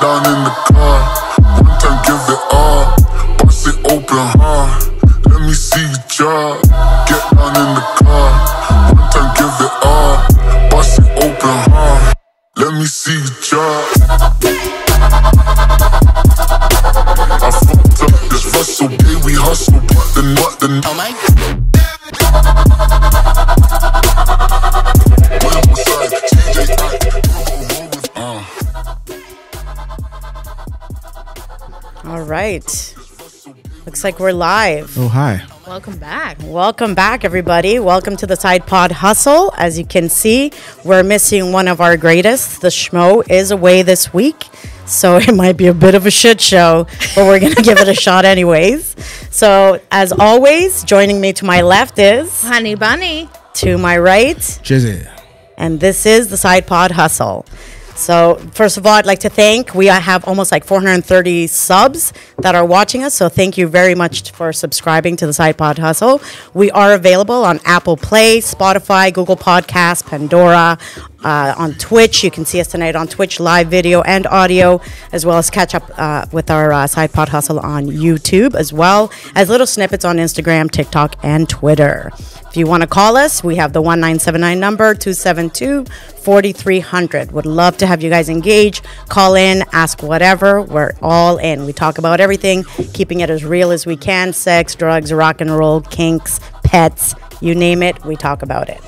down in the Looks like we're live. Oh, hi. Welcome back. Welcome back, everybody. Welcome to the Side Pod Hustle. As you can see, we're missing one of our greatest. The Schmo is away this week, so it might be a bit of a shit show, but we're going to give it a shot anyways. So, as always, joining me to my left is, Hunny Bunny. to my right, Chizzy. and this is the Side Pod Hustle. So, first of all, I'd like to thank. We have almost like 430 subs that are watching us. So, thank you very much for subscribing to the Side Pod Hustle. We are available on Apple Play, Spotify, Google Podcasts, Pandora, uh, on Twitch. You can see us tonight on Twitch, live video and audio, as well as catch up uh, with our uh, Side Pod Hustle on YouTube, as well as little snippets on Instagram, TikTok, and Twitter. If you want to call us, we have the 1979 number 272 4300. Would love to have you guys engage, call in, ask whatever. We're all in. We talk about everything, keeping it as real as we can sex, drugs, rock and roll, kinks, pets, you name it, we talk about it.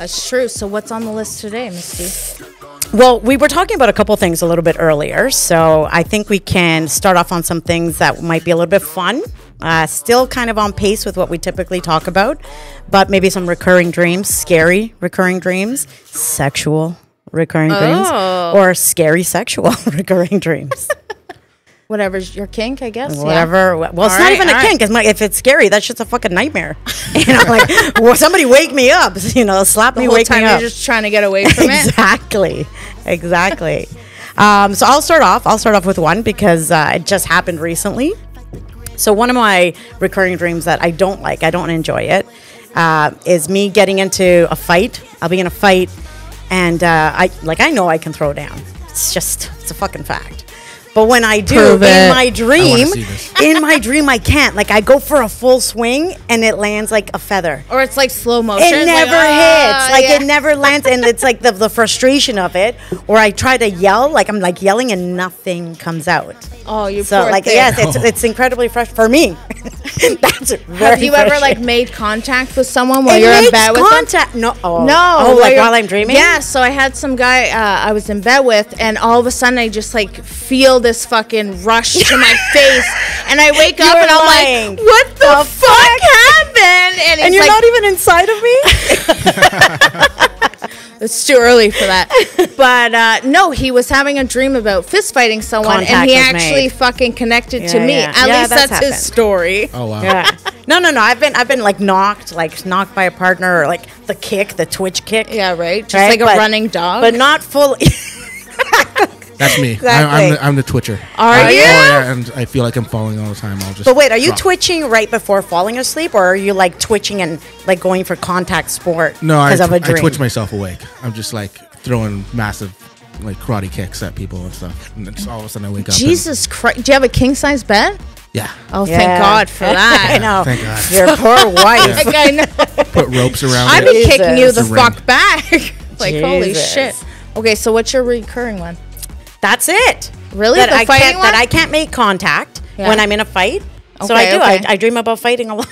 That's true. So what's on the list today, Miss D? Well, we were talking about a couple things a little bit earlier, so I think we can start off on some things that might be a little bit fun. Uh, still kind of on pace with what we typically talk about, but maybe some recurring dreams, scary recurring dreams, sexual recurring dreams, Oh. or scary sexual recurring dreams. Whatever's your kink, I guess. yeah. Whatever. Well, it's not right, even a all right. kink. It's my, if it's scary, that's just a fucking nightmare. you know, like well, somebody wake me up. You know, slap The me, whole wake time me you're just trying to get away from it. exactly exactly um, so i'll start off i'll start off with one because uh, it just happened recently so one of my recurring dreams that i don't like i don't enjoy it uh, is me getting into a fight i'll be in a fight and uh, i like i know i can throw down it's just it's a fucking fact but when I do Prove in it. my dream, in my dream I can't. Like I go for a full swing and it lands like a feather. Or it's like slow motion. It It's never like, ah, hits. Like yeah. it never lands, and it's like the, the frustration of it. Or I try to yell, like I'm like yelling, and nothing comes out. Oh, you So poor like thing. yes, it's it's incredibly frustrating for me. That's Have you ever like made contact with someone while It you're in makes bed with them? contact? No, oh. No. Oh, like while I'm dreaming. Yeah, so I had some guy uh, I was in bed with, and all of a sudden I just like feel this fucking rush to my face, and I wake up and I'm lying. like, "What the, fuck, happened?" And, and you're like, not even inside of me. It's too early for that. but uh, no, he was having a dream about fist fighting someone, Contact and he actually made. fucking connected to me. yeah. At Yeah, least that's that's, his story. Oh, wow. yeah. No, no, no. I've been I've been like knocked, like knocked by a partner, or like the kick, the twitch kick. Yeah, right. Just Right? like a But- running dog. but not fully. That's me. I, Exactly. I'm, the, I'm the twitcher. Are I, you? Oh, yeah, and I feel like I'm falling all the time. I'll just. But wait, are you drop. twitching right before falling asleep, or are you like twitching and like going for contact sport? No, I, because of tw- a dream. I twitch myself awake. I'm just like throwing massive like karate kicks at people and stuff. And then all of a sudden I wake up. Jesus Christ! Do you have a king size bed? yeah. Oh, Yeah. thank God for that. I know. Thank God. Your poor wife. Like, I know. Put ropes around I'd it. be kicking you Jesus. the fuck back. like, holy shit. Okay, so what's your recurring one? That's it. Really? That The I fighting can't that? I can't make contact Yeah. when I'm in a fight. so I do. okay. I, I dream about fighting a lot.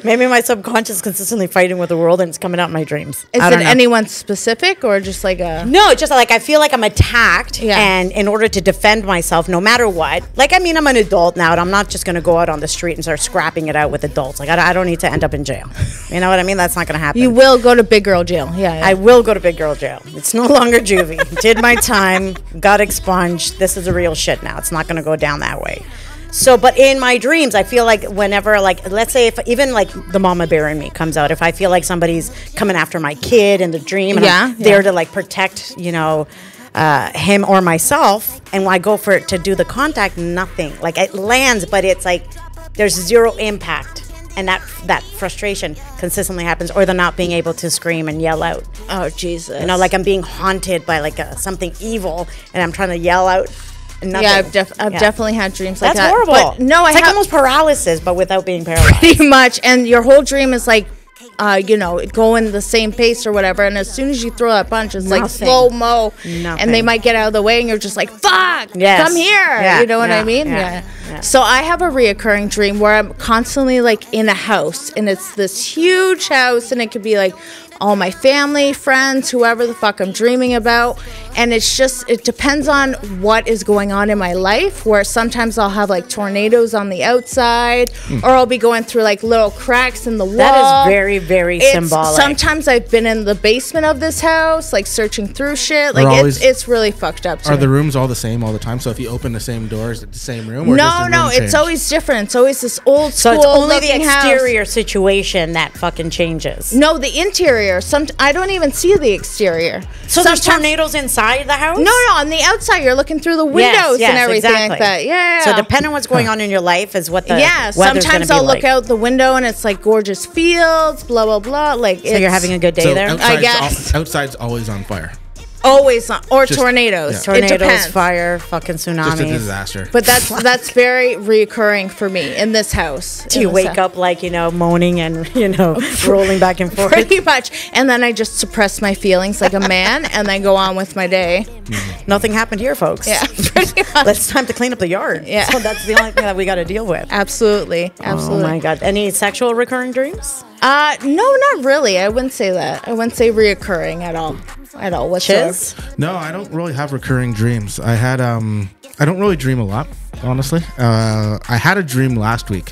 Maybe my subconscious is consistently fighting with the world and it's coming out in my dreams. Is it know. anyone specific or just like a. No, just like I feel like I'm attacked, Yeah. and in order to defend myself, no matter what, like I mean, I'm an adult now, and I'm not just going to go out on the street and start scrapping it out with adults. Like I, don't- I don't need to end up in jail. You know what I mean? That's not going to happen. You will go to big girl jail. Yeah. yeah. I will go to big girl jail. It's no longer juvie. Did my time, got expunged. This is a real shit now. It's not going to go down that way. So, but in my dreams, I feel like whenever, like, let's say if even like the mama bear in me comes out, if I feel like somebody's coming after my kid in the dream and Yeah, I'm there to like protect, you know, uh, him or myself, and when I go for it to do the contact, nothing. Like it lands, but it's like there's zero impact. and that that frustration consistently happens, or the not being able to scream and yell out. Oh Jesus! You know, like I'm being haunted by like a, something evil, and I'm trying to yell out. Nothing. yeah, I've, def- I've Yeah. definitely had dreams like That's that. horrible. But no, I it's like have almost paralysis, but without being paralyzed. pretty much, and your whole dream is like. Uh, you know, going the same pace or whatever, and as soon as you throw that punch, it's like Nothing. slow mo, and they might get out of the way, and you're just like, "Fuck, Yes. come here!" Yeah, You know what yeah, I mean? yeah, yeah. So I have a reoccurring dream where I'm constantly like in a house, and it's this huge house, and it could be like all my family, friends, whoever the fuck I'm dreaming about. And it's just, it depends on what is going on in my life, where sometimes I'll have like tornadoes on the outside, hmm. or I'll be going through like little cracks in the wall. That is very, very It's- symbolic. Sometimes I've been in the basement of this house, like searching through shit. Like always- it's, it's really fucked up. Are me. the rooms all the same all the time? So if you open the same doors, it's the same room? Or no, no, room it's change? always different. It's always this old So it's only the looking house. exterior situation that fucking changes. No, the interior. Some I don't even see the exterior. So there's tornadoes inside the house? No, no, on the outside you're looking through the windows and everything like that. Yeah. So depending on what's going on in your life is what the yeah, sometimes I'll be look like. out the window and it's like gorgeous fields, blah blah blah. Like So you're having a good day So there. outside's, guess. al- outside's always on fire. Always on, or Just- tornadoes. yeah. It Tornadoes, depends. fire, fucking Just a tsunamis. disaster. But that's that's very reoccurring for me in this house. Do you wake house. up like you know moaning and you know rolling back and forth? Pretty much, and then I just suppress my feelings like a man, and then go on with my day. Mm-hmm. Nothing happened here, folks. Yeah, pretty much. It's time to clean up the yard. Yeah. So that's the only thing that we got to deal with. Absolutely, absolutely. Oh my god. Any sexual recurring dreams? Uh, no, not really. I wouldn't say that. I wouldn't say reoccurring at all. At all. Whatsoever. Chiz? No, I don't really have recurring dreams. I had um I don't really dream a lot, honestly. Uh I had a dream last week.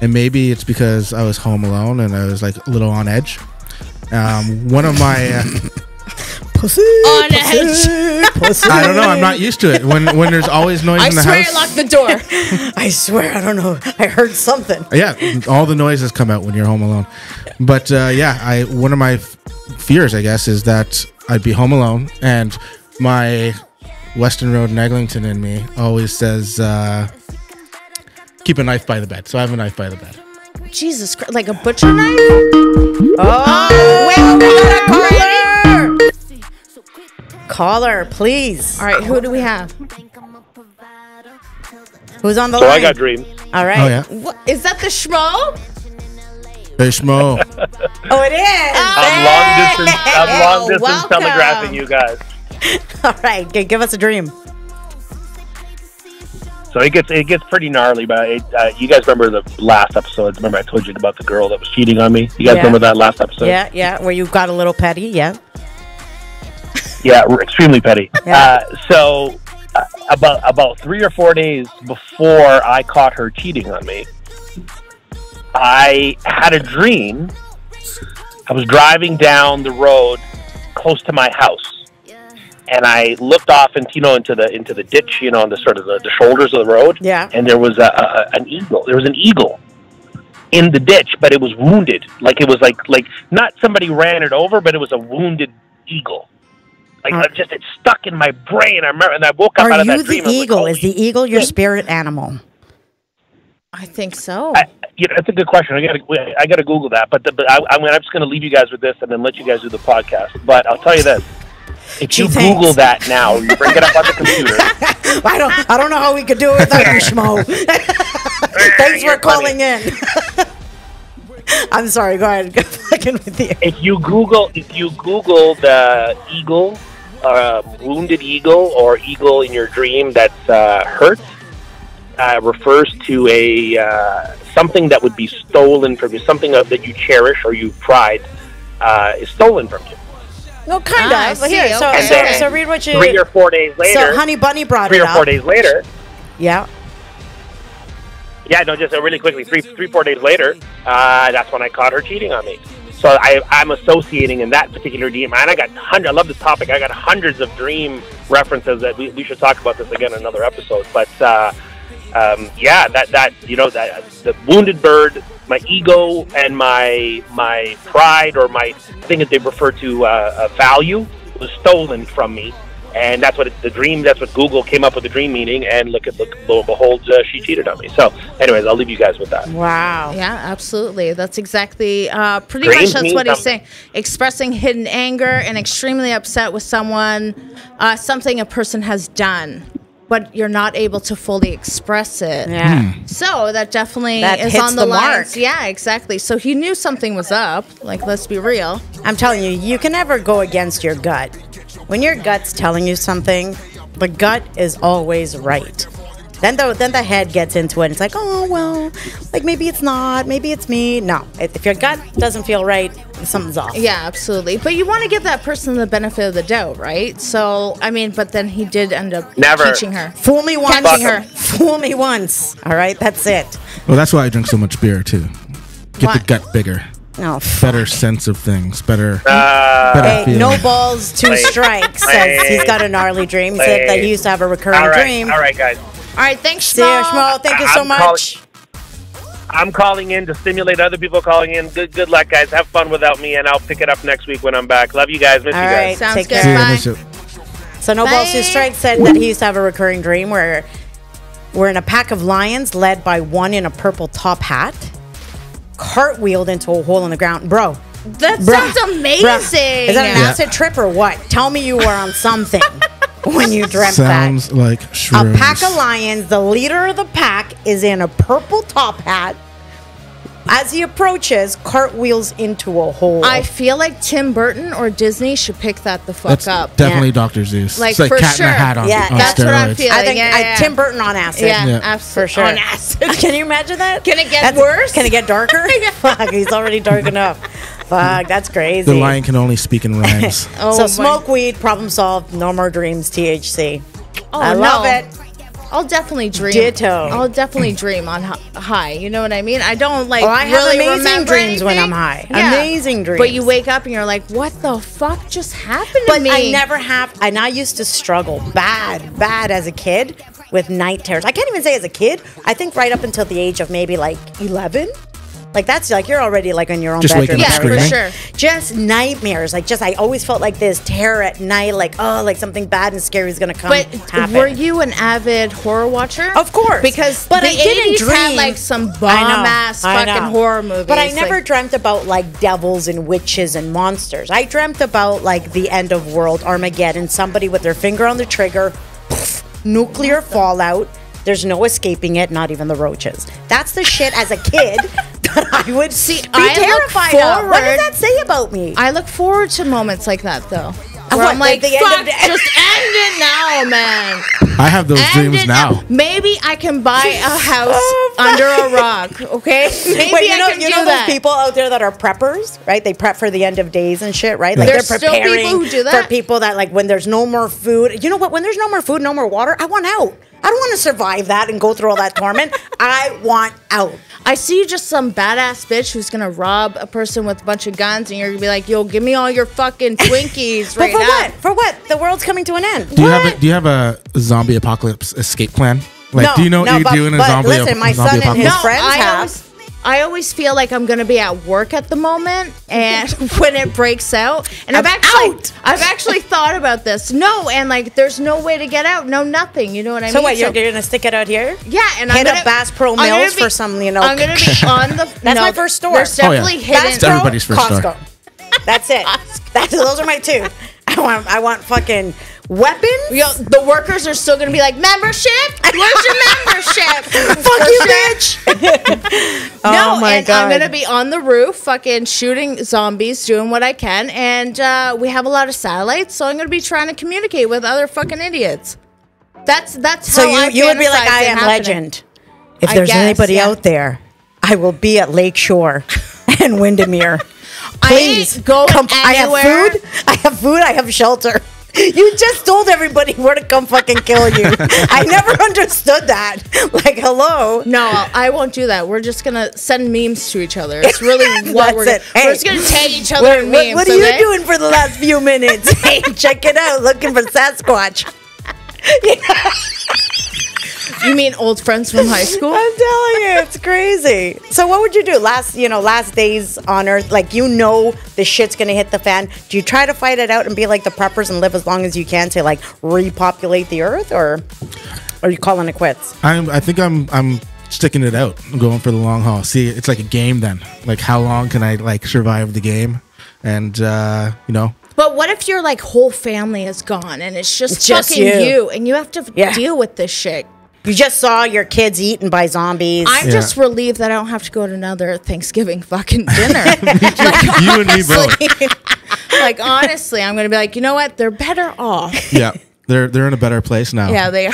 And maybe it's because I was home alone and I was like a little on edge. Um one of my uh, Pussy. On edge. Pussy. I don't know, I'm not used to it. When when there's always noise I in the swear house. I locked the door. I swear, I don't know. I heard something. yeah, all the noises come out when you're home alone. But uh, yeah, I one of my f- fears, I guess, is that I'd be home alone and my Western Road in Eglinton in me always says, uh, "Keep a knife by the bed." So I have a knife by the bed. Jesus Christ. Like a butcher knife? Oh, wait, we got a caller. caller, please. All right, who do we have? Who's on the So line? I got dreams. All right. Oh yeah, What, is that the schmo? Fishmo. Oh, it is. I'm long distance. I'm long distance welcome. telegraphing you guys. All right. G- give us a dream. So it gets it gets pretty gnarly. But it, uh, you guys remember the last episode? Remember I told you about the girl that was cheating on me. You guys Yeah. remember that last episode? Yeah, yeah. Where you got a little petty. Yeah. Yeah, extremely petty. Yeah. Uh, so uh, about about three or four days before I caught her cheating on me, I had a dream. I was driving down the road close to my house, and I looked off into you know into the into the ditch, you know, on the sort of the, the shoulders of the road. Yeah. And there was a, a an eagle. There was an eagle in the ditch, but it was wounded. Like it was like like not somebody ran it over, but it was a wounded eagle. Like Uh, I just it stuck in my brain. I remember, and I woke up Are out of you that the dream. I was like, eagle? "Holy Is the eagle your spirit animal? I think so. I, you know, it's a good question. I got to I got to Google that. But, the, but I, I'm, I'm just going to leave you guys with this, and then let you guys do the podcast. But I'll tell you this: if Gee, you thanks. Google that now, you bring it up on the computer. I don't. I don't know how we could do it without you, Schmo. Thanks for You're calling in. I'm sorry. Go ahead. Go back in with you. if you Google if you Google the eagle, uh, wounded eagle, or eagle in your dream that's uh, hurt, uh, refers to a uh, something that would be stolen from you, something of, that you cherish or you pride uh, is stolen from you. No, kind Ah, I of. But see, here, so, okay. so, And so read what you. Three or four days later, so Hunny Bunny brought three it or four up. days later, Yeah. Yeah, no, just uh, really quickly, three, three, four days later, uh, that's when I caught her cheating on me. So I, I'm associating in that particular dream, and I got hundred. I love this topic. I got hundreds of dream references that we, we should talk about this again in another episode. But uh, um, yeah, that that you know that the wounded bird, my ego and my my pride or my thing that they refer to uh, value was stolen from me, and that's what it, the dream. That's what Google came up with the dream meaning. And look at look, lo and behold, uh, she cheated on me. So, anyways, I'll leave you guys with that. Wow. Yeah, absolutely. That's exactly, uh, pretty Dreams much that's what he's something. saying. Expressing hidden anger and extremely upset with someone, uh, something a person has done, but you're not able to fully express it. Yeah. Hmm. So that definitely That is hits on the, the lines. mark. Yeah, exactly. So he knew something was up. Like, let's be real. I'm telling you, you can never go against your gut. When your gut's telling you something, the gut is always right. Then the then the head gets into it. And it's like, oh well, like maybe it's not, maybe it's me. No, if if your gut doesn't feel right, something's off. Yeah, absolutely. But you want to give that person the benefit of the doubt, right? So, I mean, but then he did end up Never. teaching her. Fool me once, Catching her. Fool me once. All right, that's it. Well, that's why I drink so much beer too. Get the gut bigger, No, better sense of things, better, Uh, better Hey, no balls, two strikes. Says he's got a gnarly dream. He said that he used to have a recurring all right, dream. all right, guys. All right, thanks, See you, Schmo. Schmo. Thank you so I'm much. I'm calling in to stimulate other people calling in. Good, good luck, guys. Have fun without me, and I'll pick it up next week when I'm back. Love you guys. Miss All you right, guys. Sounds take good. Care. you, Bye. miss you. So No Balls Two Bye. Strikes said that he used to have a recurring dream where we're in a pack of lions led by one in a purple top hat, cartwheeled into a hole in the ground. Bro, That bruh, sounds amazing. bruh, is that an Yeah. acid trip or what? Tell me you were on something when you dreamt Sounds that. like A pack of lions, the leader of the pack is in a purple top hat. As he approaches, cartwheels into a hole. I feel like Tim Burton or Disney should pick that the fuck That's up. definitely Yeah. Dr. Seuss. Like, it's like for cat in sure. a hat on, Yeah, on that's what I'm feeling. I think yeah, I- yeah. Tim Burton on acid. Yeah, Yeah. absolutely. For sure. On acid. Can you imagine that? Can it get worse? Can it get darker? Fuck, he's already dark enough. Fuck, that's crazy. The lion can only speak in rhymes. Oh so my- smoke weed, problem solved, no more dreams, THC. Oh, I love it. I'll definitely dream. Ditto. I'll definitely dream on high. You know what I mean? I don't like Oh, I have amazing remember dreams when. I'm high. Amazing dreams. But you wake up and you're like, what the fuck just happened to But me? I never have, and I used to struggle bad, bad as a kid with night terrors. I can't even say as a kid. I think right up until the age of maybe like 11. Like that's like you're already like in your own Just bedroom. waking up Yeah, for sure. Just nightmares. Like just I always felt like this terror at night. Like oh, like something bad and scary is gonna come. But happen. were you an avid horror watcher? Of course, Because but the I didn't 80s had like some I bomb ass fucking know. horror movies. But I never like- dreamt about like devils and witches and monsters. I dreamt about like the end of world, Armageddon, somebody with their finger on the trigger, nuclear fallout. There's no escaping it, not even the roaches. That's the shit as a kid that I would see be I look terrified of. What does that say about me? I look forward to moments like that though. Where what, I'm like like, the end of fuck, the- just end it now, man. I have those End dreams it now. Maybe I can buy a house Oh, under a rock. Okay, maybe Wait, you I know, can you do know that. those people out there that are preppers, right? They prep for the end of days and shit, right? Like There's they're still people preparing who do that? for people that like when there's no more food. You know what? When there's no more food, no more water, I want out. I don't want to survive that and go through all that torment. I want out. I see you just some badass bitch who's gonna rob a person with a bunch of guns, and you're gonna be like, "Yo, give me all your fucking Twinkies But right for now." what? For what? The world's coming to an end. Do you have What? a Do you have a zombie apocalypse escape plan? Like, No, do you know what no, you but- do in a but zombie, listen, my zombie son and apocalypse? his No, friends I have. Always, I always feel like I'm gonna be at work at the moment, and when it breaks out, and I've I'm actually, out. I've actually thought about this. No, and like, there's no way to get out. No, nothing. You know what I mean? so mean? what? You're, you're gonna stick it out here? yeah, and Hit I'm gonna, Bass Pro Mills be- for some, you know, I'm gonna be on the. That's no, my first store. There's Oh, yeah. definitely hidden. Bass Pro- everybody's first store. Costco. That's it. That's those are my two. I want I want fucking weapons. Yo, the workers are still gonna be like, membership? Where's your membership? Fuck you, bitch. No, Oh my and I'm gonna be on the roof, fucking shooting zombies, doing what I can, and uh, we have a lot of satellites, so I'm gonna be trying to communicate with other fucking idiots. That's that's So how you I you would be like I am happening. legend. If there's guess, anybody yeah. out there, I will be at Lakeshore and Windermere. I Please ain't going come. I have food. I have food. I have shelter. You just told everybody where to come fucking kill you. I never understood that. Like, hello. No, I won't do that. We're just gonna send memes to each other. It's really what we're. it. We're just gonna tag each other What, in memes. what are you okay? doing for the last few minutes? hey, check it out. Looking for Sasquatch. You mean old friends from high school? I'm telling you, it's crazy. So what would you do last, you know, last days on Earth? Like you know the shit's gonna hit the fan. Do you try to fight it out and be like the preppers and live as long as you can to like repopulate the Earth, or are you calling it quits? I'm. I think I'm. I'm sticking it out. I'm going for the long haul. See, it's like a game then. Like how long can I like survive the game? And uh, you know, But what if your like whole family is gone and it's just It's just fucking you. you. and you have to Yeah. deal with this shit? You just saw your kids eaten by zombies. I'm Yeah. just relieved that I don't have to go to another Thanksgiving fucking dinner. you and me both. like honestly, I'm gonna be like, you know what? They're better off. Yeah, they're they're in a better place now. Yeah, they are.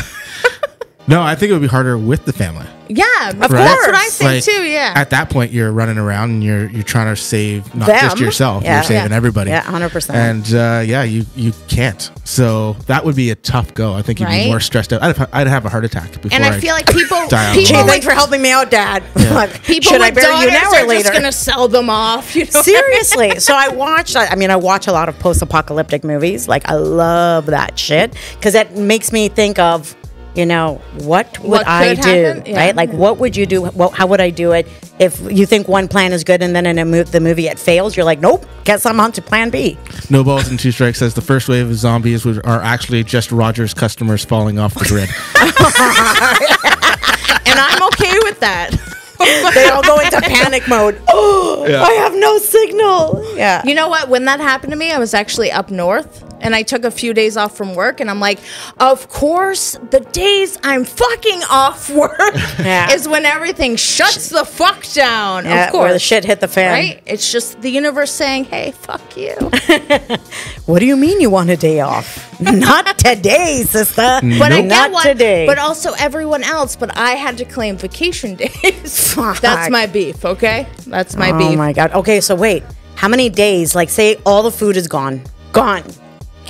No, I think it would be harder with the family. Yeah, of course. That's what I think Like, too. Yeah. At that point, you're running around and you're you're trying to save not Them. just yourself, Yeah. you're saving Yeah. everybody. Yeah, 100%. And uh, yeah, you you can't. So that would be a tough go. I think you'd Right? be more stressed out. I'd have, I'd have a heart attack before. and I feel like people, die on Gee, the people, road. thanks for helping me out, Dad. Like, people should I with bury you now or later? just gonna sell them off. You know? Seriously. So I watched, I I mean, I watch a lot of post apocalyptic movies. Like, I love that shit because that makes me think of, you know, what would What I do? Yeah. Right? Like, what would you do? What, how would I do it? If you think one plan is good and then in a mo- the movie it fails, you're like, nope, guess I'm on to plan B. No balls and two strikes says the first wave of zombies are actually just Rogers customers falling off the grid. and I'm okay with that. They all go into panic mode. Oh, I have no signal. Yeah. You know what? When that happened to me, I was actually up north and I took a few days off from work. And I'm like, of course, the days I'm fucking off work Yeah. is when everything shuts the fuck down. Yeah, of where course. the shit hit the fan. Right? It's just the universe saying, hey, fuck you. What do you mean you want a day off? Not today, sister. But I Not get one. today. But also everyone else. But I had to claim vacation days. Fuck. That's my beef, okay? That's my oh beef. Oh my god. Okay, so wait. How many days? Like, say all the food is gone, gone.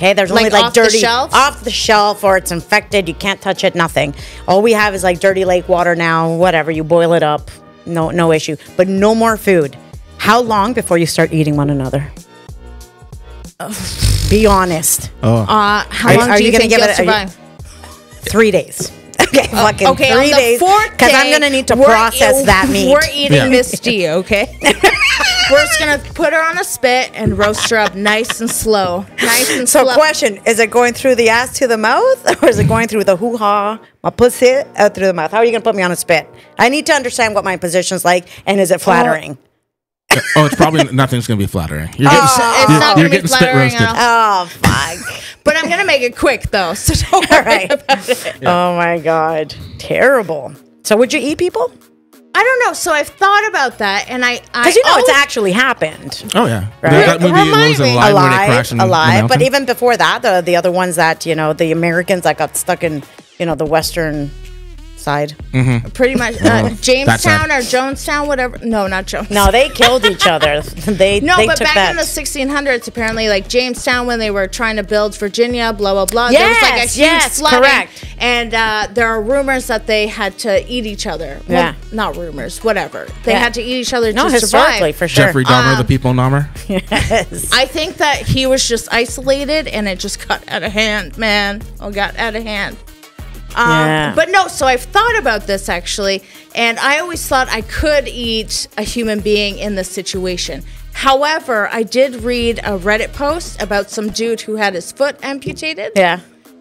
Okay, there's only Like like off the dirty shelf? off the shelf, or it's infected. You can't touch it. Nothing. All we have is like dirty lake water now. Whatever. You boil it up. No, no issue. But no more food. How long before you start eating one another? Be honest. Oh, Uh, how Are- long are do you you, gonna give it a- you- Three days. Okay, uh, fucking okay, three on days. fourth Because I'm gonna need to we're- process that meat. We're eating Yeah. Miss D, okay? we're just gonna put her on a spit and roast her up nice and slow, nice and So, slow. question: Is it going through the ass to the mouth, or is it going through the hoo ha, my pussy out through the mouth? How are you going to put me on a spit? I need to understand what my position's like, and is it flattering? oh, Oh, it's probably nothing's gonna be flattering. You're getting, oh, It's you're, not you're gonna be getting spit flattering roasted. Oh, fuck! But I'm gonna make it quick though, so don't worry right. about it. Oh my god, terrible. So, would you eat people? I don't know. So I've thought about that, and I Because you know it's actually happened. Oh yeah, Right. that, that movie Remind was me. alive, where they alive, in alive. But even before that, the the other ones that you know, the Americans that got stuck in, you know, the western side. pretty much uh, Jamestown or Jonestown, whatever. No, not Jonestown. No, they killed each other. They No, they but took back that. in the 1600s, apparently, like Jamestown, when they were trying to build Virginia, blah blah blah. there was like a huge yes, flooding, correct. and uh, there are rumors that they had to eat each other. Yeah. not rumors, whatever. They Yeah. had to eat each other no, to historically survive. for sure. Jeffrey Dahmer, Um, the people Dahmer. yes. I think that he was just isolated, and it just got out of hand, man. Oh, got out of hand. Um, Yeah. But no, so I've thought about this actually, and I always thought I could eat a human being in this situation. However, I did read a Reddit post about some dude who had his foot amputated, Yeah.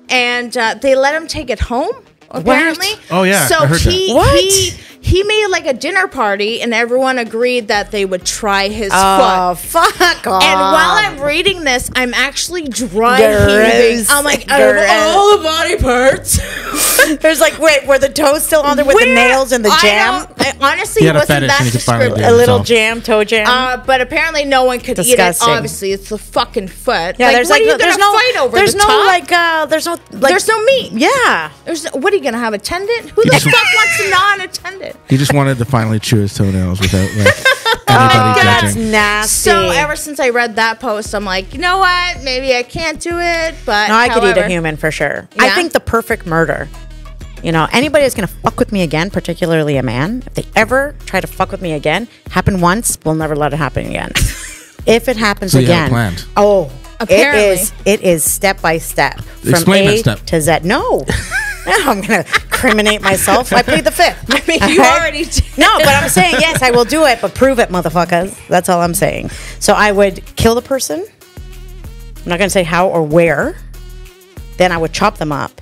and uh, they let him take it home. Apparently, Oh, yeah, So I heard that. he What? he he made like a dinner party, and everyone agreed that they would try his Oh, foot. fuck off. And while I'm reading this, I'm actually dry Gross. heaving. I'm like, out of all the body parts, There's like, wait, were the toes still on there with the nails and the jam? don't- I- honestly, it wasn't that and he could finally descriptive. A little jam, toe jam. Uh, but apparently, no one could Disgusting. eat it. Obviously, it's the fucking foot. yeah, like, there's what like, are you there's no, fight over? there's the no top? like, uh, there's no like, there's no meat. yeah. There's no, what are you gonna have a tendon? Who the just- fuck wants to gnaw on a tendon? He just wanted to finally chew his toenails without like Oh, anybody that's judging. nasty. So ever since I read that post, I'm like, you know what? Maybe I can't do it, but no, I could eat a human for sure. I think the perfect murder. You know, anybody that's gonna fuck with me again, particularly a man, if they ever try to fuck with me again, happen once, we'll never let it happen again. if it happens So you have it again, planned. oh, Apparently. it is. It is step by step from Explain A step. to Z. No, no, I'm gonna criminate myself. I plead the fifth. I mean, you Okay? already did. No, but I'm saying yes, I will do it, but prove it, motherfuckers. That's all I'm saying. So I would kill the person. I'm not gonna say how or where. Then I would chop them up,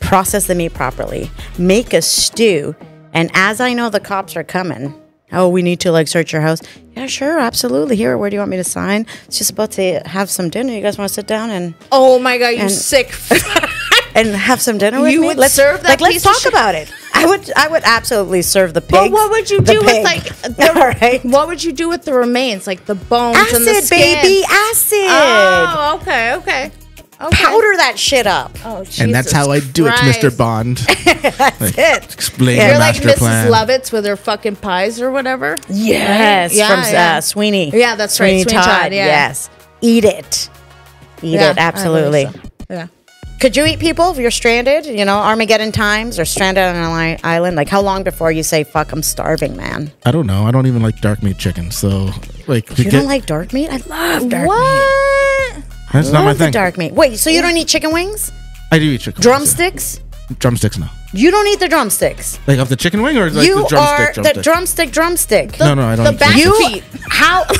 process the meat properly, make a stew, and as I know the cops are coming, oh, we need to like search your house. Yeah, sure, absolutely. Here, where do you want me to sign? It's just about to have some dinner. You guys want to sit down and Oh my god, you And- sick. and have some dinner with You me? would let's serve that like let's talk shit? about it. I would I would absolutely serve the pig. But what would you do with like the, All right. what would you do with the remains, like the bones and the acid, skin? baby, acid. Oh, okay, okay. Okay. Powder that shit up. Oh, and that's Jesus how I do Christ. it, Mr. Bond. That's it. Explain Yeah. the You're like master Mrs. plan. Lovitz with her fucking pies or whatever. Yes, Yeah, from yeah. Uh, Sweeney. Yeah, that's right, Sweeney Todd, yeah. Yes, eat it. Eat Yeah, it absolutely. so. Yeah. Could you eat people if you're stranded? You know, Armageddon times or stranded on an island. Like, how long before you say "fuck"? I'm starving, man. I don't know. I don't even like dark meat chicken. So, like, to You get, don't like dark meat? I love dark meat. What? That's not my Love the thing. dark meat. Wait, so you don't eat chicken wings? I do eat chicken. wings, Drumsticks? yeah. Drumsticks, no. You don't eat the drumsticks. Like of the chicken wing or like you the drumstick? are drumstick? the drumstick drumstick. no, no, I don't. the eat back drumsticks. You feet. how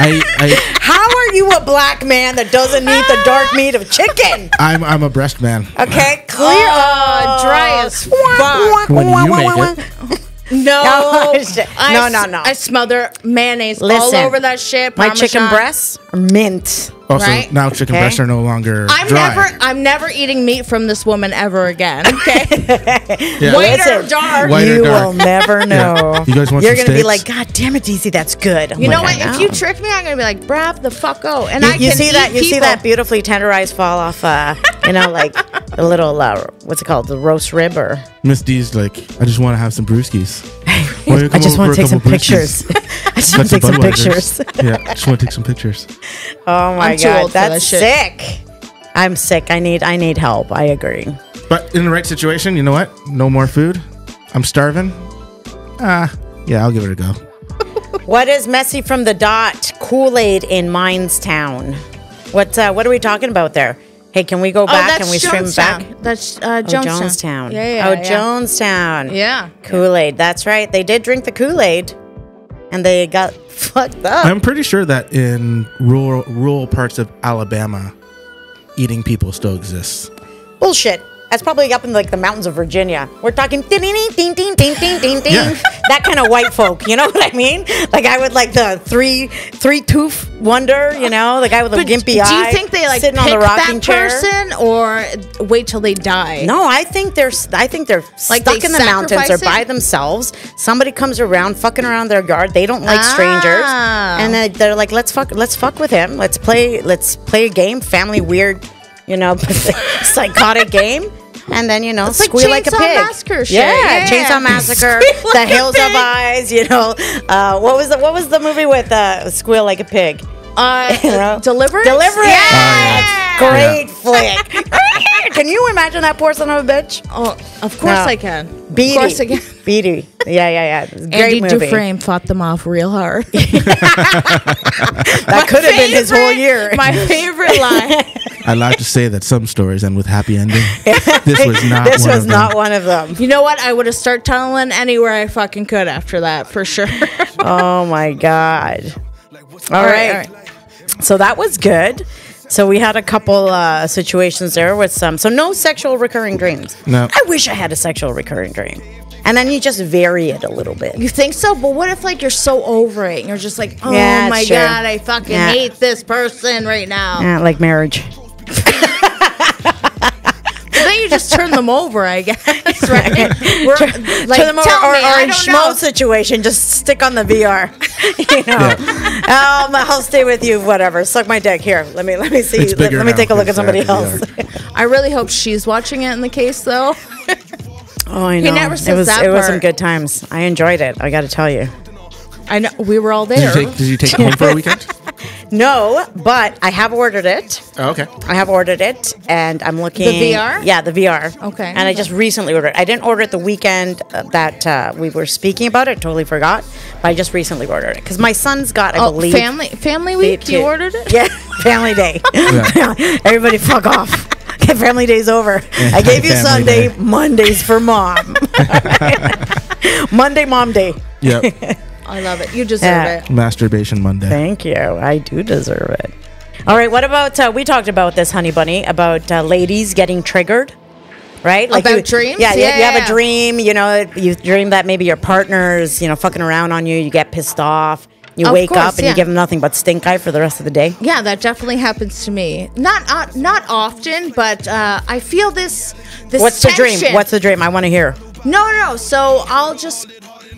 I, I, how are you a black man that doesn't eat the dark meat of chicken? I'm, I'm a breast man. Okay, clear. Oh, dry as fuck. When you make it, No, No, oh, shit. I No, s- no, no. I smother mayonnaise all over that shit. My chicken breasts are mint. also Right? now chicken Okay. breasts are no longer I'm dry. never, I'm never eating meat from this woman ever again. Okay, Yeah. white or dark. White or you dark. will never know. You guys want You're some gonna be like, God damn it, DC, that's good. I'm You know what? I If you trick me, I'm gonna be like, "Brav the fuck go," and you, I you can see eat that you see that beautifully tenderized fall off uh you know like the little uh, what's it called the roast rib or Miss D's like, I just want to have some brewskis. Why I just want to take some pictures. I just want to take some pictures. yeah, just want to take some pictures. oh my I'm god that's that sick. I'm sick. I need I need help. I agree. But in the right situation, you know what? No more food. I'm starving. Ah, yeah, I'll give it a go. what is messy from the dot? Kool-Aid in Minestown. What uh, what are we talking about there hey can we go Oh, back that's and we stream Jonestown. back That's uh, Oh, Jonestown. Jonestown. Yeah, yeah. oh, yeah. Jonestown. Yeah. Kool Aid. That's right. They did drink the Kool Aid, and they got fucked up. I'm pretty sure that in rural rural parts of Alabama, eating people still exists. Bullshit. That's probably up in like the mountains of Virginia. We're talking ding ding ding ding ding ding ding ding. Yeah. That kind of white folk. You know what I mean? Like I would like the three three tooth wonder. You know, the guy with the gimpy do eye. you think they like sitting pick on the rocking that chair? person or wait till they die? No, I think they're I think they're Like, stuck they in the mountains or by it? themselves. Somebody comes around fucking around their yard. They don't like strangers, Ah. and then they're like, "Let's fuck, let's fuck with him. Let's play, let's play a game, family weird, you know, psychotic game." And then you know, It's squeal like, a pig. Massacre shit. Yeah, Yeah. Chainsaw Massacre, Squeal The Hills of. Eyes. You know, uh, what was the what was the movie with uh, squeal like a pig? Uh, You know? Deliverance. Deliverance. Yeah. Great flick. Can you imagine that poor son of a bitch? Oh, of course No. I can. Beatty. Of course I can. Beatty. Yeah, yeah, yeah. Great Andy movie. Dufresne fought them off real hard. That could have been his whole year. My favorite line. I'd like to say that some stories end with happy ending. This was not. this one was of not them. one of them. You know what? I would have started tunneling anywhere I fucking could after that, for sure. Oh my god. All right, right. all right. So that was good. So we had a couple uh, situations there with some. So no sexual recurring dreams. No. I wish I had a sexual recurring dream. And then you just vary it a little bit. You think so? But what if like you're so over it and you're just like, oh Yeah, my true. god, I fucking Yeah. hate this person right now. Yeah, like marriage. But then you just turn them over, I guess. Right? We're, like, to them tell or, me, or, I in don't schmo situation, just stick on the VR. you know, um, I'll stay with you. Whatever, suck my dick. Here, let me let me see. It's Let, bigger let me now take a look at uh, somebody else. I really hope she's watching it in the case though. oh, I know. never it was that it was some good times. I enjoyed it. I got to tell you. I know we were all Did you there. take? Did you take it home for a weekend? No, but I have ordered it. Oh, okay. I have ordered it, and I'm looking. The VR? Yeah, the VR. Okay. And I just recently ordered. it. I didn't order it the weekend uh, that uh, we were speaking about it. Totally forgot. But I just recently ordered it because my son's got, I oh, believe, family family week. You ordered it? Yeah, family day. Yeah. Everybody fuck off. Okay, family day's over. I gave you Sunday, day. Mondays for mom. Monday, mom day. Yep. I love it. You deserve Yeah. it. Masturbation Monday. Thank you. I do deserve it. All right. What about uh, we talked about this, honey bunny, about uh, ladies getting triggered, right? Like about you, dreams? Yeah, you- Yeah, you, have yeah. a dream. You know, you dream that maybe your partner's, you know, fucking around on you. You get pissed off. You Of wake course, up and yeah. you give them nothing but stink eye for the rest of the day. Yeah, that definitely happens to me. Not uh, not often, but uh, I feel this. This What's the dream? What's the dream? I want to hear. No, no, no. So I'll just.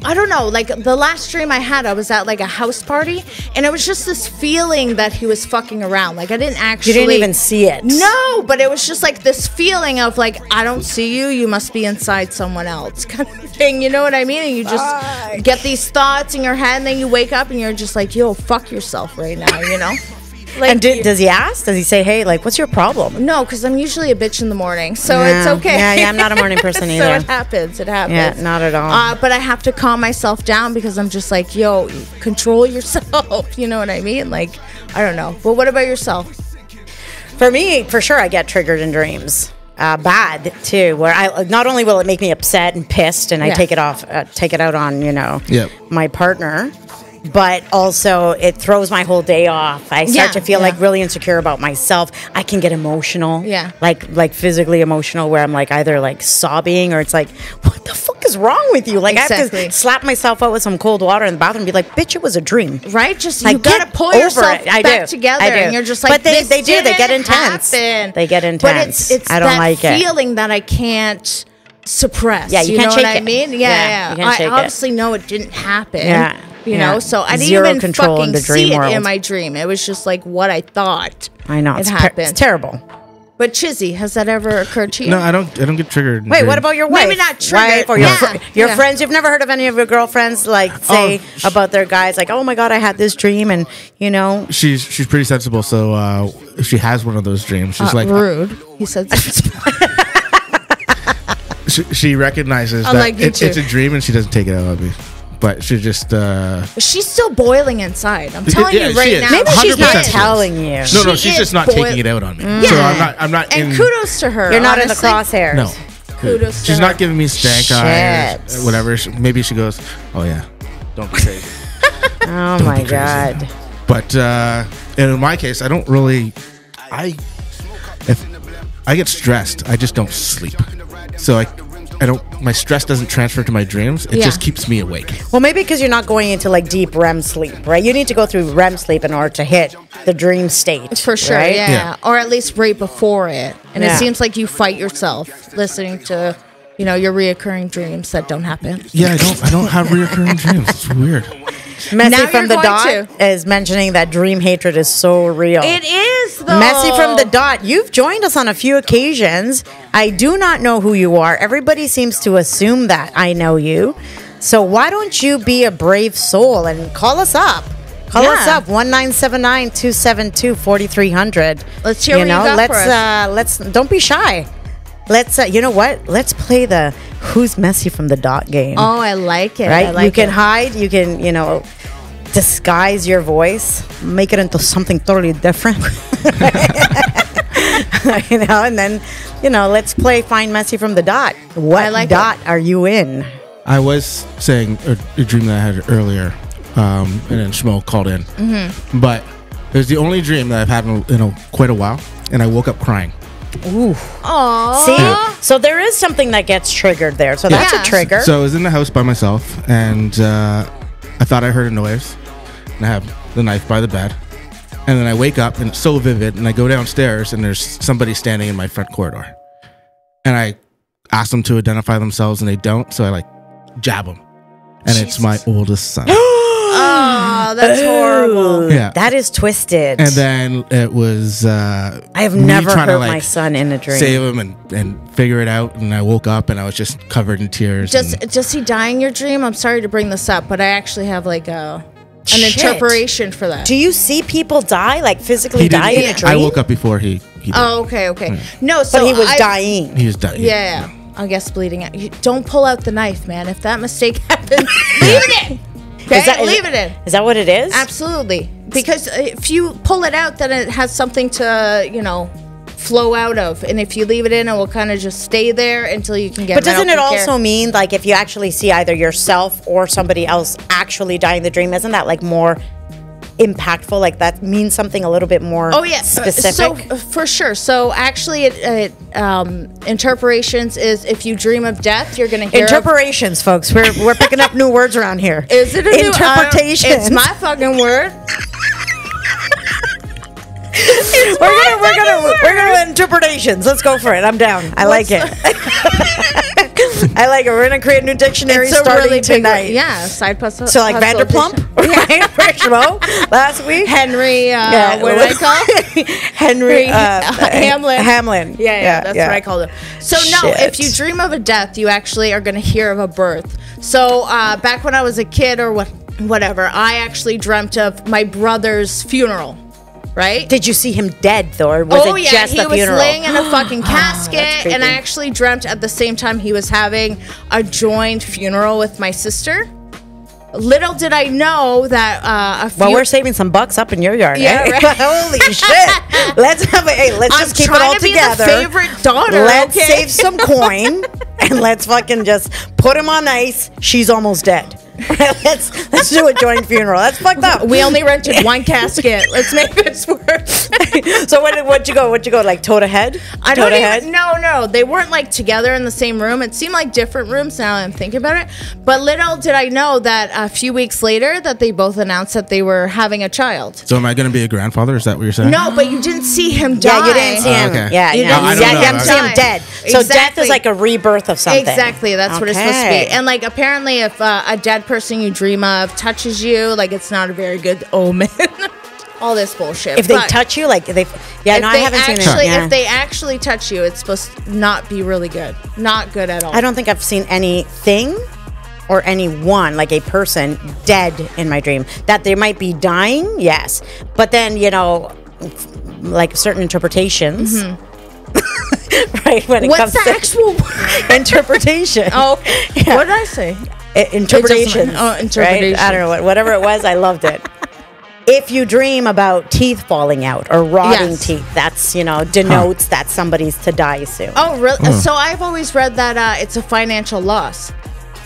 I don't know. Like the last dream I had, I was at like a house party, and it was just this feeling that he was fucking around. Like I didn't actually. You didn't even see it. No, but it was just like this feeling of like I don't see you. You must be inside someone else, kind of thing. You know what I mean? And you just get these thoughts in your head, and then you wake up and you're just like, "Yo, fuck yourself right now," you know? Like, And do, does he ask? Does he say, "Hey, like, what's your problem?" no, because I'm usually a bitch in the morning, so Yeah. it's okay. Yeah, yeah, I'm not a morning person either. so either. it happens. It happens. Yeah, not at all. Uh, but I have to calm myself down because I'm just like, yo, control yourself. You know what I mean? Like, I don't know. But what about yourself? For me, for sure, I get triggered in dreams. Uh, bad too, where I not only will it make me upset and pissed, and I take it off, uh, take it out on you know Yep. my partner, but also it throws my whole day off. I start Yeah, to feel yeah. like really insecure about myself. I can get emotional, Yeah. like like physically emotional, where I'm like either like sobbing or it's like, what the fuck is wrong with you? Like I have to slap myself out with some cold water in the bathroom and be like, bitch, it was a dream. Right? Just Like, you gotta pull yourself it. I back do. together, I do. and you're just like, But they- they do. They get intense. happen. They get But intense. it's it's I don't that like it. feeling that I can't suppress. Yeah, you you can't know shake what I it. mean? Yeah, Yeah, yeah. you can't shake I it. obviously know it didn't happen. Yeah, You yeah. know, so I didn't Zero even control fucking the dream see it in my dream. It was just like what I thought. I know it it's, ter- happened. it's terrible. But Chizzy, has that ever occurred to you? No, I don't. I don't get triggered. in Wait, what about your wife? Maybe not triggered. Wife or your, Yeah, fr- your yeah. friends? You've never heard of any of your girlfriends like say Oh. about their guys, like, "Oh my god, I had this dream," and you know, She's she's pretty sensible. So uh, if she has one of those dreams, she's Uh, like rude. He said. she, she recognizes Unlike that it, it's a dream and she doesn't take it out on me. But she just uh, She's still boiling inside. I'm telling Yeah, you right now. maybe she's not telling you. no, no, She she's just not boil- taking it out on me. Yeah. So I'm not. I'm not And in. kudos to her. You're not in the honestly. crosshairs. No, Kudos to she's her. not giving me stank eyes, Shit. or whatever. She- Maybe she goes, "Oh yeah, don't be crazy." Oh Don't my crazy. god. But uh, in my case, I don't really. I if I get stressed, I just don't sleep. So I, I don't. My stress doesn't transfer to my dreams. It Yeah. just keeps me awake. Well, maybe because you're not going into like deep REM sleep, right? You need to go through REM sleep in order to hit the dream state. For sure, right? yeah. Yeah. Or at least right before it. And Yeah. it seems like you fight yourself listening to, you know, your reoccurring dreams that don't happen. Yeah, I don't. I don't have reoccurring dreams. It's weird. Messy Now from the dot is mentioning that dream hatred is so real. It is though. Messy from the dot. You've joined us on a few occasions. I do not know who you are. Everybody seems to assume that I know you. So why don't you be a brave soul and call us up? Call us up 1979-272-4300. Let's hear you what you got let's for us. uh let's don't be shy. Let's uh, you know what? Let's play the who's messy from the dot game Oh, I like it. right? I like you can it. hide, you can, you know, disguise your voice, make it into something totally different. you know, and then, you know, let's play find Messi from the dot. What like dot are you in? I was saying a, a dream that I had earlier, um, and then Schmo called in. Mm-hmm. But it was the only dream that I've had in, a, in a, quite a while, and I woke up crying. Aw. See? So there is something that gets triggered there. So that's Yeah. a trigger. So I was in the house by myself, and uh, I thought I heard a noise, and I have the knife by the bed, and then I wake up, and it's so vivid, and I go downstairs, and there's somebody standing in my front corridor, and I ask them to identify themselves, and they don't, so I like jab them, and it's my oldest son. Oh, that's horrible. yeah. that is twisted. and then it was uh I have me never trying hurt to, like, my son in a dream. save him and, and figure it out and i woke up and i was just covered in tears Does and- does he die in your dream? I'm sorry to bring this up, but I actually have like a an Shit. interpretation for that. Do you see people die, like physically he die in a dream? i woke up before he he. Oh, okay, okay. No, so but he was I- dying. he was dying. Yeah, yeah. I guess bleeding out. You, don't pull out the knife, man. If that mistake happens, leave it in. Okay, Is that- leave it- it in. Is that what it is? Absolutely, because if you pull it out, then it has something to you know flow out of. And if you leave it in, it will kind of just stay there until you can get. It. But doesn't it medical care. also mean like if you actually see either yourself or somebody else actually dying the dream, isn't that like more impactful? Like that means something a little bit more Oh yeah, Uh, specific. So uh, for sure. So actually, it, it um, interpretations is if you dream of death, you're going to hear. Interpretations, folks. We're, we're picking up new words around here. is it a new- I don't- interpretation? It's my fucking word. we're gonna we're gonna we're gonna interpretations. Let's go for it. I'm down. I like it. I like it. We're gonna create a new dictionary It's starting really tonight. word. Yeah, side puzzle. So like puzzle Vanderplump, right? Last week. Henry. Uh, What did I call? Henry uh, Hamlin. Hamlin. Yeah, yeah, that's what I called it. So no, if you dream of a death, you actually are going to hear of a birth. So uh, back when I was a kid or what, whatever, I actually dreamt of my brother's funeral. Right? Did you see him dead though, or was oh it yeah, just he the was funeral? laying in a fucking casket, creepy. and I actually dreamt at the same time he was having a joined funeral with my sister. Little did I know that uh, a few. well, we're saving some bucks up in your yard. Yeah, eh? right. Holy shit! Let's have a hey. Let's I'm just keep it all to be together. the favorite daughter. Let's okay? save some coin and let's fucking just put him on ice. She's almost dead. let's let's do a joint funeral. That's fucked up. We only rented one casket. Let's make this work. so what what'd you go? What'd you go like toe to head? I toe don't to even. head. No, no, they weren't like together in the same room. It seemed like different rooms. Now that I'm thinking about it, but little did I know that a few weeks later that they both announced that they were having a child. So am I going to be a grandfather? Is that what you're saying? No, but you didn't see him die. Yeah, you didn't see him. okay. Yeah, You yeah, didn't yeah, see you him didn't see him dead. So death is like a rebirth of something. Exactly, that's what it's supposed to be. And like apparently, if uh, a dead person you dream of touches you, like it's not a very good omen. All this bullshit. If they But touch you, like they, yeah, no, I haven't seen actually, it. Yeah. if they actually touch you, it's supposed to not be really good. Not good at all. I don't think I've seen anything or anyone, like a person, dead in my dream. That they might be dying, yes. But then, you know, like certain interpretations. right, when it Mm-hmm. What's comes the to actual word? interpretation. Oh, Yeah. what did I say? I- interpretations. oh, Right? interpretation. I don't know what, whatever it was. I loved it. if you dream about teeth falling out or rotting Yes. teeth, that's you know denotes that somebody's to die soon. Oh, really? So I've always read that uh, it's a financial loss.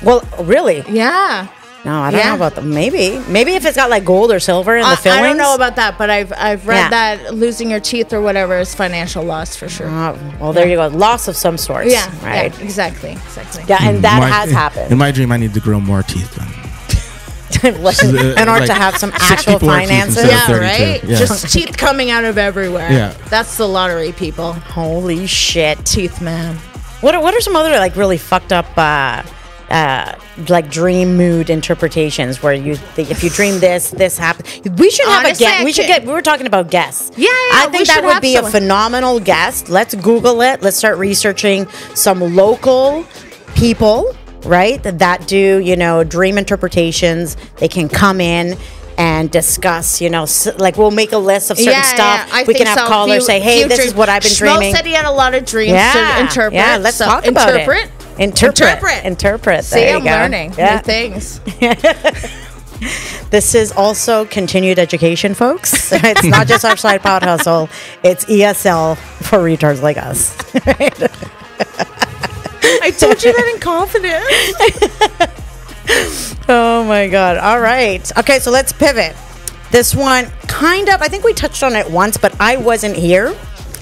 Well, really? Yeah. No, I don't Yeah. know about them. Maybe, maybe if it's got like gold or silver in the I, fillings. I don't know about that, but I've I've read Yeah. that losing your teeth or whatever is financial loss for sure. Oh, well, there you go. Loss of some sort. yeah, Right. yeah, exactly, exactly. Yeah, and that My- has happened. In my dream, I need to grow more teeth. Then. in order like to have some actual people are teeth finances. Yeah, right. Yeah. Just teeth coming out of everywhere. Yeah. that's the lottery, people. Holy shit! Teeth, man. What are, what are some other like really fucked up uh, uh, like dream mood interpretations where you think if you dream this, this happens? We should have Honestly, a guest. We should get. We were talking about guests. Yeah, yeah, I think that would be someone. a phenomenal guest. Let's Google it. Let's start researching some local people, right? That do you know dream interpretations. They can come in. And discuss, you know, like we'll make a list of certain yeah, stuff. yeah, I we can have so. callers say, "Hey, this dream- is what I've been Schmo dreaming." said he had a lot of dreams to interpret. Yeah, let's so talk about interpret. it. Interpret. Interpret. Interpret. See, I'm go. learning Yeah. new things. This is also continued education, folks. it's not just our side pod hustle; it's ESL for retards like us. I told you that in confidence. Oh my god! All right. Okay, so let's pivot. This one, kind of. I think we touched on it once, but I wasn't here,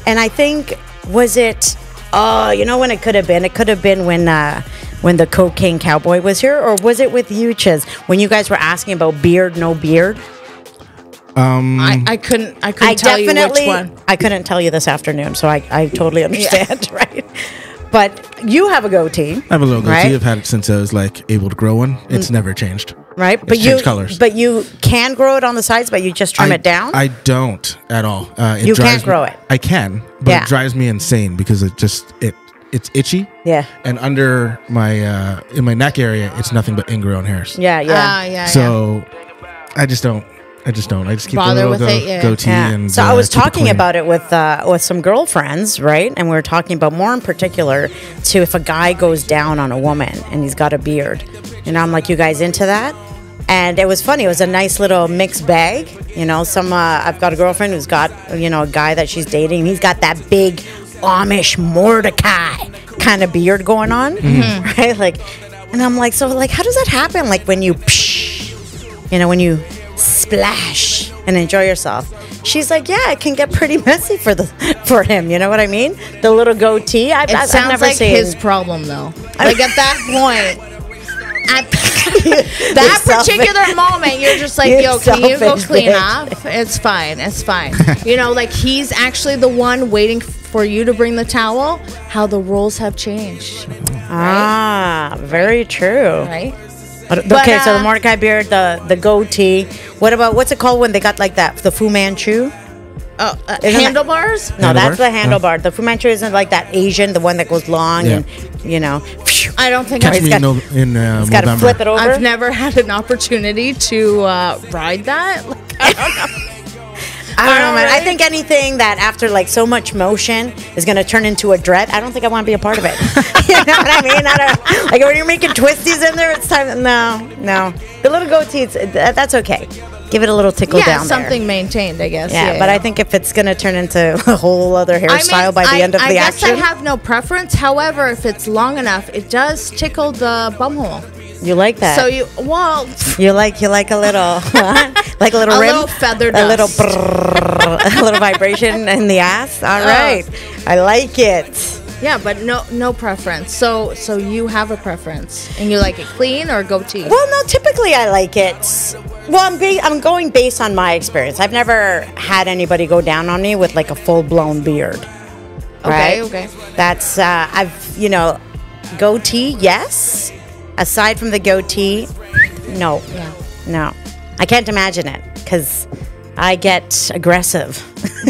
and I think was it. Oh, you know when it could have been. It could have been when. uh when the cocaine cowboy was here, or was it with you, Chiz? When you guys were asking about beard, no beard? I, I couldn't. I couldn't I tell you which one. I couldn't tell you this afternoon, so I, I totally understand, right? But you have a goatee. I have a little goatee. Right? I've had it since I was like able to grow one. It's never changed. right? It's but you, colors. but you can grow it on the sides, but you just trim I, it down. I don't at all. Uh, it You can't me- grow it. I can, but Yeah. it drives me insane because it just it it's itchy. yeah, And under my uh, in my neck area, it's nothing but ingrown hairs. yeah, yeah. Ah, yeah, yeah. So I just don't. I just don't. I just keep Bother with go- it, yeah. goatee Yeah. and. so uh, I was keep it talking about it with uh, with some girlfriends, right? And we were talking about more in particular to if a guy goes down on a woman and he's got a beard, and I'm like, you guys into that? and it was funny. It was a nice little mixed bag. You know, some uh, I've got a girlfriend who's got you know a guy that she's dating. He's got that big Amish Mordecai kind of beard going on, right? Like, and I'm like, so like, how does that happen? Like when you, psh, you know, when you splash and enjoy yourself. She's like, yeah, it can get pretty messy for the for him. You know what I mean? The little goatee. I, It I've, sounds I've never like seen. his problem, though. Like at that point, at that particular moment, you're just like, "Yo, can you go clean bitch. up? It's fine. It's fine." you know, like he's actually the one waiting for you to bring the towel. How the rules have changed, ah, very true. right? But- But, okay, so the Mordecai beard, the the goatee. What about what's it called when they got like that? The Fu Manchu. Uh, uh, Isn't that- handlebars. No, that's the Handlebar? handlebar. The Fu Manchu isn't like that Asian, the one that goes long Yeah. and you know. I don't think Catch I've, got- in, no, in uh, It's got to flip it over. I've never had an opportunity to uh, ride that. Like, I don't know. I man. I think anything that after like so much motion is going to turn into a dread, I don't think I want to be a part of it. you know what I mean? I don't, like when you're making twisties in there, it's time. No, no. The little goatee, that, that's okay. Give it a little tickle yeah, down something there. maintained, I guess. Yeah, but I think if it's going to turn into a whole other hairstyle by the I, end of I the guess action, I have no preference. However, if it's long enough, it does tickle the bumhole. You like that. So you, well, you like you like a little, like a little A rim, little feather a little, brrrr, a little vibration in the ass. All right, I like it. yeah, but no, no preference. So, so you have a preference, and you like it clean or goatee? Well, no, typically I like it. Well, I'm ba- I'm going based on my experience. I've never had anybody go down on me with like a full blown beard. Okay, right? okay. That's uh, I've you know, goatee yes. Aside from the goatee, no, Yeah. no, I can't imagine it because I get aggressive.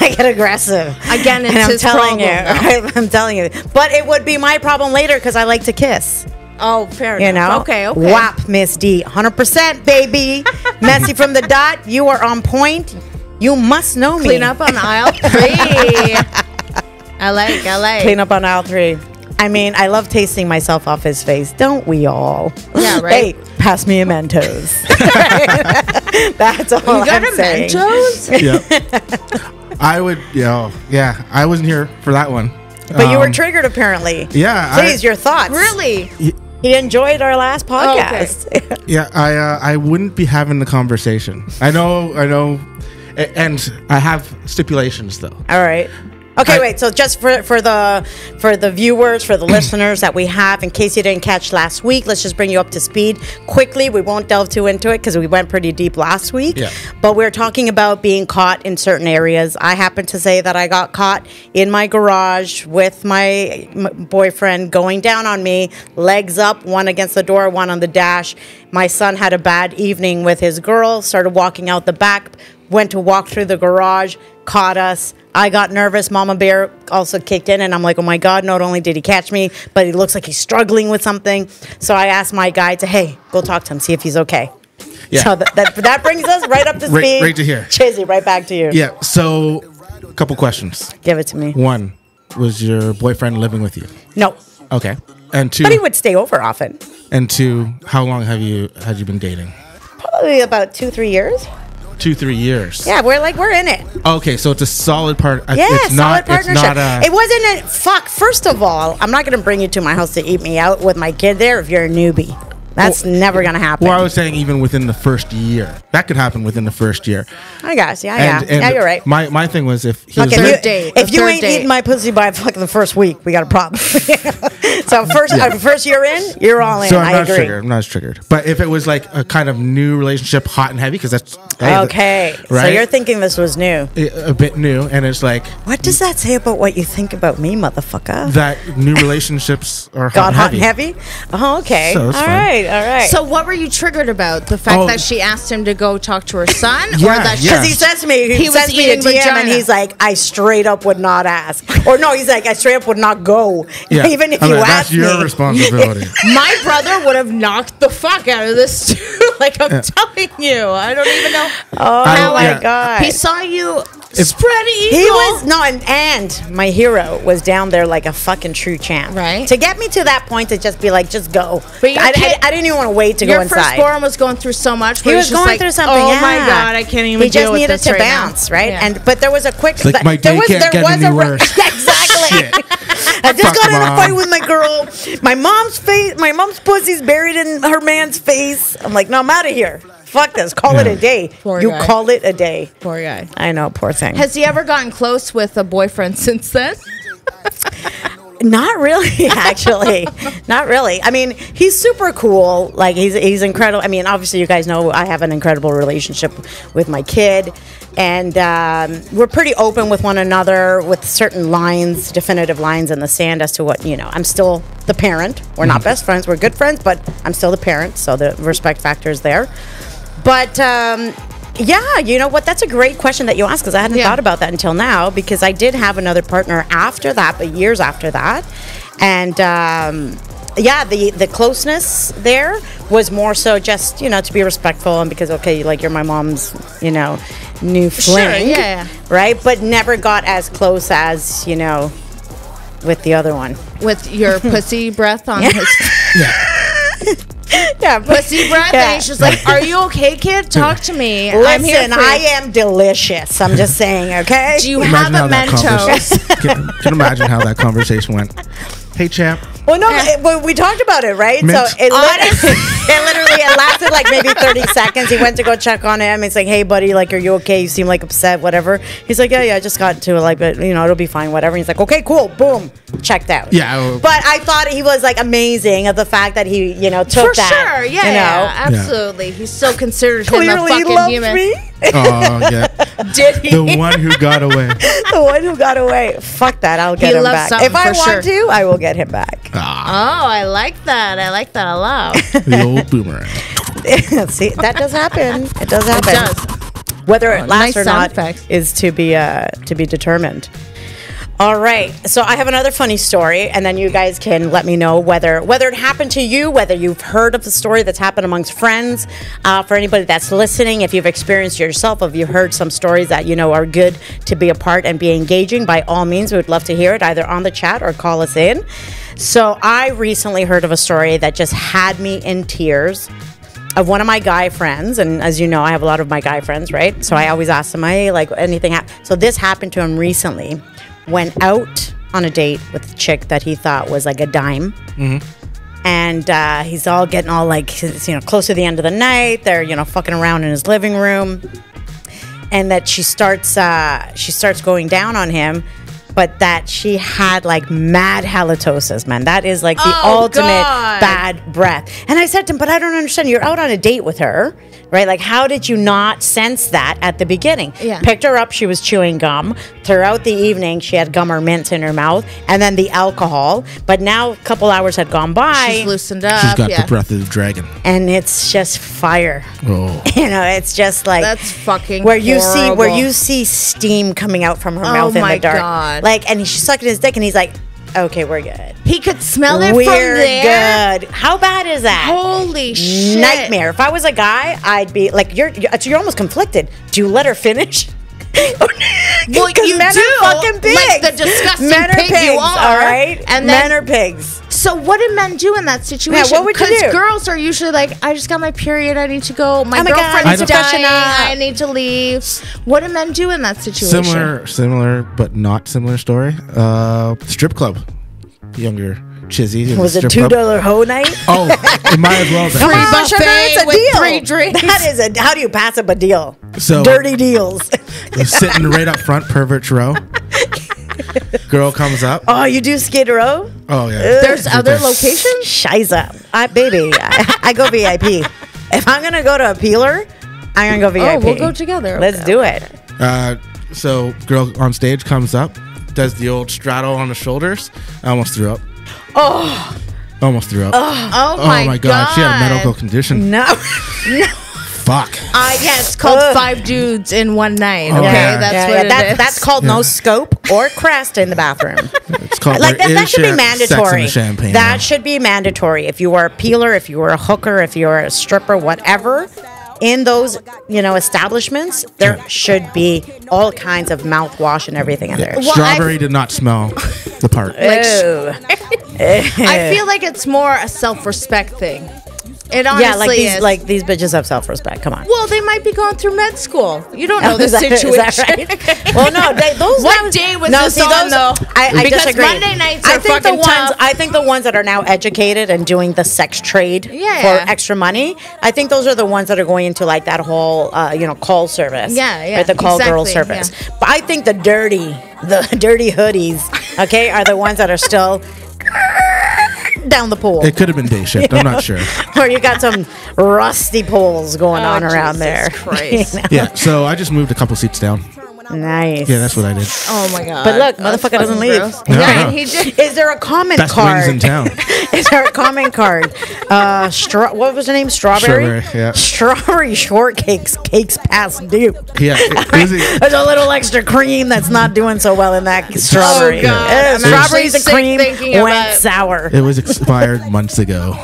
I get aggressive Again, it's and I'm telling problem, you, I'm telling you. But it would be my problem later because I like to kiss. oh, fair You enough. know? Okay, okay. WAP, Miss D. 100%, baby. Messy from the dot. You are on point. You must know me. Clean up on aisle three. I like, I like. Clean up on aisle three. I mean, I love tasting myself off his face. Don't we all? Yeah, right. Hey, pass me a Mentos. That's all You got I'm a saying. Mentos? yeah. I would, yeah, yeah. I wasn't here for that one. But you were Um, triggered, apparently. Yeah, I- Please, your thoughts. Really? He enjoyed our last Oh, okay. podcast. Yeah, I uh, I wouldn't be having the conversation. I know, I know, and I have stipulations though. All right. Okay, I- wait. So just for for the for the viewers, for the listeners that we have, in case you didn't catch last week, let's just bring you up to speed quickly. We won't delve too into it because we went pretty deep last week. Yeah. But we're talking about being caught in certain areas. I happen to say that I got caught in my garage with my, m boyfriend going down on me, legs up, one against the door, one on the dash. My son had a bad evening with his girl, started walking out the back, went to walk through the garage, caught us. I got nervous. Mama Bear also kicked in, and I'm like, oh my God, not only did he catch me, but he looks like he's struggling with something. So I asked my guy to, hey, go talk to him, see if he's okay. Yeah. So that, that, that brings us right up to Right- speed. right to here. Chizzy, right back to you. Yeah. So, a couple questions. Give it to me. One, was your boyfriend living with you? No. Okay. And two, But he would stay over often. and two, how long have you had you been dating? Probably about two, three years. Two, three years. Yeah, we're like, we're in it. Okay, so it's a solid part. uh, Yeah, it's solid not, partnership. It's not a, it wasn't a fuck. First of all, I'm not going to bring you to my house to eat me out with my kid there if you're a newbie. That's never going to happen. well, I was saying even within the first year. That could happen within the first year. I guess. Yeah, yeah. And, and yeah, you're right. My, my thing was if he Look, was if you, date, if you ain't date. eating my pussy by fucking the first week, we got a problem. so first, uh, first you're in, you're all in. so I'm I not agree. triggered. I'm not as triggered. But if it was like a kind of new relationship, hot and heavy, because that's hey, Okay, so right? you're thinking this was new. a a bit new, and it's like What does that say about what you think about me, motherfucker? that new relationships are hot, Got and, hot heavy. and heavy? Oh, okay. So all it's fine. Right, all right. So what were you triggered about? The fact Oh. that she asked him to go talk to her son, or Yeah, that yeah. Because he says to me, he, He was sends me a eating DM and he's like, I straight up would not ask. Or no, he's like, I straight up would not go. Yeah. Even if I'm you like, asked that's your responsibility. my brother would have knocked the fuck out of this too. like I'm telling you, I don't even know. Oh I- my yeah. God. He saw you Spread eagle. He was no, and, and my hero was down there like a fucking true champ. Right. To get me to that point to just be like, just go. But I, kid- I, I didn't even want to wait to go inside. Your firstborn was going through so much. he was going like, through something. Oh yeah. my god, I can't even. He just deal with needed this to right now." bounce, right? Yeah. And but there was a quick. like but my there was can't there get was any a re- worse. exactly. I just Fuck got in a fight with my girl. My mom's face, my mom's pussy's buried in her man's face. I'm like, no, I'm out of here. Fuck this. Call it a day. Poor you guy. call it a day. Poor guy. I know, poor thing. Has he ever gotten close with a boyfriend since then? Not really, actually. Not really. I mean, he's super cool. Like he's he's incredible. I mean, obviously, you guys know I have an incredible relationship with my kid, and um, we're pretty open with one another with certain lines, definitive lines in the sand as to what you know. I'm still the parent. We're not best friends. We're good friends, but I'm still the parent. So the respect factor is there. But um, yeah, you know what? That's a great question that you asked because I hadn't Yeah. thought about that until now because I did have another partner after that, but years after that. And um, yeah, the, the closeness there was more so just, you know, to be respectful and because, okay, like you're my mom's, you know, new fling. yeah, yeah. Right? But never got as close as, you know, with the other one. With your pussy breath on his Yeah, but pussy breath, Yeah. and he's just like, "Are you okay, kid? Talk to me. I'm here Listen, for. I am delicious. I'm just saying, okay? Do you Imagine have a that Mentos? conversation. can, can imagine how that conversation went. Hey, champ. Well, no, Yeah. it, well, we talked about it, right? Mint. So it, lit- it literally it lasted like maybe 30 seconds. He went to go check on him. He's like, hey, buddy, like, are you okay? You seem like upset, whatever. He's like, yeah, yeah, I just got to like, but, you know, it'll be fine, whatever. He's like, okay, cool, boom, checked out. Yeah, well- But I thought he was like amazing of the fact that he, you know, took For that. sure, yeah, you know? yeah, absolutely. He's so considered him a Clearly he fucking loves human. me. Oh, yeah. Did he? The one who got away. the one who got away. Fuck that. I'll get He him back. If I for want sure. to, I will get him back. Ah, Oh, I like that. I like that a lot. the old boomerang. See, that does happen. It does happen. It does. Whether it Oh, lasts nice or not effects. is to be uh, to be determined. All right, so I have another funny story, and then you guys can let me know whether whether it happened to you, whether you've heard of the story that's happened amongst friends. Uh, for anybody that's listening, if you've experienced yourself, if you've heard some stories that you know are good to be a part and be engaging, by all means, we would love to hear it either on the chat or call us in. So I recently heard of a story that just had me in tears of one of my guy friends, and as you know, I have a lot of my guy friends, right? So I always ask them, "Hey, like anything?" so this happened to him recently. Went out on a date with a chick that he thought was like a dime, and uh, he's all getting all like, you know, close to the end of the night. They're you know fucking around in his living room, and that she starts uh, she starts going down on him. But that she had like mad halitosis, man. That is like the Oh, ultimate God. bad bad breath. And I said to him, but I don't understand. You're out on a date with her, right? Like, how did you not sense that at the beginning? Yeah. Picked her up. She was chewing gum. Throughout the evening, she had gum or mint in her mouth, and then the alcohol. But now a couple hours had gone by, She's loosened up. She's got yeah. the breath of the dragon. and it's just fire. Oh. You know, it's just like That's fucking where you see where you see steam coming out from her Oh mouth in the dark. God. Like, and she's sucking his dick, and he's like, "Okay, we're good. He could smell it We're from there. good. How bad is that? Holy shit! nightmare. If I was a guy, I'd be like, you're you're, you're almost conflicted. Do you let her finish? Well, 'Cause you men do, are fucking pigs. like the disgusting men are pig pigs, you are, all right. and men then- are pigs. So what do men do in that situation? what would you do? girls are usually like, I just got my period. I need to go. My Oh my God, girlfriend I is to dying. I need to leave. What do men do in that situation? Similar, similar, but not similar story. Uh, strip club. Younger Chizzy. in Was it two dollar dollar hoe night? Oh, it might as well. Come Been. on, buffet sugar, it's a with deal. three drinks. That is a. How do you pass up a deal? So- dirty deals. Sitting right up front, pervert row. Girl comes up. oh, you do Skid Row? Oh yeah. There's Right other locations. Shiza, I, baby, I, I go VIP. If I'm gonna go to a peeler, I'm gonna go VIP. Oh, we'll go together. Let's Okay. do it. Uh, so girl on stage comes up, does the old straddle on the shoulders. I almost threw up. Oh Almost threw up. Oh, oh my, god. she had a medical condition. no, no. Fuck. Uh, yeah, it's called Ugh. Five Dudes in One Night. Oh, Okay, yeah. that's Yeah, what yeah, it that's, that's called no scope or crest in the bathroom. It's called like that, There that Is should be Cha- Sex in mandatory. the Champagne. That should be mandatory. If you are a peeler, if you are a hooker, if you are a stripper, whatever, in those, you know, establishments, there should be all kinds of mouthwash and everything in there. Well, Strawberry I- did not smell the part. Ew. I feel like it's more a self-respect thing. It honestly yeah, like these is. like these bitches have self respect. Come on. well, they might be going through med school. You don't know the that- situation. right? well, no, they, those. What ones- day was no, this see, on, those, though? I, I Because disagree. Monday nights I think the ones. tough. I think the ones that are now educated and doing the sex trade Yeah. for extra money. I think those are the ones that are going into like that whole, uh, you know, call service. Yeah, yeah, Right, the call girl exactly, service. But I think the dirty, the dirty hoodies, okay, are the ones that are still down the pool. It could have been day shift. I'm not sure. or you got some rusty poles going oh, on around Oh, Jesus there. Christ. You know? Yeah, so I just moved a couple seats down. Nice. Yeah, that's what I did. Oh my god. But look, That's motherfucker doesn't fucking leave. No, yeah, no. he did. Is there a comment Best card? wings in town. Is there a comment card? Uh, stra- what was the name? Strawberry. Strawberry, yeah. Strawberry shortcakes, cakes past due. Yeah, it was a- There's a little extra cream that's not doing so well in that strawberry. Oh, God. Uh, strawberries and cream went sour. it was expired months ago.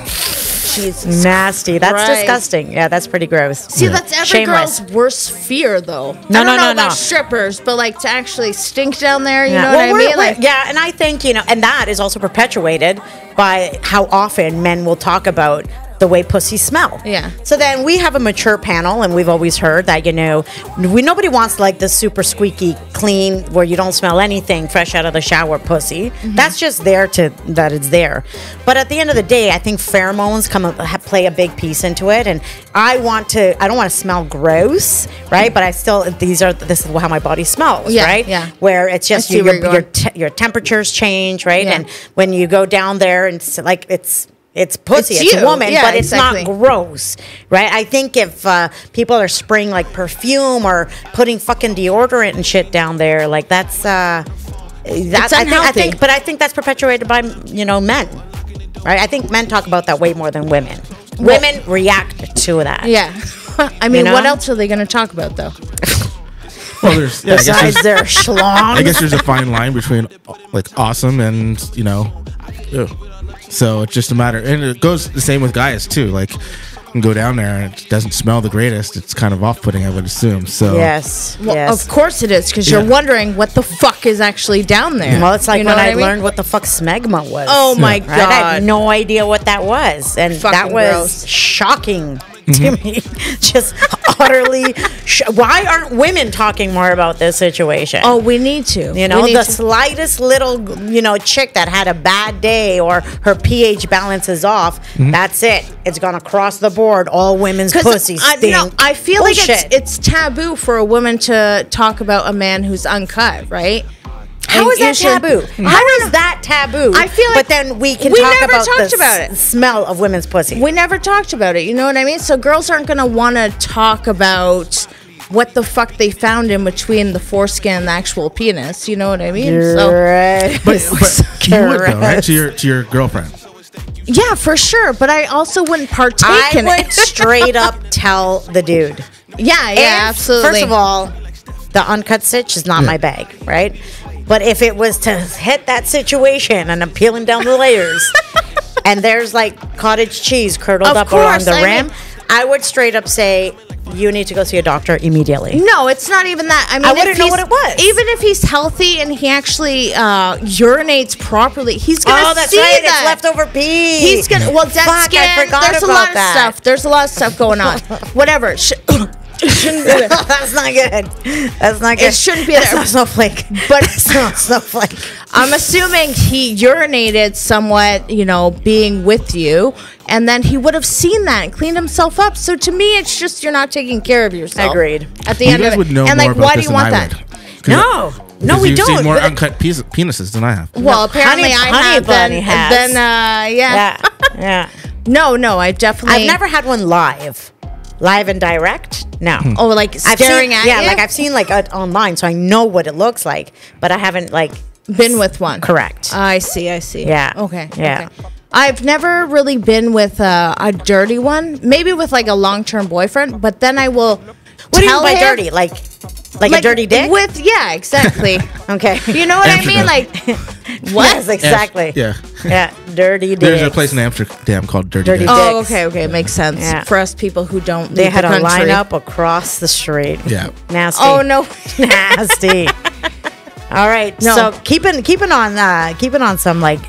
Jesus. Nasty. That's Christ. disgusting. Yeah, that's pretty gross. See, Yeah. that's every Shameless. girl's worst fear, though. No, I don't no, know no, about no. strippers, but like to actually stink down there, you Yeah. know Well, what I mean? Like, yeah, and I think you know, and that is also perpetuated by how often men will talk about the way pussies smell. Yeah. So then we have a mature panel, and we've always heard that you know, we nobody wants like the super squeaky clean where you don't smell anything fresh out of the shower pussy. Mm-hmm. That's just there to that it's there. But at the end of the day, I think pheromones come up, play a big piece into it, and I want to. I don't want to smell gross, right? But I still these are this is how my body smells, Yeah, right? yeah. Where it's just see your your, you're your, going. te- your temperatures change, right? Yeah. And when you go down there and it's like it's it's pussy, It's it's, a woman, Yeah, but it's exactly. not gross, right? I think if uh, people are spraying like perfume or putting fucking deodorant and shit down there, like that's uh, that, I think, I unhealthy. think, but I think that's perpetuated by you know men, right? I think men talk about that way more than women. Women react to that. yeah. I mean, know? what else are they going to talk about, though? Well, there's yeah, I guess Besides there's, their schlong. I guess there's a fine line between like awesome and you know, ew. So it's just a matter, and it goes the same with guys too. Like, you can go down there and it doesn't smell the greatest. It's kind of off-putting, I would assume. So Yes. Well, yes. of course it is, because you're wondering what the fuck is actually down there. Well, it's like You know when what I, mean? learned what the fuck smegma was. Oh my Right? I had no idea what that was, and that was gross. shocking Mm-hmm. to me. Just utterly. Sh- Why aren't women talking more about this situation? Oh, we need to. You know, the to- slightest little, you know, chick that had a bad day or her pH balance is off, Mm-hmm. that's it. It's gone across the board. All women's pussies I, stink. no, I feel like it's, it's taboo for a woman to talk about a man who's uncut, right? How And is you that should- taboo? Mm-hmm. How is that taboo? I feel like but then we can we talk never about talked the about s- it. smell of women's pussy. We never talked about it. You know what I mean? So girls aren't going to want to talk about what the fuck they found in between the foreskin and the actual penis. You know what I mean? So Right. but, but you would though, right? To your to your girlfriend. yeah, for sure. But I also wouldn't partake I in would it. straight up tell the dude. yeah, yeah, If- absolutely. First of all, the uncut stitch is not my bag, right? But if it was to hit that situation and I'm peeling down the layers and there's like cottage cheese curdled Of up around course, the I rim, mean- I would straight up say, you need to go see a doctor immediately. No, it's not even that. I mean, I wouldn't know he's- what it was. Even if he's healthy and he actually uh, urinates properly, he's gonna Oh, that's see right. that. It's leftover pee. He's gonna well, dead Fuck, I skin. forgot There's a about lot that. of stuff. There's a lot of stuff going on. Whatever. Sh- shouldn't be there. That's not good. That's not good. It shouldn't be That's there. not snowflake. But- it's not snowflake. I'm assuming he urinated somewhat, you know, being with you, and then he would have seen that and cleaned himself up. So to me, it's just you're not taking care of yourself. Agreed. At the You end guys of it, would know and more like, about why do this you than want I that? would. 'Cause- No. No, 'cause we you've don't. seen more But- uncut pieces, penises than I have. Well, apparently Honey- I Honey have. Then, Bunny has. then uh, yeah. yeah. Yeah. No, no, I definitely. I've never had one live. Live and direct? No. Oh, like I've staring seen, at yeah, you. like I've seen like uh, online, so I know what it looks like, but I haven't like been with one. correct. I see. I see. Yeah. Okay. Yeah. Okay. I've never really been with a, a dirty one. Maybe with like a long term boyfriend, but then I will. what do you mean tell by him- dirty? Like Like, a dirty dick? With yeah, exactly. okay. you know what I mean? Like what? Yes, exactly. Yeah. Yeah, dirty dick. There's a place in Amsterdam called Dirty, Dirty Dicks. Dick. Oh, okay, okay, okay, makes sense Yeah. for us people who don't. They had the a country. lineup across the street. Yeah. Nasty. Oh no, nasty. All right. No. So keeping keeping on uh, keeping on some like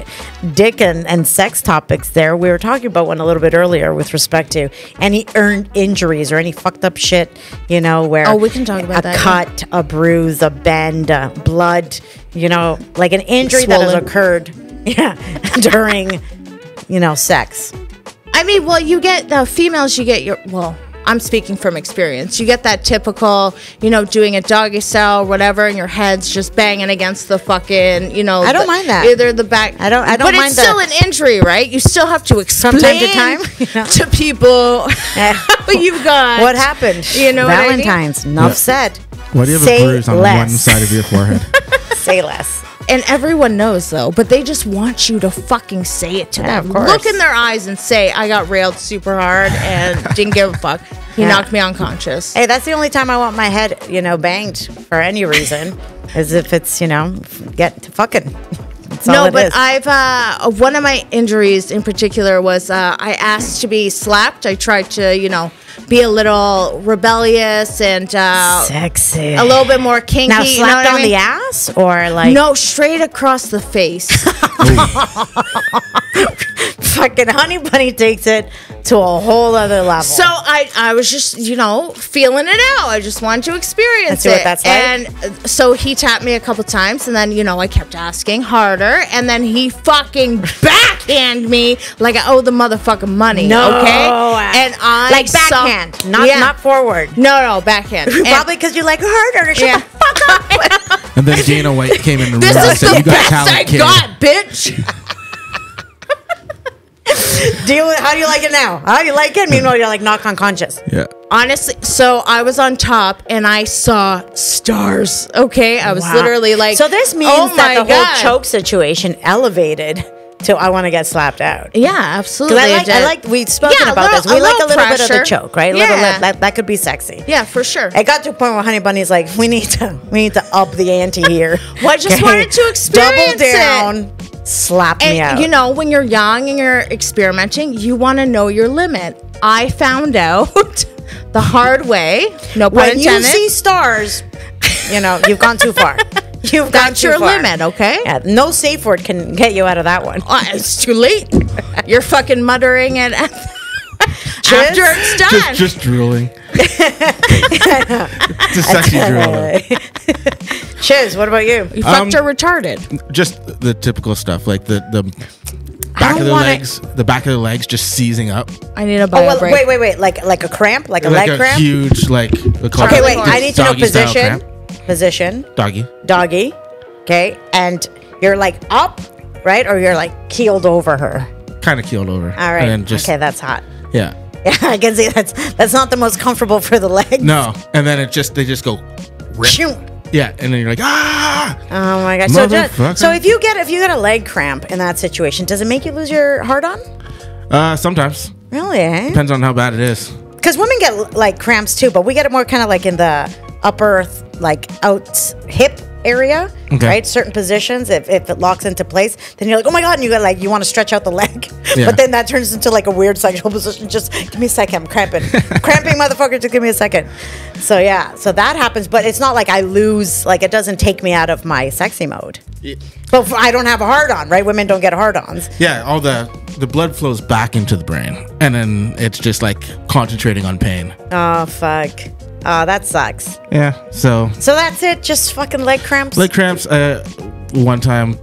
dick and, and sex topics there. We were talking about one a little bit earlier with respect to any earned injuries or any fucked up shit, you know, where Oh, we can talk about a that, yeah. cut, a bruise, a bend, uh, blood, you know, like an injury that has occurred yeah, during you know, sex. I mean, well, you get the females. You get your well. I'm speaking from experience. You get that typical, you know, doing a doggy style, or whatever, and your head's just banging against the fucking, you know. I don't the- mind that. Either the back. I don't- I don't But mind it's still that. an injury, right? You still have to explain time to time, you know. to people Yeah. what you've got. What happened? You know what I mean? Valentine's. Enough said. What do you have Say a bruise on one side of your forehead? Say less. And everyone knows though, but they just want you to fucking say it to Yeah, them. of course. Look in their eyes and say, "I got railed super hard and didn't give a fuck. He Yeah. knocked me unconscious." Hey, that's the only time I want my head, you know, banged for any reason, is if it's, you know, get to fucking. That's no, but is. I've uh, one of my injuries in particular was uh, I asked to be slapped. I tried to, you know, be a little rebellious and uh, sexy. a little bit more kinky. now you know slapped I on mean? the ass or like No, straight across the face. fucking Hunny Bunny takes it to a whole other level. So I, I was just, you know, feeling it out. I just wanted to experience Let's see it. what that's like. And so he tapped me a couple times, and then, you know, I kept asking harder, and then he fucking backhand me like I owe the motherfucking money. no, okay. And I like saw- backhand, not Yeah. not forward. No, no, backhand. Probably because you're like harder. Shut Yeah. the fuck up. And then Dana White came in the room This and is said, the "You got best talent, I kid." got, bitch. Deal with, how do you like it now? How do you like it? Meanwhile, you're like knock unconscious. Yeah. Honestly, so I was on top and I saw stars. Okay, I was Wow. literally like, so this means oh that the God. whole choke situation elevated to I want to get slapped out. Yeah, absolutely. I like, I like, we've spoken Yeah, about little- this. We a like a little little bit of the choke, right? A little Yeah. that, that could be sexy. Yeah, for sure. It got to a point where Hunny Bunny's like, we need to, we need to up the ante here. Well, I just wanted to experience Double it. Slap me out. You know, when you're young and you're experimenting, you want to know your limit. I found out the hard way. No pun when you intended. see stars, you know you've gone too far. You've too your far. limit, okay? Yeah, no safe word can get you out of that one. Uh, it's too late. You're fucking muttering it after it's done. Just, just drooling. it's a sexy drool. Chiz, what about you? you Um, fucked her retarded. Just the typical stuff, like the the back of the wanna- legs, the back of the legs just seizing up, I need a Oh, well, break. wait, wait, wait. Like like a cramp, like a leg a cramp. huge like. okay, wait. I need to know position. Position. Doggy. Doggy. Okay, and you're like up, right, or you're like keeled over her. Kind of keeled over. All right. And then just okay, that's hot. Yeah. Yeah, I can see that's that's not the most comfortable for the legs. No, and then it just they just go. Rip. Shoot. Yeah, and then you're like ah. Oh my gosh. So, just, so if you get if you get a leg cramp in that situation, does it make you lose your heart on? Uh, sometimes Really? Eh? depends on how bad it is. Because women get like cramps too, but we get it more kind of like in the upper like out hip area, Okay. right? Certain positions. If, if it locks into place, then you're like, oh my god, and you got like you want to stretch out the leg, Yeah. but then that turns into like a weird sexual position. Just give me a second, I'm cramping, cramping, motherfucker. Just give me a second. So yeah, so that happens, but it's not like I lose. Like it doesn't take me out of my sexy mode. But I don't have a hard on, right? Women don't get hard ons. Yeah, all the the blood flows back into the brain, and then it's just like concentrating on pain. Oh fuck. Oh, that sucks. Yeah. So So that's it. Just fucking leg cramps. leg cramps. Uh, one time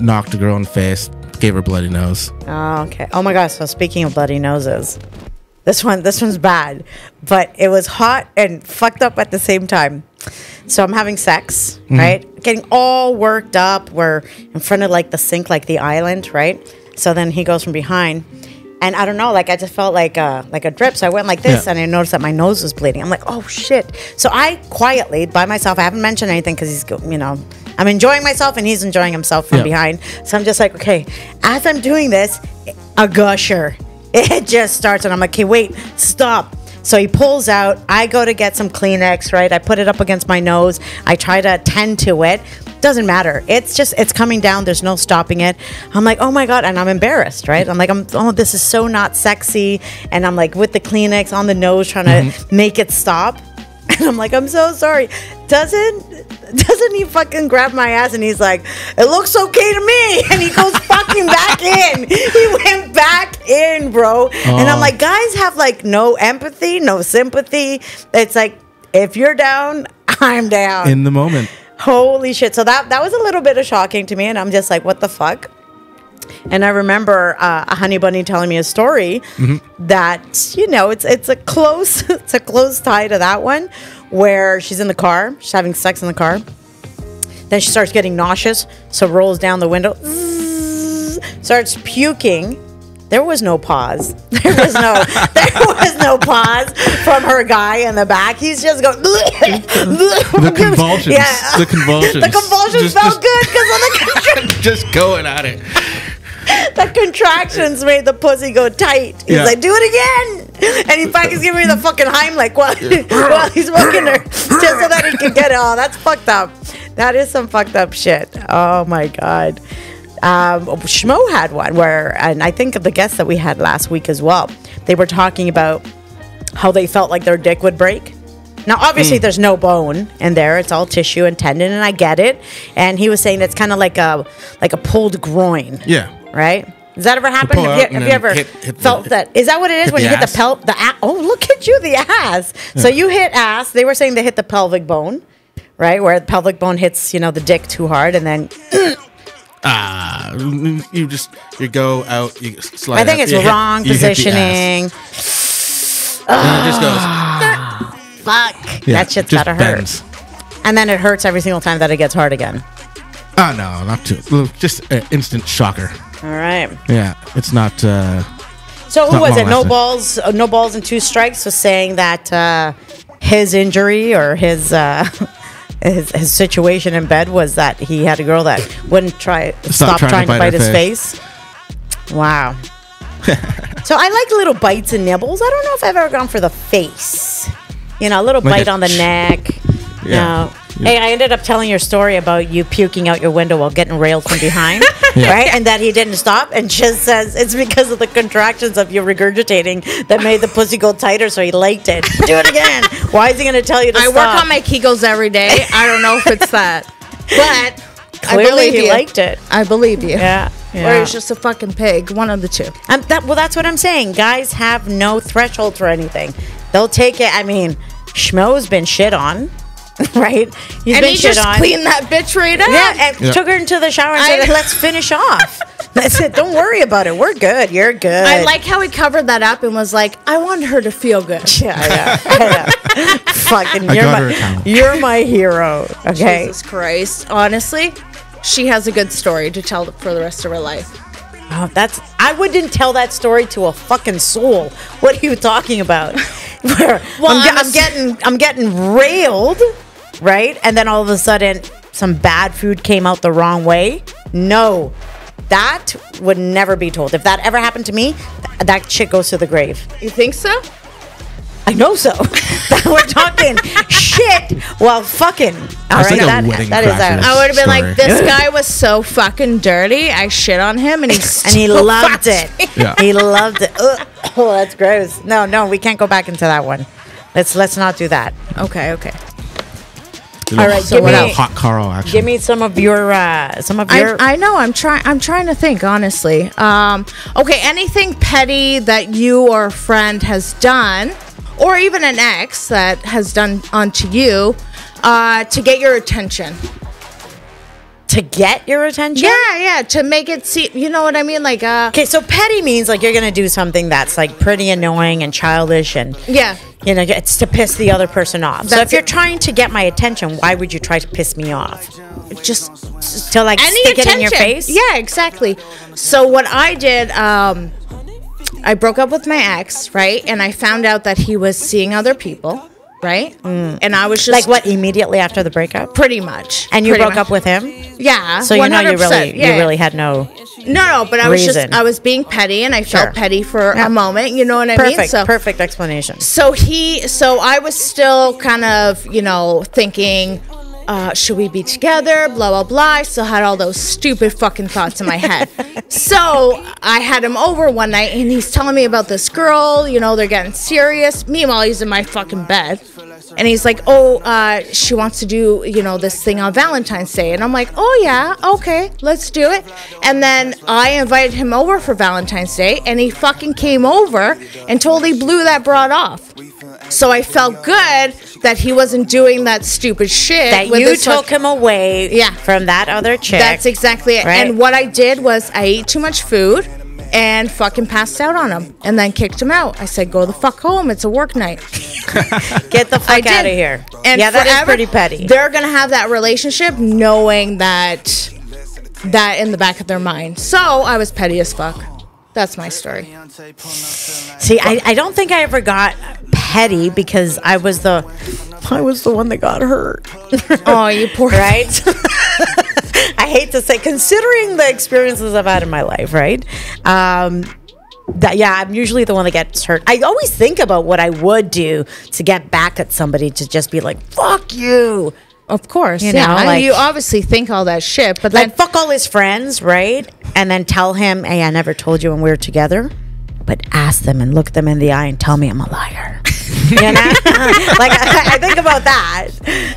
knocked a girl in the face, gave her bloody nose. Oh, okay. Oh my gosh. So speaking of bloody noses, this one, this one's bad, but it was hot and fucked up at the same time. So I'm having sex, right? Getting all worked up. We're in front of like the sink, like the island, right? So then he goes from behind, and I don't know, like I just felt like a like a drip. So I went like this, Yeah. and I noticed that my nose was bleeding. I'm like, oh shit. So I quietly by myself. I haven't mentioned anything because he's, go- you know, I'm enjoying myself and he's enjoying himself from Yeah. behind. So I'm just like, okay. As I'm doing this, a gusher, it just starts, and I'm like, okay, wait, stop. So he pulls out. I go to get some Kleenex, right? I put it up against my nose. I try to attend to it. Doesn't matter. It's just it's coming down. There's no stopping it. I'm like, oh my god, and I'm embarrassed, right? I'm like, I'm oh, this is so not sexy, and I'm like with the Kleenex on the nose, trying to mm-hmm. make it stop. And I'm like, I'm so sorry. Doesn't doesn't he fucking grab my ass and he's like, it looks okay to me. And he goes fucking back in. He went back in, bro. And I'm Oh. like, guys have like no empathy, no sympathy. It's like, if you're down, I'm down. In the moment. Holy shit. So that that was a little bit of shocking to me. And I'm just like, what the fuck? And I remember uh, a Hunny Bunny telling me a story that you know it's it's a close it's a close tie to that one where she's in the car she's having sex in the car. Then she starts getting nauseous so rolls down the window zzz, starts puking. There was no pause. There was no there was no pause from her guy in the back. He's just going The convulsions. yeah. The convulsions. the convulsions Just- felt just- good because of the Just going at it. the contractions made the pussy go tight. He's Yeah. like, do it again. And he fucking giving me the fucking Heimlich while, while he's fucking her just so that he can get it. Oh, that's fucked up. That is some fucked up shit. Oh my God. Um, Schmo had one where, and I think of the guests that we had last week as well, they were talking about how they felt like their dick would break. Now, obviously, Hmm. there's no bone in there; it's all tissue and tendon, and I get it. And he was saying it's kind of like a like a pulled groin Yeah. Right? Does that ever happen? Have you, have you ever hit- hit the- felt that? Is that what it is when you hit the pel the ass? Oh, look at you, the ass. So you hit ass. They were saying they hit the pelvic bone, right? Where the pelvic bone hits, you know, the dick too hard, and then Ah, you just you go out. You slide. I think it's wrong hit positioning. and it just goes. Fuck, Yeah, that shit's gotta hurt. bends. And then it hurts every single time that it gets hard again. Oh no, not too. Just an instant shocker. All right. Yeah, it's not. uh So who not was it? No balls, uh, no balls and two strikes was saying that uh, his injury or his, uh, his his situation in bed was that he had a girl that wouldn't try stop, trying, to bite, his her face. Wow. so I like little bites and nibbles. I don't know if I've ever gone for the face. You know, a little Like bite a on the ch- neck. Yeah. No. Hey, I ended up telling your story about you puking out your window while getting railed from behind, Yeah. right? And that he didn't stop and just says it's because of the contractions of you regurgitating that made the pussy go tighter, so he liked it. Do it again. Why is he going to tell you to I stop? work on my Kegels every day. I don't know if it's that, but I Clearly, believe he you. liked it. I believe you. Yeah. Or yeah. he's just a fucking pig. One of the two. Um, that, well, that's what I'm saying. Guys have no threshold for anything. They'll take it. I mean, Schmo's been shit on, right? He's and been he shit just on. cleaned that bitch right up. Yeah, and Yeah. took her into the shower and I- said, "Let's finish off." That's it. Don't worry about it. We're good. You're good. I like how he covered that up and was like, I want her to feel good. Yeah, I know. I know. Fucking, I you're my, her a towel. you're my hero. Okay. Jesus Christ. Honestly, she has a good story to tell for the rest of her life. Oh, that's. I wouldn't tell that story to a fucking soul. What are you talking about? Well, I'm, I'm I'm getting, I'm getting railed, right? And then all of a sudden, some bad food came out the wrong way. No, that would never be told. If that ever happened to me, th- that shit goes to the grave. You think so? I know so. We're talking shit while fucking. All That's right, like a that, wedding that is crasher. out. I would have been like, this guy was so fucking dirty. I shit on him and he and he loved it. Yeah. He loved it. Ugh. Oh, that's gross. No, no, we can't go back into that one. Let's let's not do that. Okay, okay. All right, give what me- else? Hot Carl action. Give me some of your uh some of your I, I know. I'm trying. I'm trying to think honestly. Um, okay, anything petty that you or a friend has done, or even an ex that has done onto you, uh, to get your attention. To get your attention. Yeah, yeah. To make it seem, you know what I mean? Like, uh, Okay, so petty means like you're gonna do something that's like pretty annoying and childish, and yeah. you know it's to piss the other person off. so That's if you're it. trying to get my attention, why would you try to piss me off? Just To like any stick attention. it in your face? Yeah, exactly. So what I did, um, I broke up with my ex, right? And I found out that he was seeing other people, right? Mm. And I was just Like what? Immediately after the breakup, Pretty much. and you broke much. up with him. Yeah. So you know you really, Yeah, you yeah. really had no No, no, but I was reason. just I was being petty and I Sure. felt petty for Yeah. a moment. You know what I mean? perfect, So perfect explanation. so he so I was still kind of you know thinking. Uh, should we be together? Blah blah blah. I still had all those stupid fucking thoughts in my head. so I had him over one night, and he's telling me about this girl. You know, they're getting serious. Meanwhile, he's in my fucking bed, and he's like, "Oh, uh, she wants to do you know this thing on Valentine's Day," and I'm like, "Oh yeah, okay, let's do it." And then I invited him over for Valentine's Day, and he fucking came over and totally blew that broad off. So I felt good that he wasn't doing that stupid shit. That with you took him away Yeah. from that other chick. That's exactly it. Right. And what I did was I ate too much food and fucking passed out on him and then kicked him out. I said, "Go the fuck home. It's a work night." Get the fuck out of here. And yeah, that is forever, pretty petty. They're gonna have that relationship knowing that that in the back of their mind. So I was petty as fuck. That's my story. See, I, I don't think I ever got petty because I was the I was the one that got hurt. Oh, you poor right? I hate to say, considering the experiences I've had in my life, right? Um, that yeah, I'm usually the one that gets hurt. I always think about what I would do to get back at somebody to just be like, "Fuck you." Of course, You yeah. know, I- like- you obviously think all that shit, but then Like fuck all his friends, right? And then tell him, "Hey, I never told you when we were together." But ask them and look them in the eye and tell me I'm a liar. You know, like I, I think about that.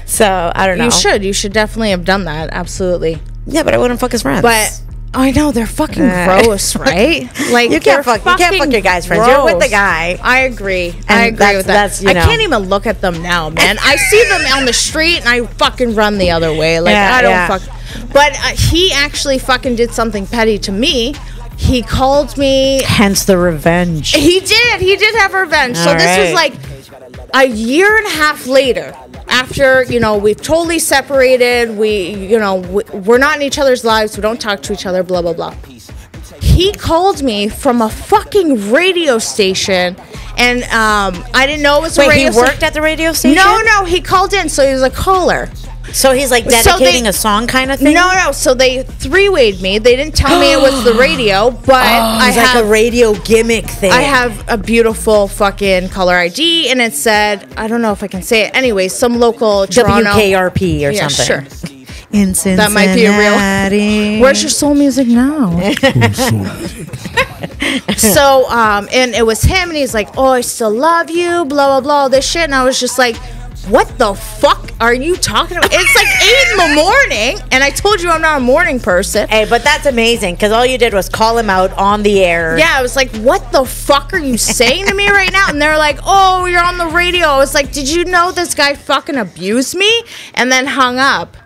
So I don't know. you should. You should definitely have done that. Absolutely. Yeah, but I wouldn't fuck his friends. But I know they're fucking Uh, gross, right? Like You can't fuck- you can't fuck your guy's friends. You're with the guy. I agree. I agree with that. that's, you I can't even look at them now, man. I see them on the street and I fucking run the other way. Like Yeah, I don't yeah. fuck. But uh, he actually fucking did something petty to me. He called me hence the revenge. He did. He did have revenge. so All this was like a year and a half later. After you know we've totally separated, we you know we, we're not in each other's lives. We don't talk to each other. Blah blah blah. He called me from a fucking radio station, and um, I didn't know it was a Wait, he radio. sta- worked at the radio station. No, no, he called in, so he was a caller. So he's like So they- dedicating a song kind of thing. No, no. So they three-wayed me. They didn't tell me it was the radio, but I like have a radio gimmick thing. I have a beautiful fucking color ID, and it said, I don't know if I can say it. Anyway, some local Toronto. WKRP or Yeah, something. sure. In That might be a real- Cincinnati. Where's your soul music now? so, um, and it was him, and he's like, "Oh, I still love you," blah blah blah, all this shit, and I was just like. What the fuck are you talking about? It's like eight in the morning, and I told you I'm not a morning person. Hey, but that's amazing because all you did was call him out on the air. Yeah, I was like, what the fuck are you saying to me right now? And they're like, oh, you're on the radio. I was like, did you know this guy fucking abused me? And then hung up.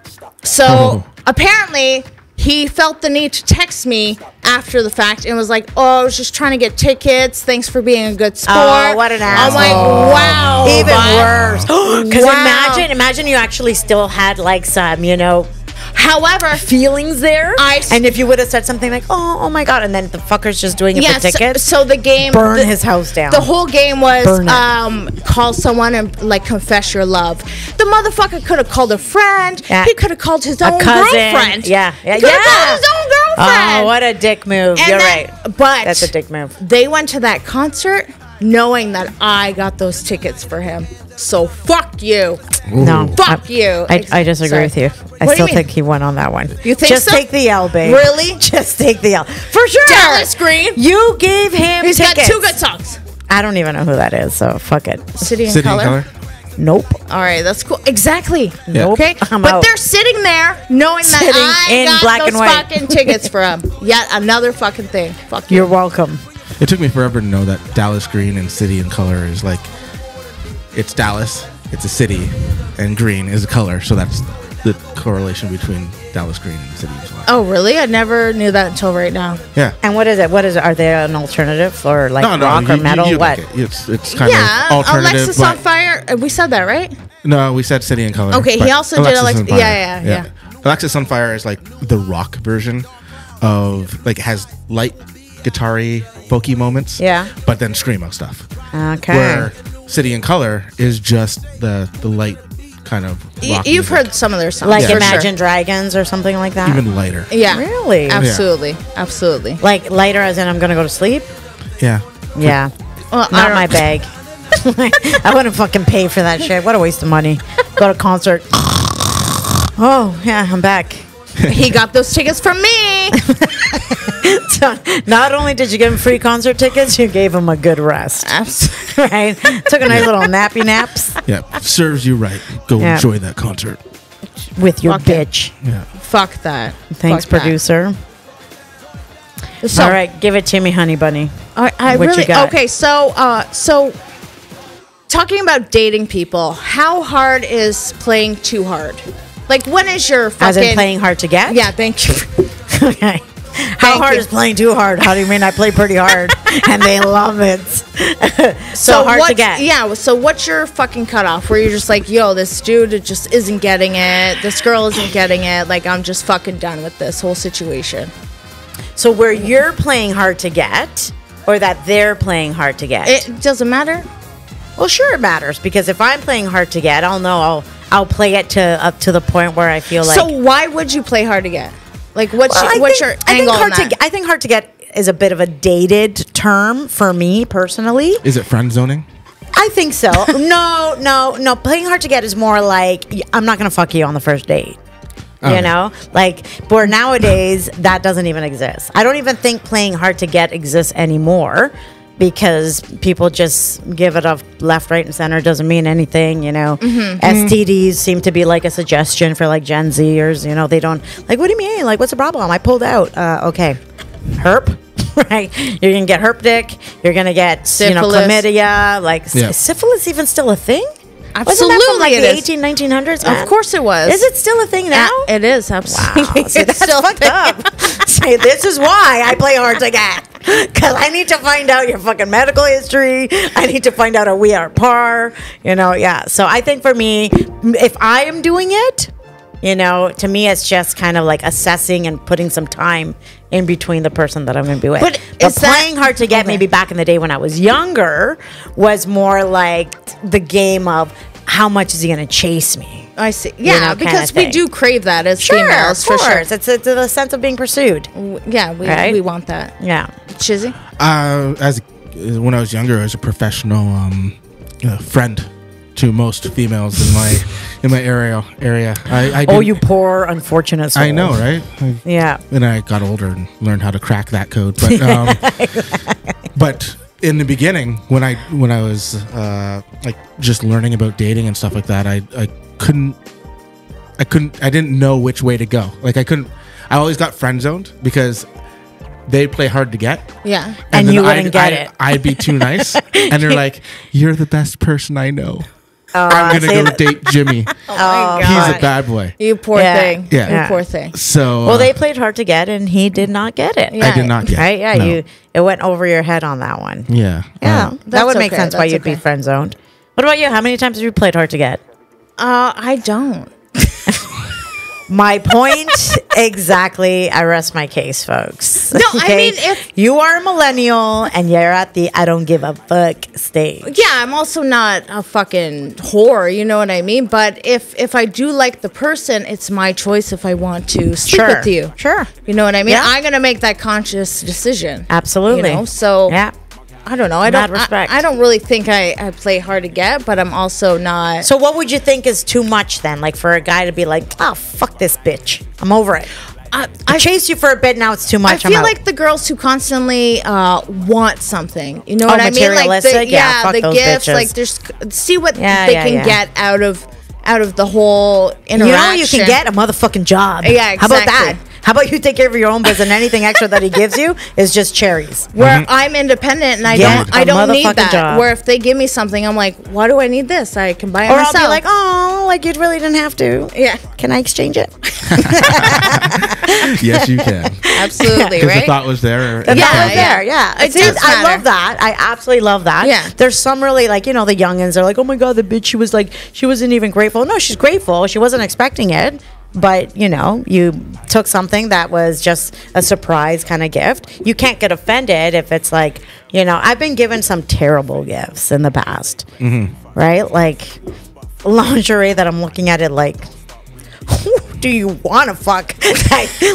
So oh. apparently, he felt the need to text me after the fact and was like, oh, I was just trying to get tickets. Thanks for being a good oh, sport. Oh, what an I'm like, wow. Even but- worse. Because Wow. imagine, imagine you actually still had like some, you know, However, feelings there. I- and if you would have said something like, "Oh, oh my god," and then the fucker's just doing it yeah, for so, tickets, so the game burn the- his house down. The whole game was um, call someone and like confess your love. The motherfucker could have called a friend. Yeah. He could have called his own girlfriend. Yeah, yeah, yeah. his own girlfriend. Oh, what a dick move! And You're then- right. But That's a dick move. They went to that concert knowing that I got those tickets for him. So fuck you. No, Fuck I, you. I, I disagree Sorry. with you. I What still you think he won on that one. You think Just so? take the L, babe. Really? Just take the L for sure. Dallas Green. You gave him He's tickets. got two good songs. I don't even know who that is, so fuck it. City in City in color. color. Nope. All right, that's cool. Exactly. Yeah. Okay, I'm but out. they're sitting there knowing Sitting that I in got black those and white. fucking tickets for him. Yet another fucking thing. Fuck you. You're welcome. It took me forever to know that Dallas green and city in color is like it's Dallas, it's a city, and green is a color. So that's the correlation between Dallas green and the city. Oh, really? I never knew that until right now. Yeah. And what is it? What is it? Are they an alternative for like rock you- or metal? you what? like it. It's it's kind yeah, of alternative. Alexis on Fire. uh, We said that, right? No, we said City and Color. Okay, he also did Alex- on Fire. yeah, yeah, yeah. Alexisonfire is like the rock version of like it has light guitar-y, folky moments. Yeah. But then screamo stuff. Okay. Where City and Color is just the the light kind of. Y- rock You've music. heard some of their songs, Like for sure. Imagine Dragons or something like that. even lighter. Yeah, Really? absolutely, absolutely. like lighter as in I'm gonna go to sleep. Yeah. Yeah, Well, not don't- my bag. I wouldn't fucking pay for that shit. What a waste of money. Go to concert. Oh yeah, I'm back. He got those tickets from me. So not only did you give him free concert tickets, you gave him a good rest. Absolutely. Right? Took a nice little nappy naps Yeah. Serves you right. Go Yeah. enjoy that concert. with your Fuck it. bitch. Yeah. Fuck that. Thanks, Fuck that. producer. So, All right, give it to me, Hunny Bunny. I, I What you really got? okay. So, uh, so talking about dating people, how hard is playing too hard? Like, when is your fucking As in playing hard to get? Yeah, thank you. okay. How hard you. is playing too hard? How do you mean I play pretty hard and they love it? so, hard to get. Yeah. So what's your fucking cutoff? Where you're just like, yo, this dude just isn't getting it. This girl isn't getting it. Like, I'm just fucking done with this whole situation. So where you're playing hard to get, or that they're playing hard to get? It doesn't matter. well, sure it matters because if I'm playing hard to get, I'll know I'll I'll play it to up to the point where I feel like. so why would you play hard to get? Like, what's Well, your, I what's think- your I think angle on hard that? to get, I think hard to get is a bit of a dated term for me personally. Is it friend zoning? I think so. no, no, no. Playing hard to get is more like I'm not gonna fuck you on the first date. Oh. You know, like where nowadays that doesn't even exist. I don't even think playing hard to get exists anymore because people just give it up left, right, and center. Doesn't mean anything. You know, STDs seem to be like a suggestion for like Gen Zers. You know, they don't like. What do you mean? Like, what's the problem? I pulled out. Uh, okay, herp. Right, you're gonna get herp dick. You're gonna get you know Syphilis. chlamydia. Like s- Yeah. syphilis, even still a thing? Wasn't that Absolutely from like it the is. 18, 1900s? man? Of course it was. Is it still a thing now? Yeah, it is absolutely. Wow, see, It's that's still fucked up. Say this is why I play hard to get because I need to find out your fucking medical history. I need to find out if we are par. You know, yeah. So I think for me, if I am doing it, you know, to me it's just kind of like assessing and putting some time in between the person that I'm going to be with. But But is that- playing hard to get, Okay. maybe back in the day when I was younger, was more like the game of how much is he going to chase me. I see. Yeah, know, because we do crave that as Sure, females, of for sure. It's, it's the sense of being pursued. W- Yeah, we, Right? we want that. Yeah. Chizzy? Uh, as when I was younger, I was a professional um, uh, friend to most females in my in my area. Area. I, I Oh, you poor, unfortunate soul. I know, right? I, Yeah. and I got older and learned how to crack that code. But um, but in the beginning, when I when I was uh, like just learning about dating and stuff like that, I I couldn't I couldn't I didn't know which way to go. Like I couldn't. I always got friend zoned because they play hard to get. Yeah. And then you wouldn't I'd, get I'd, it. I'd be too nice, and they're like, "You're the best person I know. Uh, I'm gonna go date Jimmy. Oh, He's a bad boy." You poor Yeah. thing. Yeah. You Yeah. poor thing. So Well, uh, they played hard to get, and he did not get it. Yeah. I did not get. Right? Yeah. no. You. It went over your head on that one. Yeah. Yeah. Uh, that would make okay, sense why you'd be friend zoned. What about you? How many times have you played hard to get? Uh, I don't. My point exactly. I rest my case, folks. No, I mean, if- you are a millennial and you're at the I don't give a fuck stage. Yeah, I'm also not a fucking whore, you know what I mean? But if if I do like the person, it's my choice if I want to sleep Sure. with you. Sure. You know what I mean? Yeah. I'm gonna make that conscious decision. Absolutely. You know, so Yeah. I don't know. I Mad don't. respect. I, I don't really think I, I play hard to get, but I'm also not. So what would you think is too much then? Like for a guy to be like, oh fuck this bitch. I'm over it. I, I I chased you for a bit, now it's too much. I'm feel like the girls who constantly uh, want something. You know Oh, what I mean? Like the? Yeah, fuck the gifts. bitches. Like there's see what Yeah, they yeah, can yeah. get out of out of the whole interaction. you know you can get a motherfucking job. Yeah, How about that? Exactly. How about you take care of your own business and anything extra that he gives you is just cherries. where mm-hmm. I'm independent and I Get don't I a don't need that. job. Where if they give me something, I'm like, why do I need this? I can buy it Or myself. I'll be like, oh, like you really didn't have to. yeah, Can I exchange it? yes, you can. absolutely, Because right? the thought was there. The Yeah, thought was yeah. there. Yeah, It See, I love that. I absolutely love that. Yeah. there's some really like you know the youngins are like, oh my god, the bitch. She was like, she wasn't even grateful. No, she's grateful. She wasn't expecting it. But you know, you took something that was just a surprise kind of gift. You can't get offended if it's like, You know, I've been given some terrible gifts in the past, mm-hmm. right? Like lingerie that I'm looking at it like, do you want to fuck?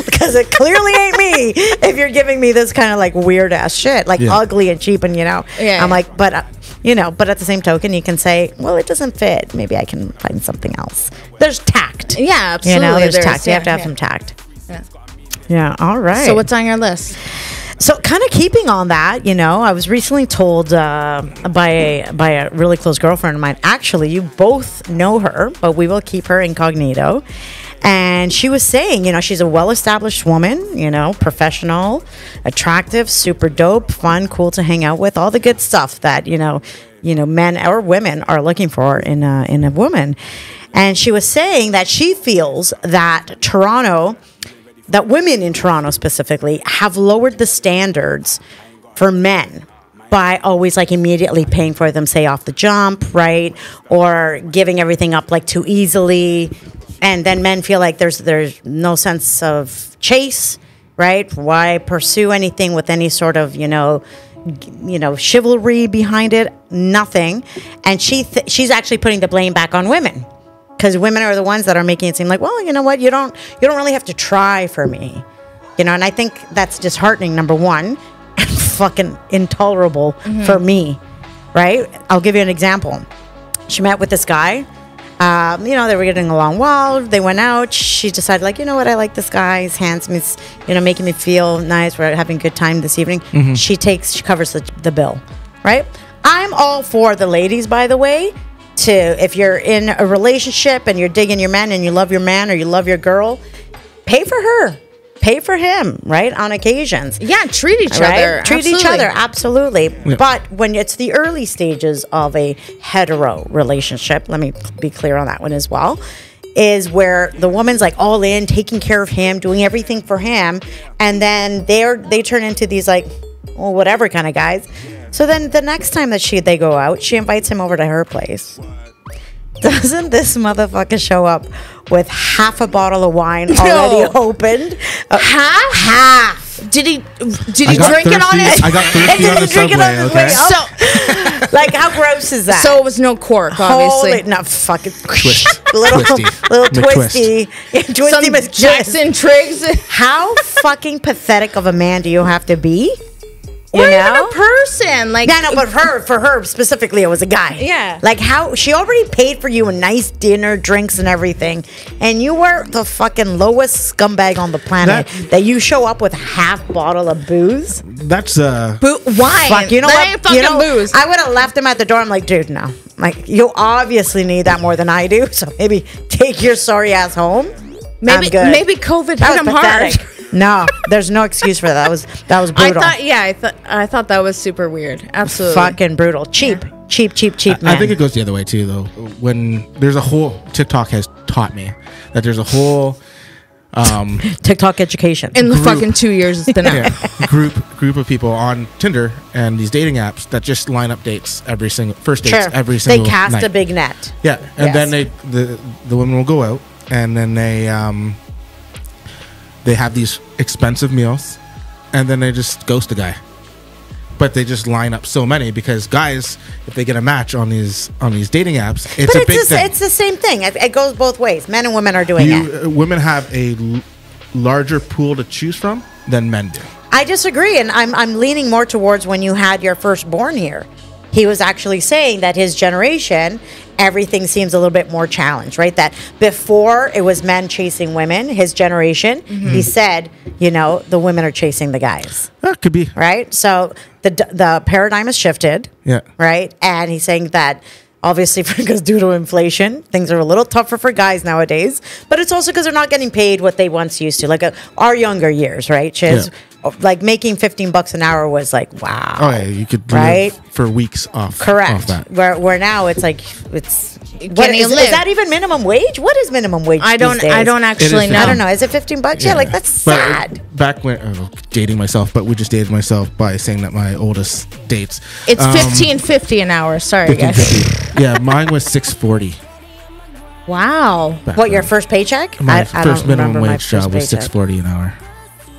Because it clearly ain't me if you're giving me this kind of like weird ass shit, like Yeah. ugly and cheap, and you know, Yeah. I'm like, but. You know, but at the same token, you can say, "Well, it doesn't fit. Maybe I can find something else." There's tact. Yeah, You absolutely. know, there's, There's- tact. You have to have yeah. some tact. Yeah. Yeah. All right. So what's on your list? So, kind of keeping on that, you know, I was recently told uh, by a by a really close girlfriend of mine. Actually, you both know her, but we will keep her incognito. And she was saying, you know, she's a well-established woman, you know, professional, attractive, super dope, fun, cool to hang out with, all the good stuff that you know, you know, men or women are looking for in a in a woman. And she was saying that she feels that Toronto that women in Toronto specifically have lowered the standards for men by always like immediately paying for them say off the jump right or giving everything up like too easily and then men feel like there's there's no sense of chase right? Why pursue anything with any sort of you know you know chivalry behind it? Nothing. And she th- she's actually putting the blame back on women. Because women are the ones that are making it seem like well you know what? You don't you don't really have to try for me. You know and i think that's disheartening number one and fucking intolerable mm-hmm. for me right? I'll give you an example. She met with this guy um, you know they were getting along well. They went out. She decided like you know what? I like this guy. He's handsome. He's you know making me feel nice. We're having a good time this evening. She takes she covers the, the bill right? I'm all for the ladies by the way to if you're in a relationship and you're digging your man and you love your man or you love your girl pay for her pay for him right on occasions Yeah, treat each right? other. Treat each other, absolutely. But when it's the early stages of a hetero relationship, let me be clear on that one as well, is where the woman's like all in, taking care of him, doing everything for him, and then they're they turn into these like, well, whatever kind of guys. So then the next time that she they go out, she invites him over to her place. Doesn't this motherfucker show up with half a bottle of wine already opened? Uh, Half? half. Did he? Did he got drink it on thirsty- his? I got thirsty on the Drink it subway. on his Okay. way up. So, like how gross is that? so it was no cork, obviously. Holy, no, fucking Twist. little, Twisty. little twisty, yeah, twisty Some McTwist. Jackson Triggs. How fucking pathetic of a man do you have to be? You or even a person. Like, Yeah, no, but her, for her specifically, it was a guy. Yeah. Like how she already paid for you a nice dinner, drinks, and everything, and you were the fucking lowest scumbag on the planet That- that, you show up with a half bottle of booze. That's uh. Bo- wine. Fuck, you know that what? ain't fucking you know, booze. I would have left him at the door. I'm like, dude, no. Like, you obviously need that more than I do. So maybe take your sorry ass home. maybe I'm good. maybe COVID that hit him was hard. pathetic. No, there's no excuse for that. That was that was brutal. I brutal. thought, yeah, I thought, I thought that was super weird. Absolutely. Fucking brutal. Cheap, cheap, cheap, cheap. Man. I think it goes the other way too, though. When there's a whole TikTok has taught me that there's a whole um, TikTok education. In the Group. fucking two years it's been out. yeah, group group of people on Tinder and these dating apps that just line up dates every single first dates sure. every single. they cast night. a big net. Yeah, and Yes. then they the the women will go out and then they um they have these expensive meals and then they just ghost a guy. But they just line up so many because guys, if they get a match on these on these dating apps, it's but a it's big the, thing. it's the same thing. It, it goes both ways. Men and women are doing it. you, uh, women have a l- larger pool to choose from than men do. I disagree, and I'm I'm leaning more towards when you had your firstborn here. He was actually saying that his generation, everything seems a little bit more challenged, right? That before it was men chasing women, his generation, Mm-hmm. he said, you know, the women are chasing the guys, That could be. right? So the the paradigm has shifted, Yeah. right? And he's saying that obviously because due to inflation, things are a little tougher for guys nowadays. But it's also because they're not getting paid what they once used to, like uh, our younger years, right? Chiz? Yeah. Like making fifteen bucks an hour was like wow, Oh yeah, you could Right? for weeks off. correct. Off that. Where where now it's like it's. What, Can you is, is that even minimum wage? What is minimum wage? I don't. these days? I don't actually know. I don't know. Is it fifteen bucks? Yeah, like that's But sad. back when oh, dating myself, but we just dated myself by saying that my oldest dates. It's um, fifteen fifty an hour. Sorry, guys. yeah, mine was six forty. Wow. What your first paycheck? My I, I first don't minimum wage job was six forty an hour.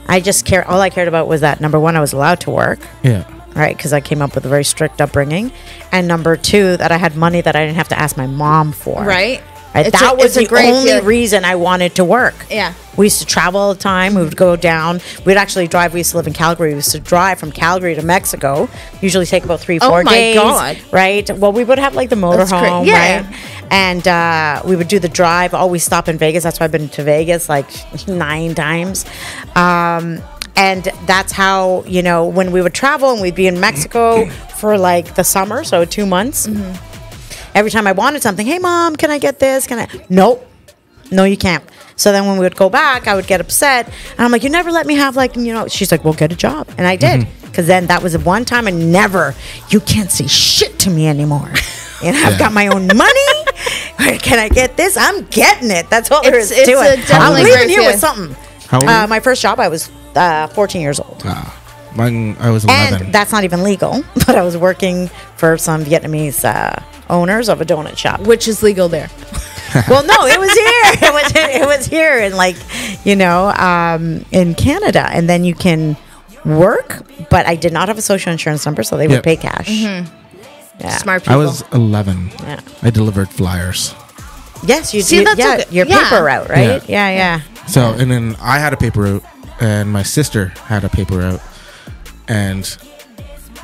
I just care. All I cared about was that number one, I was allowed to work. Yeah. right? Because I came up with a very strict upbringing, and number two, that I had money that I didn't have to ask my mom for. Right. Right, It's that a- was the great only feeling. reason I wanted to work. Yeah. We used to travel all the time. We would go down. We'd actually drive. We used to live in Calgary. We used to drive from Calgary to Mexico. Usually take about three, Oh four my days. God. Right. Well, we would have like the That's great. motorhome, Yeah. right? And uh, we would do the drive. Always stop in Vegas. That's why I've been to Vegas like nine times. Um, and that's how you know when we would travel and we'd be in Mexico for like the summer, so two months. Every time I wanted something, hey mom, can I get this? Can I? Nope. No, you can't. So then when we would go back, I would get upset. And I'm like, you never let me have like, you know, she's like, well, get a job. And I did. Because then that was the one time and never, you can't say shit to me anymore. And I've Yeah. got my own money. Can I get this? I'm getting it. That's all there It's- is to it's a it. I'm leaving here with something. How old? Uh, my first job, I was uh, 14 years old. Ah, mine, I was 11. And that's not even legal, but I was working for some Vietnamese uh, owners of a donut shop. Which is legal there. well, no, it was here. It was it was here in like you know um, in Canada, and then you can work. But I did not have a social insurance number, so they would pay cash. Yeah. Smart people. I was 11. Yeah. I delivered flyers. Yes, you See, do. that's Yeah, okay. your Yeah. paper route, right? Yeah, Yeah, yeah. So, and then I had a paper route, and my sister had a paper route, and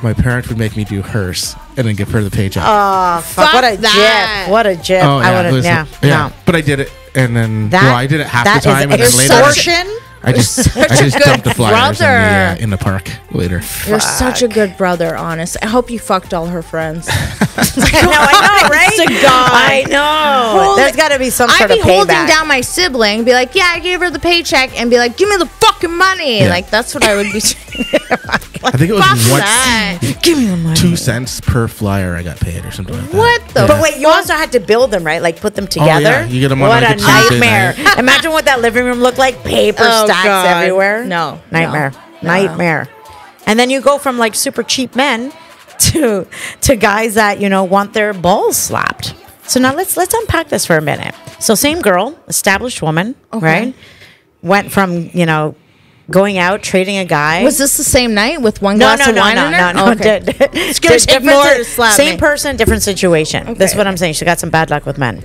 my parents would make me do hers and then give her the paycheck. Oh, fuck! Fuck what a that. jip! What a jip! Oh, I would have. Yeah, yeah. no. But I did it, and then That well, I did it half that the is time, and then later extortion. I just I just dumped the flyers in the, uh, in the park later. You're such a good brother, honest. I hope you fucked all her friends. I know, I know, right? to God. I know. Hold There's it. got to be some I'd sort be of holding down my sibling, be like, "Yeah, I gave her the paycheck," and be like, "Give me the fucking money." Yeah. Like that's what I would be. I think it was Fuck once that. Give me the money. two cents per flyer I got paid or something like that. What the? But wait, you also had to build them, right? Like put them together. Oh, yeah. You get them on, What like, a a nightmare! night. Imagine what that living room looked like. Paper Oh, stacks God. everywhere. No, nightmare, no, no. nightmare. And then you go from like super cheap men to to guys that you know want their balls slapped. So now let's let's unpack this for a minute. So same girl, established woman, Okay. right? Went from you know going out trading a guy. Was this the same night with one no, glass no, of no, wine no, in no, her? no, Oh, okay. Di- It's gonna different more si- to slap Same me. person, different situation. This is what I'm saying. She got some bad luck with men.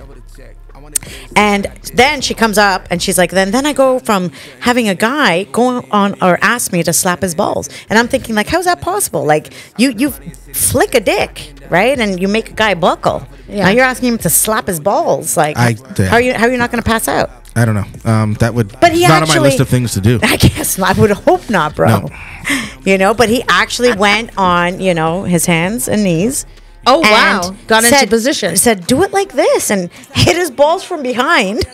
And then she comes up and she's like, then then I go from having a guy go on or ask me to slap his balls, and I'm thinking like, how's that possible? Like you you flick a dick, right, and you make a guy buckle. Yeah. Now you're asking him to slap his balls. Like, I- yeah. how are you how are you not going to pass out? I don't know. Um, that would But he not on my list of things to do. I guess not. I would hope not, bro. No. You know, but he actually went on, you know, his hands and knees. Oh wow! and Got into position. Said, "Do it like this," and hit his balls from behind,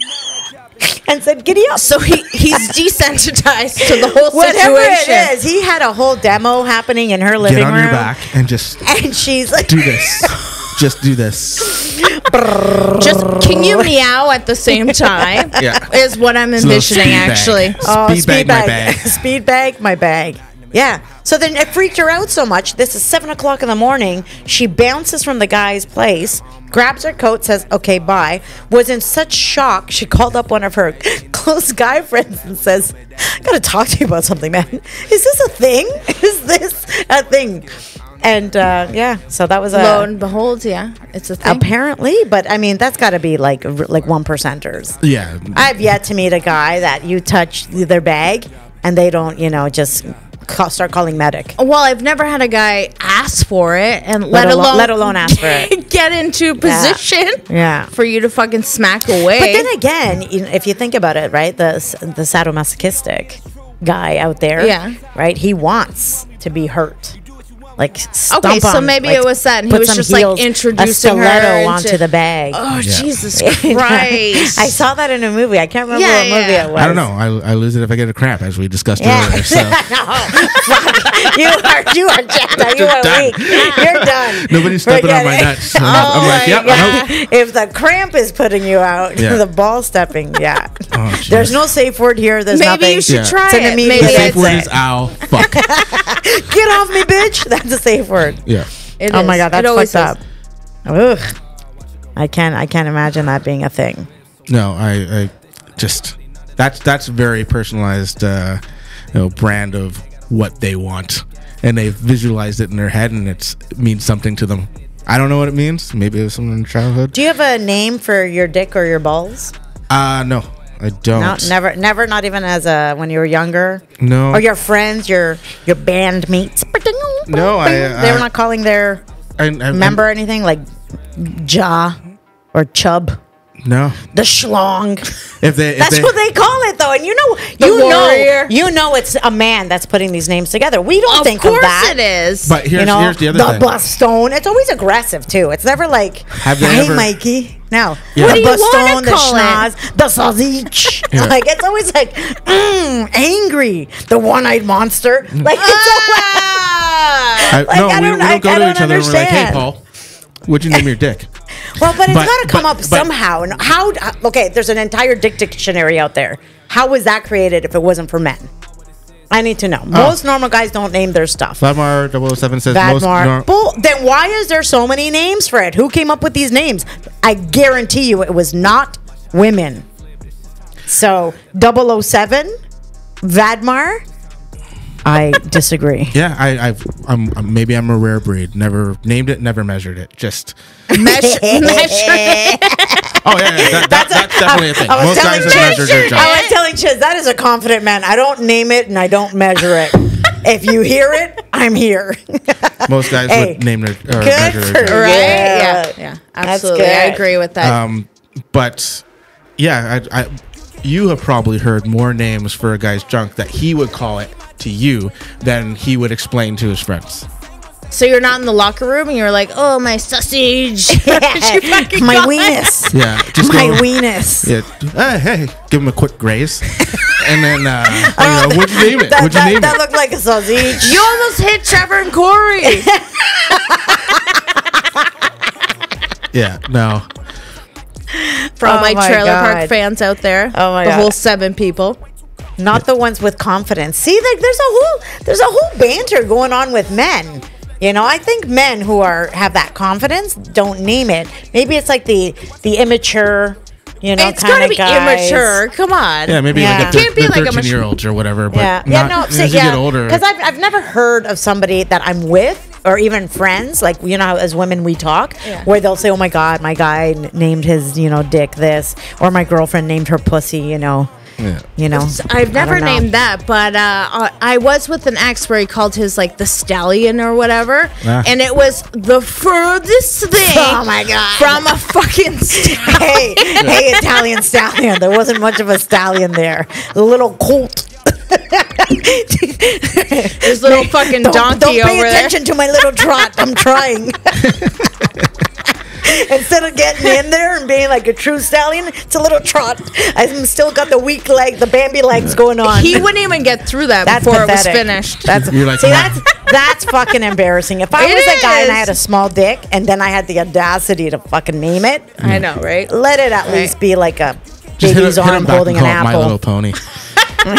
and said, "Giddy up." So he he's desensitized to the whole Whatever situation. it is, he had a whole demo happening in her living room. Get on room, your back and just and she's like, do this. just do this. Just can you meow at the same time? Yeah. Is what I'm It's a little envisioning speed bag. actually. Oh, Speed bag my bag. speed bag my bag. Yeah. So then it freaked her out so much. This is seven o'clock in the morning. She bounces from the guy's place, grabs her coat, says, okay, bye. Was in such shock, she called up one of her close guy friends and says, I gotta talk to you about something, man. Is this a thing? Is this a thing? And uh, yeah, so that was a. Lo and behold, yeah, it's a thing. Apparently, but I mean, that's got to be like like one percenters. Yeah. I've yet to meet a guy that you touch their bag and they don't, you know, just call, start calling medic. well, I've never had a guy ask for it, and let, alo- alone let alone ask for it. get into position. Yeah. For you to fucking smack away. But then again, you know, if you think about it, right, the the sadomasochistic guy out there, Yeah. right, he wants to be hurt. Like stomp Okay, so on- maybe like, it was that, and he was some just, like, introducing a her stiletto into- onto the bag. oh Yeah. Jesus Christ! I saw that in a movie. I can't remember Yeah, what movie yeah. it was. I don't know. I, I lose it if I get a cramp, as we discussed Yeah. earlier. So Fuck. you are you are jacked out. You are Done. weak. You're done. nobody's stepping on Forget my nuts. I'm, I'm like, oh my yep. God. nope. If the cramp is putting you out, Yeah. the ball stepping, yeah. Oh, There's no safe word here. There's Maybe nothing. you should Yeah. try It's an it. immediate The Maybe I'd safe word say. is ow. Fuck. Get off me, bitch. That's a safe word. Yeah. It oh my god, It that's always fucked is. up. Ugh. I can't. I can't imagine that being a thing. No, I, I just that's that's very personalized, uh, you know, brand of what they want, and they've visualized it in their head and it's, it means something to them. I don't know what it means. Maybe it was something in childhood. Do you have a name for your dick or your balls? Uh no, I don't. No, never, never. Not even as a when you were younger. No. Or your friends, your your bandmates. No, I- They I- were not calling their I, I, member anything like jaw or chub. No. The schlong. If they, if That's they, what they call it, though. And you know, you warrior. know, you know, it's a man that's putting these names together. We don't Of think of course that. it is. But here's you know, here's the other thing. The bustone. It's always aggressive too. It's never like, Have "Hey, ever- Mikey." No, Yeah. What the do you wanna bustone, the call it? schnoz, the sausage. Yeah. Like it's always like, mm, angry, the one-eyed monster. Like it's Ah! I, like, no, I we, don't- we I- don't go I to don't each other and we're like, hey. Paul, what'd you name your dick? Well, but it's got to come but- up but- somehow. And how? Uh, okay, there's an entire dick dictionary out there. How was that created if it wasn't for men? I need to Oh. know. Most normal guys don't name their stuff. Vladimir 007 says nor- Bull. Then why is there so many names for it? Who came up with these names? I guarantee you it was not women. So 007, Vadmar. I disagree. Yeah, I, I've, I'm, I'm maybe I'm a rare breed. Never named it, never measured it. Just Measure, measure. oh yeah, yeah that, that, that's definitely a thing. I was Most telling guys have measured their Chiz, job. I was telling Chiz, that is a confident man. I don't name it and I don't measure it. if you hear it, I'm here. Most guys Hey, would name their or good measure for their job. right? Yeah. Yeah, yeah, absolutely. I agree with that. Um, but yeah, I, I, you have probably heard more names for a guy's junk that he would call it to you than he would explain to his friends. so you're not in the locker room and you're like, oh, my sausage. My weenus. Yeah, just My go, weenus. Yeah, hey, hey, give him a quick graze, and then uh, you know, what'd you name it? That, What'd you that, name that it? looked like a sausage. you almost hit Trevor and Corey. Yeah, no, For all Oh my, my trailer God. park fans out there. Oh my the God. whole seven people. Not the ones with confidence. See, like there's a whole there's a whole banter going on with men. You know, I think men who are have that confidence don't name it. Maybe it's like the the immature, you know, it's kind gotta be guys. immature. Come on. yeah, maybe Yeah. like a, Can't be the like a thirteen mach- year olds or whatever. But Yeah, not, yeah, no, see, as you yeah, get older, because I've I've never heard of somebody that I'm with or even friends, like you know, as women we talk, Yeah. where they'll say, "Oh my God, my guy n- named his you know dick this," or my girlfriend named her pussy, you know, Yeah. you know. I've never know. named that, but uh, I I was with an ex where he called his like the stallion or whatever, Ah. and it was the furthest thing. Oh my God. From a fucking stallion. hey, hey, Italian stallion. There wasn't much of a stallion there. The little colt. This little fucking Don't, donkey don't pay over there. attention to my little trot. I'm trying. Instead of getting in there and being like a true stallion, it's a little trot. I'm still got the weak leg, the Bambi legs going on. He wouldn't even get through that That's before pathetic. it was finished. That's You're like, see, that's that's fucking embarrassing. If I It was a guy and I had a small dick, and then I had the audacity to fucking name it, I know, right? let it at Right. least be like a Just hit, JD's him- hit arm holding an call it My apple. Little Pony.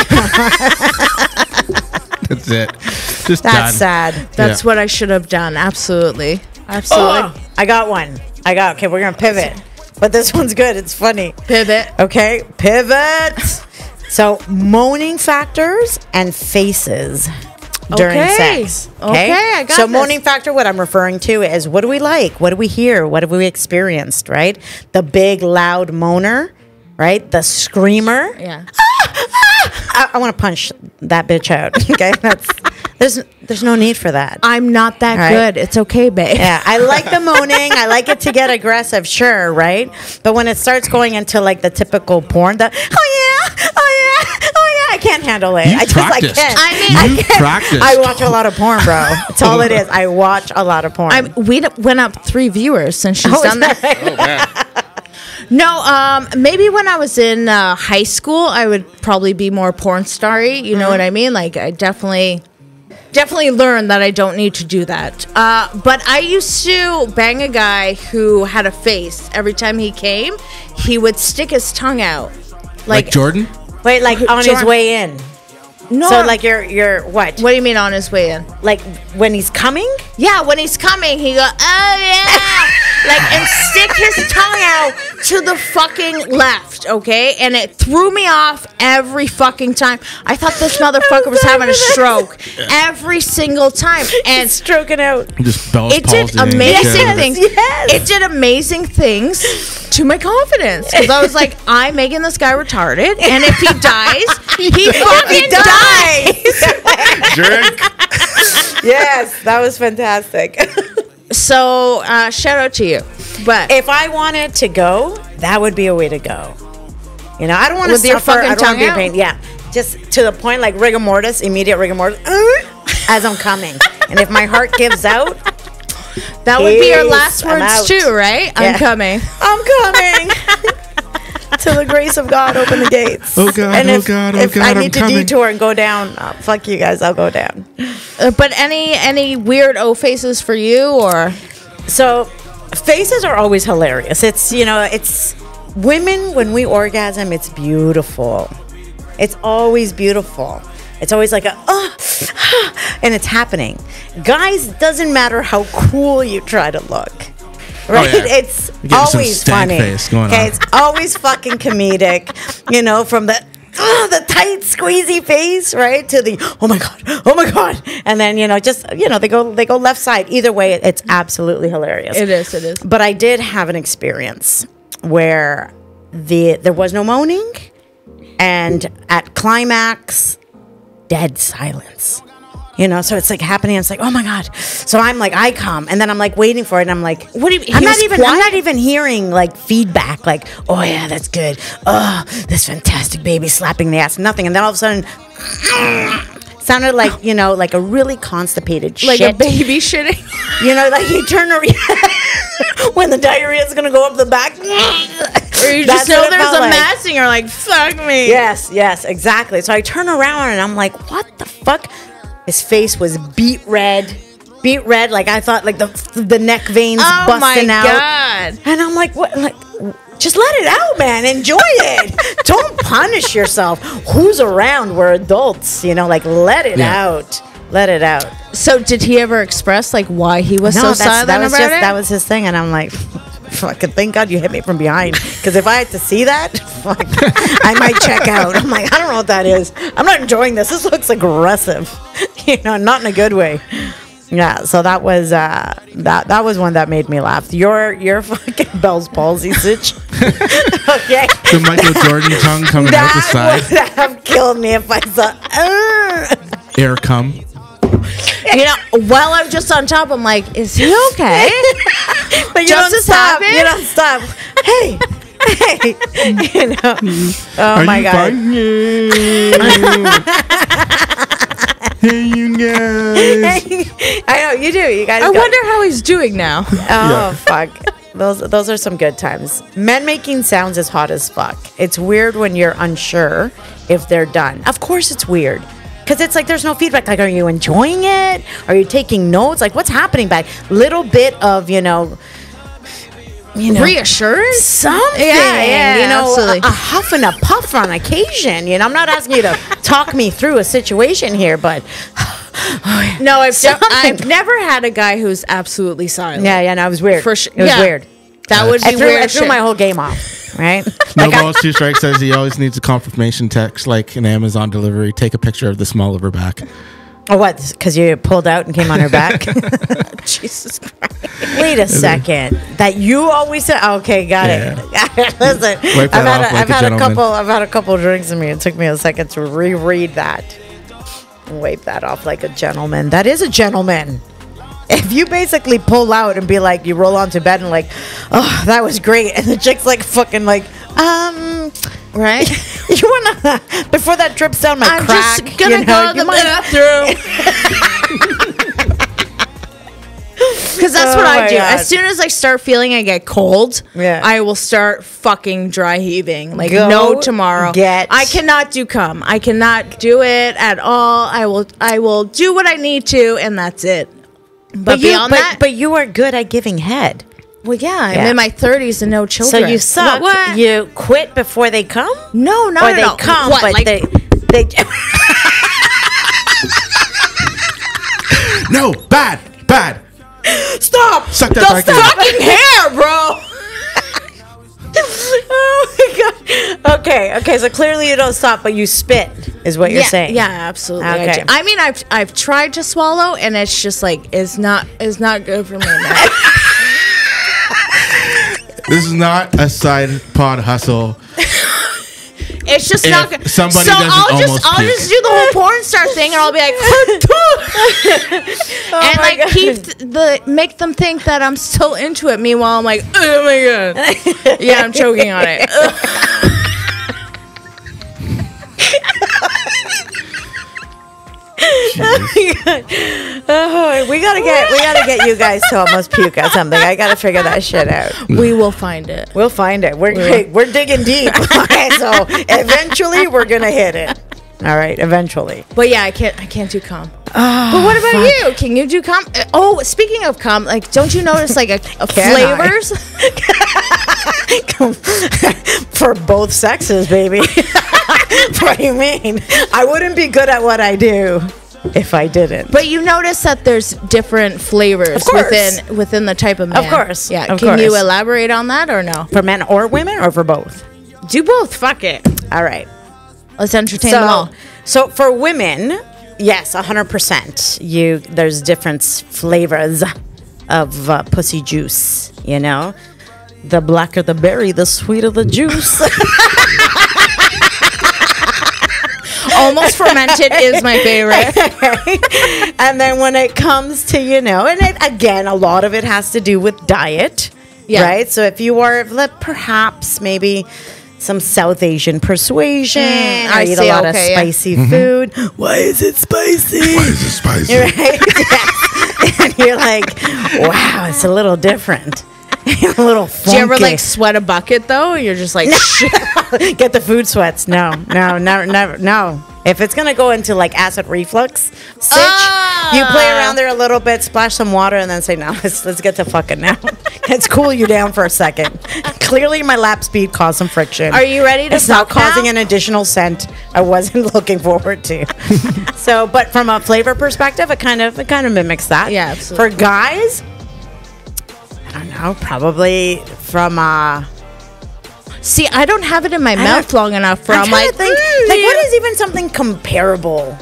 That's it. Just That's done. sad. That's Yeah. what I should have done. Absolutely. Absolutely. Oh, I got one. I got. Okay, we're gonna pivot, but this one's good. It's funny. Pivot. Okay, pivot. so moaning factors and faces during Okay. sex. Okay, I got So this. moaning factor, what I'm referring to is what do we like? What do we hear? What have we experienced? Right? The big loud moaner, right? The screamer. Yeah. I, I want to punch that bitch out. Okay, that's there's there's no need for that. I'm not that Right. good. It's okay, babe. Yeah, I like the moaning. I like it to get aggressive, sure, right? But when it starts going into like the typical porn, the oh yeah, oh yeah, oh yeah, I can't handle it. You I just like I can't. I mean- I You can't. practiced. I watch a lot of porn, bro. That's all it is. I watch a lot of porn. I'm, we d- went up three viewers since she's Oh, done is that. Oh man. No, um, maybe when I was in uh, high school, I would probably be more porn starry. You know what I mean? Like I definitely, definitely learned that I don't need to do that. Uh, but I used to bang a guy who had a face. Every time he came, he would stick his tongue out. Like Jordan? Wait, like on his way in. No, So like you're you're what? what do you mean on his way in? Like when he's coming? Yeah, when he's coming, he go, oh yeah, like and stick his tongue out to the fucking left, okay? And it threw me off every fucking time. I thought this motherfucker was having a stroke every single time. And Stroking out. Just Bell's it did palsy amazing shit. things. yes. It did amazing things to my confidence because I was like, I'm making this guy retarded, and if he dies, he fucking dies. Drink. Yes, that was fantastic. So uh, shout out to you, but if I wanted to go, that would be a way to go. You know, I don't want to With your suffer. fucking I don't want to be in tongue pain. Yeah, just to the point like rigor mortis, immediate rigor mortis, uh, as I'm coming. and if my heart gives out, that would be your last words too, right? I'm coming. I'm coming. To the grace of God, open the gates. Oh, God, And oh, if, God, oh, if I need I'm to coming. detour and go down, uh, fuck you guys, I'll go down. Uh, but any any weird O faces for you or So, faces are always hilarious. It's you know, it's women when we orgasm, it's beautiful. It's always beautiful. It's always like a oh, and it's happening. Guys, doesn't matter how cool you try to look. Right? Oh, yeah. It's You're getting some always funny. okay, it's always fucking comedic. You know, from the oh, the tight squeezy face, right, to the oh my god, oh my god, and then you know, just you know, they go they go left side. Either way, it's absolutely hilarious. it is it is. But I did have an experience where the there was no moaning, and at climax, dead silence. You know, so it's like happening. It's like, oh my god. So I'm like, I come, and then I'm like waiting for it, and I'm like, What do you- I'm not even. I'm not even hearing like feedback. Like, oh yeah, that's good. Oh, this fantastic baby slapping the ass. Nothing, and then all of a sudden. Sounded like you know, like a really constipated shit. Like shit. a baby shitting. You know, like you turn around when the diarrhea is gonna go up the back. Or you That's just know there's a like. mess and you're like, fuck me. Yes, yes, exactly. So I turn around and I'm like, what the fuck? His face was beet red. Beet red, like I thought like the the neck veins Oh busting my out. god. And I'm like, what like just let it out, man. Enjoy it. Don't punish yourself. Who's around? We're adults, you know, like let it Yeah. out. Let it out. So did he ever express like why he was so that's- silent that was about just it? that was his thing, and I'm like, fucking thank God you hit me from behind, because if I had to see that, fuck, I might check out. I'm like, I don't know what that is. I'm not enjoying this. This looks aggressive, you know, not in a good way. Yeah, so that was uh, that that was one that made me laugh. Your your fucking Bell's palsy sitch. okay. The Michael Jordan tongue coming out the That side. would have killed me if I saw. Uh, Air cum. You know, while I'm just on top, I'm like, is he okay? but you Just don't stop. happy? You don't stop. Hey, hey, you know. Oh Are my you god. fine? hey, you guys. I know you do. You guys. I got- wonder how he's doing now. Oh fuck. Those those are some good times. Men making sounds is hot as fuck. It's weird when you're unsure if they're done. Of course it's weird. Cause it's like there's no feedback. Like, are you enjoying it? Are you taking notes? Like, what's happening back? Little bit of you know, you know, Reassurance? something. Yeah, yeah, you know, absolutely. A, a huff and a puff on occasion. You know, I'm not asking you to talk me through a situation here, but No, I've, Something. I've never had a guy who's absolutely silent. yeah, yeah, no, it was weird. For sure. it was Yeah. weird. That would I be threw, weird. I threw shit. my whole game off. Right. No balls, two strikes says he always needs a confirmation text, like an Amazon delivery. Take a picture of the small of her back. Oh, what? Because you pulled out and came on her back? Jesus Christ. Wait a second. That you always said? Okay, got it. Listen, Wipe that I've had, a, like I've a had a couple. I've had a couple drinks in me. It took me a second to reread that. Wipe that off like a gentleman. That is a gentleman. If you basically pull out and be like, you roll onto bed and like, oh, that was great, and the chick's like, fucking like, um, Right? you wanna before that drips down my I'm crack, just gonna you know, go to the bathroom. Because that's Oh what I do. God. As soon as I start feeling I get cold, Yeah. I will start fucking dry heaving. Like Go no tomorrow. get- I cannot do cum. I cannot do it at all. I will. I will do what I need to, and that's it. But, But you, beyond but, that, but you are good at giving head. well, yeah, I'm Yeah. in my 30s and no children. So you suck. What? what? You quit before they come, no, not or at they all. come, What, but like, they they. No, bad, bad. Stop! Suck that The back in. fucking hair, bro. Oh my god. Okay, okay. So clearly you don't stop, but you spit, is what you're yeah, saying. yeah, absolutely. I Okay. do. I, mean, I've I've tried to swallow, and it's just like it's not it's not good for me. man. This is not a side pod hustle. It's just If not good. somebody so doesn't I'll just almost I'll puke. just do the whole porn star thing, and I'll be like, oh and like God. keep the make them think that I'm still into it. Meanwhile, I'm like, oh my god, yeah, I'm choking on it. Oh, we gotta get we gotta get you guys to almost puke at something. I gotta figure that shit out. we will find it. We'll find it. We're hey, we're digging deep. Okay, so eventually we're gonna hit it. All right, eventually. But yeah, I can't I can't do cum. Ah, but what about you? Can you do cum? Oh, speaking of cum, like, don't you notice like a, a flavors? For both sexes, baby. what do you mean? I wouldn't be good at what I do if I didn't. But you notice that there's different flavors within within the type of man. Of course, Yeah. of Can you elaborate on that or no? for men or women, or for both? Do both. Fuck it. All right. Let's entertain them all. So, so for women, yes, hundred percent. You there's different flavors of uh, pussy juice. You know, the blacker the berry, the sweeter the juice. Almost fermented is my favorite. and then when it comes to you know, and it, again, a lot of it has to do with diet, Yeah. right? So if you are let perhaps maybe. Some South Asian persuasion. Mm, I I eat see, a lot of okay, yeah. spicy food. Why is it spicy? Why is it spicy? right? Yes. and you're like, wow, it's a little different. a little funky. Do you ever like sweat a bucket though? You're just like, get the food sweats? No, no, never, never, no. If it's gonna go into like acid reflux, sitch, you play Ah. around there a little bit, splash some water, and then say, "No, let's let's get to fucking now." let's cool you down for a second. Clearly, my lap speed caused some friction. Are you ready to It's not fuck now? causing an additional scent I wasn't looking forward to. so, but from a flavor perspective, it kind of it kind of mimics that. Yeah, absolutely. For guys, I don't know, probably from uh see, I don't have it in my mouth long enough for. I'm I'm, like, to think "Mm, like yeah." what is even something comparable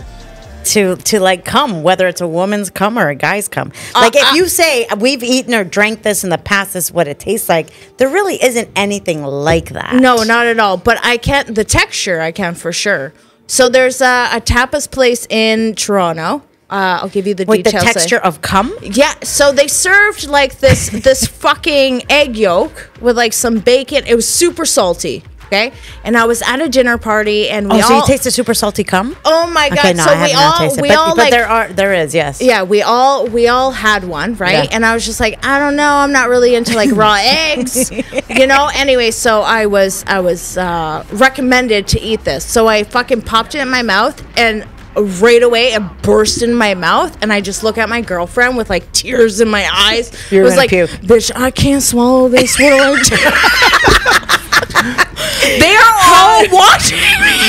to to like cum, whether it's a woman's cum or a guy's cum. Like if uh, you say we've eaten or drank this in the past, this is what it tastes like. There really isn't anything like that. No, not at all. But I can't. The texture, I can for sure. So there's a, a tapas place in Toronto. Uh, I'll give you the Wait, the details. texture of cum? Yeah, so they served like this this fucking egg yolk with like some bacon. It was super salty. Okay, and I was at a dinner party and we Oh, all. so you taste the super salty cum? oh my god! Okay, no, so I have we not all tasted, we but, all but like there are there is yes. yeah we all we all had one right Yeah. and i was just like i don't know i'm not really into like raw eggs you know anyway so i was i was uh, recommended to eat this so i fucking popped it in my mouth and right away it burst in my mouth and i just look at my girlfriend with like tears in my eyes You're was like puke. bitch i can't swallow this what do i they are all watching me.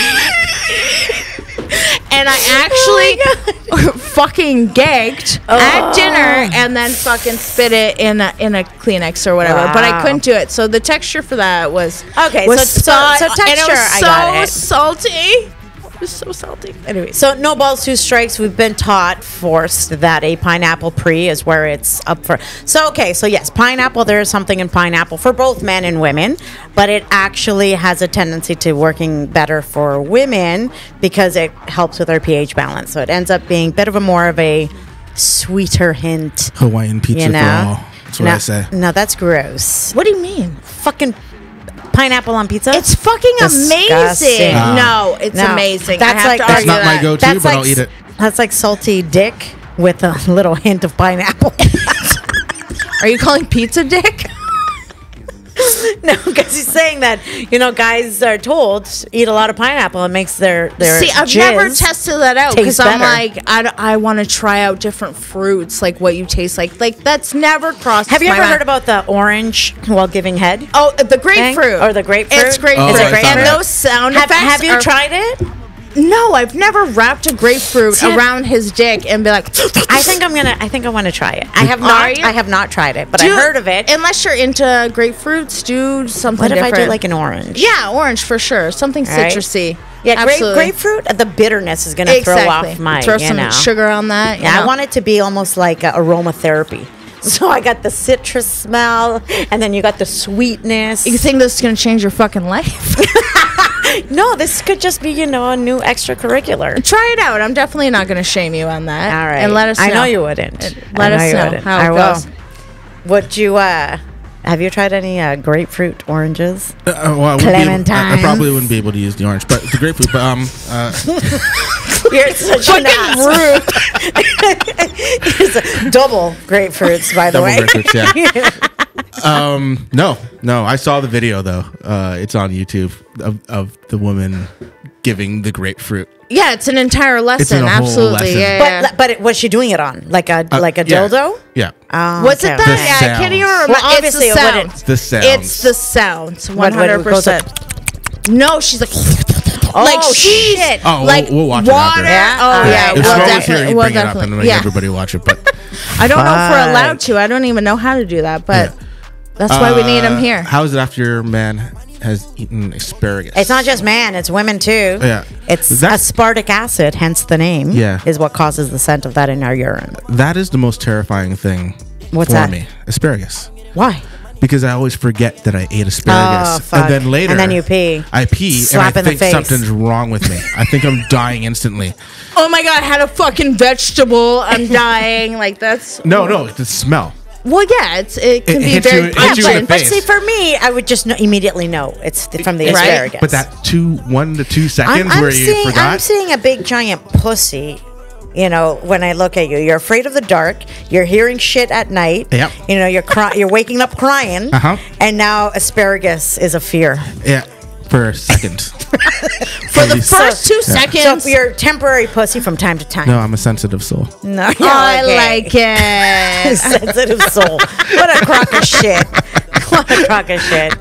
and I oh actually fucking gagged at oh. dinner and then fucking spit it in a in a Kleenex or whatever. But I couldn't do it. So the texture for that was Okay, was so- so- so and it texture, was I so got it. salty. It was so salty. Anyway, So no balls, two strikes. We've been taught, forced that a pineapple pre is where it's up for. So okay, so yes, pineapple. There is something in pineapple for both men and women, but it actually has a tendency to working better for women because it helps with our pH balance. So it ends up being a bit of a more of a sweeter hint. Hawaiian pizza You know, for all. That's what no, I say. No, that's gross. what do you mean? Fucking pineapple on pizza. It's fucking Disgusting. amazing. No, it's No, amazing. that's I have like- to That's argue not my that. go-to. but I'll eat it. That's like salty dick with a little hint of pineapple. Are you calling pizza dick? no, because he's saying that you know guys are told eat a lot of pineapple. It makes their their See, I've jizz never tested that out because I'm better. like, I want to try out different fruits, like what you taste like. Like that's never crossed. Have you my ever mind. heard about the orange while giving head? Oh, the grapefruit Or the grapefruit? It's grapefruit, Oh, Is it I grapefruit? and those sound Have, effects. have you are- tried it? No, I've never wrapped a grapefruit I- around his dick and be like, I think I'm gonna. I think I want to try it. I have not. I have not tried it, but Do- I heard of it. Unless you're into grapefruits, do something what if different. I do like an orange? yeah, orange for sure. Something Right? citrusy. Yeah, grape, grapefruit. The bitterness is gonna Exactly. throw off my. Throw you some know. sugar on that. Yeah, I want it to be almost like a aromatherapy. So I got the citrus smell, and then you got the sweetness. You think this is gonna change your fucking life? No, this could just be you know a new extracurricular. Try it out. I'm definitely not gonna shame you on that. All right, and let us. know. I know you wouldn't. let I us you know wouldn't. how it I goes. will. Would you? uh Have you tried any uh, grapefruit oranges? Uh, well, I, wouldn't able- I, I probably wouldn't be able to use the orange, but the grapefruit. But um, uh, You're such an ass. It's double grapefruits, by the double way. grapefruits, yeah. um, no, no. I saw the video though. Uh, it's on YouTube of, of the woman giving the grapefruit. Yeah, it's an entire lesson. a whole Absolutely. lesson. Yeah. But yeah. but it, was she doing it on like a Uh, like a yeah. dildo? Yeah. Oh, Was it that? The yeah, I can't even remember. Well, obviously it's the wouldn't. sounds. The sounds. It's the sounds. One What- what hundred goes percent. No, she's like. Oh, like she's shit. Oh, we'll- like we'll watch it water. after. Yeah? Oh All yeah, right. If we'll Smoke definitely, here, he'd we'll bring it up and definitely. make Yeah, everybody watch it. But I don't know if we're allowed to. I don't even know how to do that, but Yeah. That's why we need him uh, here. How is it after your man has eaten asparagus? It's not just man; it's women too. Yeah. it's That's- aspartic acid, hence the name. Yeah. is what causes the scent of that in our urine. That is the most terrifying thing What's for that? me. Asparagus. Why? Because I always forget that I ate asparagus. Oh, fuck. And then later And then you pee. I pee Slap and in I the think face. something's wrong with me. I think I'm dying instantly. Oh my god, I had a fucking vegetable. I'm dying. Like that's No, no, it's the smell. Well, yeah. It's it can It be hits very you- it hits you in the pungent. But see, for me, I would just know, immediately know it's th- from the Right. asparagus. But that two, one to two I'm, seconds I'm where you seeing, forgot. I'm seeing a big giant pussy. You know, when I look at you, you're afraid of the dark. You're hearing shit at night. Yep. You know, you're cry- you're waking up crying. Uh-huh. And now asparagus is a fear. yeah, for a second. For the first two So seconds, you're temporary pussy from time to time. no, I'm a sensitive soul. No, oh, I yeah, okay. like it. sensitive soul. What a crock of shit. What a crock of shit.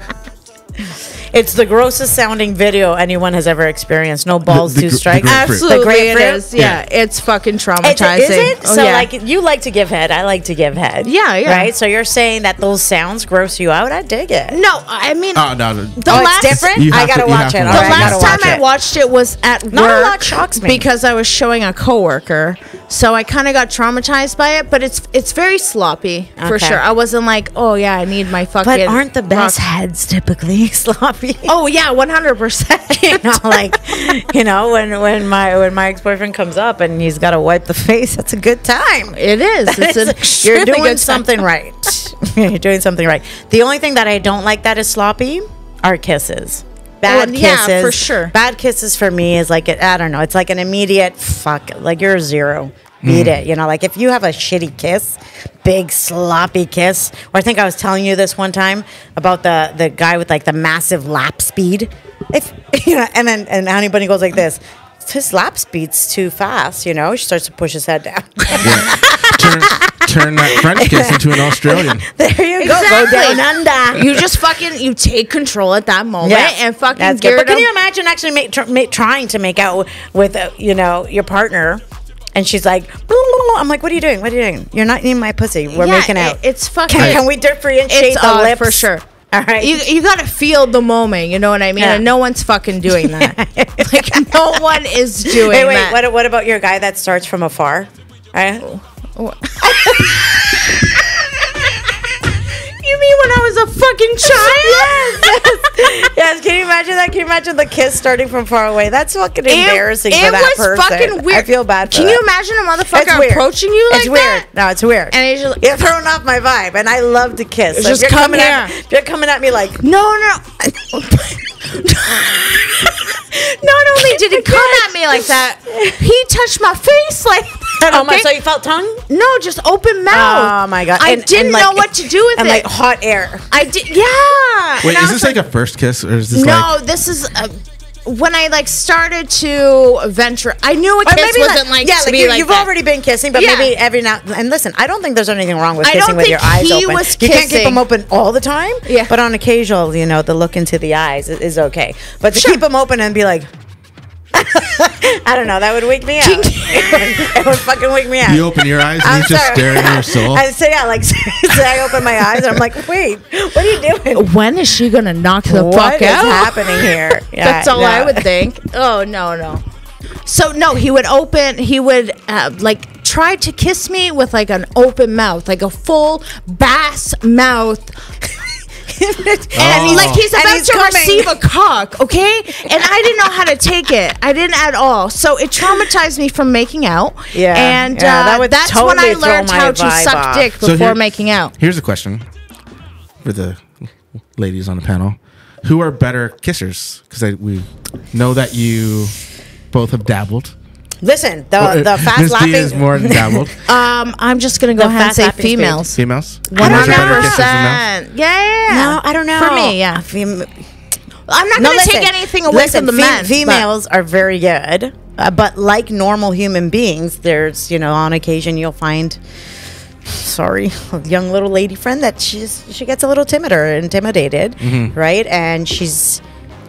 It's the grossest sounding video anyone has ever experienced. No balls, the two gr- the strikes. grapefruit. Absolutely, The it grapefruit? is. Yeah, it's fucking traumatizing. is it? Oh, so yeah. like you like to give head. I like to give head. Yeah, yeah. Right. So you're saying that those sounds gross you out? I dig it. no, I mean, Oh no, no. The oh, last- it's different. You I have gotta to- watch it. to All the watch right, it. gotta last time I watched it was at work. Not a lot shocks me. because I was showing a coworker, so I kind of got traumatized by it. But it's it's very sloppy for Okay. sure. I wasn't like, oh yeah, I need my fucking. But aren't the best rock- heads typically sloppy? Oh yeah, one hundred percent. you know, like you know, when when my when my ex boyfriend comes up and he's got to wipe the face, that's a good time. It is. It's an It's- you're extremely doing good something right. you're doing something right. The only thing that I don't like that is sloppy are kisses. Bad Well, yeah, kisses, for sure. Bad kisses for me is like I don't know. It's like an immediate fuck. Like you're a zero. Beat mm. it. You know, like if you have a shitty kiss, big sloppy kiss. Or I think I was telling you this one time about the the guy with like the massive lap speed. If you know, and then and Hunny Bunny goes like this. His lap speed's too fast. You know, she starts to push his head down. turn, turn that French kiss into an Australian. there you go. Go Exactly. down under. You just fucking you take control at that moment and fucking That's gear good. But can you imagine actually make, tr- make, trying to make out with uh, you know your partner, and she's like, I'm like, what are you doing? What are you doing? You're not eating my pussy. We're Yeah, making out. it- it's fucking- Can, can we differentiate It's the odd lips for sure. All right. You you gotta feel the moment. You know what I mean? Yeah. And no one's fucking doing that. like no one is doing that. Wait, wait. that. What, what about your guy that starts from afar? Right? Mean when I was a fucking child? yes, yes. Can you imagine that? Can you imagine the kiss starting from far away? That's fucking embarrassing it, for it that was person. fucking weird. I feel bad. For Can that. you imagine a It's motherfucker weird. approaching you like it's weird. that? No, it's weird. And he's just like- you're throwing off my vibe, and I love to kiss. It's So just you're come coming At, here. if you're coming at me like, No, no. Not only did he come at me like that, he touched my face like that. oh my, okay? so you felt tongue? no, just open mouth. Oh my god! I And- didn't and like- know what to do with and it. like hot air. I did, yeah. Wait, And is this like, a first kiss or is this no, like? this is uh, when I like started to venture. I knew a Or kiss maybe wasn't like yeah, to like be you, like you've that. already been kissing, but Yeah. maybe every now and listen. I don't think there's anything wrong with I kissing with your think eyes open. was you can't keep them open all the time. Yeah. but on occasional, you know, the look into the eyes is, is okay. But to Sure. keep them open and be like, I don't know. That would wake me up. it would fucking wake me up. You open your eyes and I'm he's just sorry. staring at your soul. I say, yeah, like, say I open my eyes and I'm like, wait, what are you doing? When is she gonna knock the What fuck is out? happening here? Yeah, That's all I would think. Oh no, no. So no, he would open. He would uh, like try to kiss me with like an open mouth, like a full bass mouth. and Oh. like he's And about he's to coming. receive a cock, okay? And I didn't know how to take it. I didn't at all. So it traumatized me from making out. Yeah, and yeah, uh, that would that's when I learned how to suck off. dick So before here- making out. Here's a question for the ladies on the panel: Who are better kissers? Because we know that you both have dabbled. Listen, the, Or, the uh, fast Miss D laughing. is more than dabbled. Um, I'm just gonna go The ahead and say lapping speed. females. Females. One Females are hundred better kissers than males? percent. Yeah, yeah, yeah. no, I don't know. For me, yeah. Fem- I'm not No, going to listen. take anything away Listen, from the fe- men. but- Females are very good, uh, but like normal human beings, there's you know on occasion you'll find. Sorry, young little lady friend that she's she gets a little timid or intimidated, Mm-hmm. right? And she's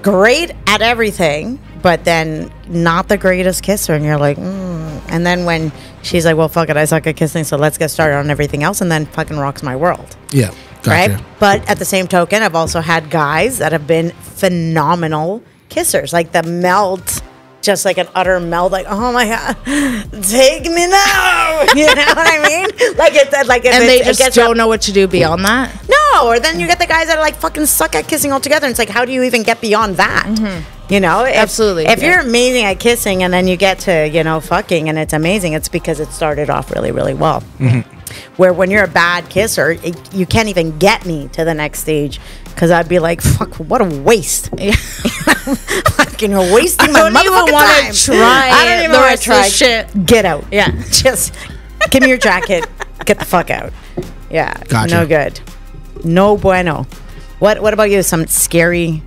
great at everything, but then not the greatest kisser. And you're like, mm. and then when she's like, "Well, fuck it, I suck at kissing, so let's get started on everything else," and then fucking rocks my world Yeah. Gotcha. right? But at the same token, I've also had guys that have been phenomenal kissers, like the melt, just like an utter melt, like oh my god, take me now, you know what I mean? Like it's like if and they it just gets don't know what to do beyond that. no, or then you get the guys that are like fucking suck at kissing altogether. And it's like, how do you even get beyond that? You know, if. Absolutely, If yeah. you're amazing at kissing and then you get to you know fucking and it's amazing, it's because it started off really really well. Mm-hmm. Where when you're a bad kisser, it, you can't even get me to the next stage because I'd be like, fuck, what a waste. fucking you're wasting my don't even wanna try I don't even want to try. shit. Get out. Yeah. Just give me your jacket. Get the fuck out. Yeah. Gotcha. No good. No bueno. What What about you? Some scary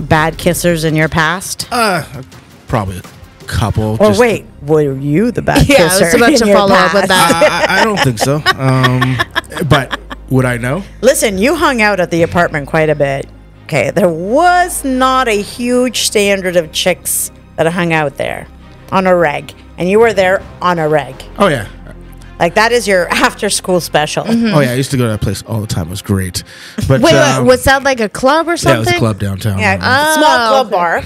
bad kissers in your past? Uh, probably a couple. or just- wait, were you the bad Yeah, I kisser? was about in to your follow up with past? that. I, I don't think so. Um, but would I know? Listen, you hung out at the apartment quite a bit. Okay, there was not a huge standard of chicks that hung out there on a reg, and you were there on a reg. Oh yeah. Like that is your after school special. Oh yeah. I used to go to that place all the time. It was great. But Wait, um, wait, was that like a club or something? yeah, something? it was a club downtown. Yeah, Oh, small club okay. bar,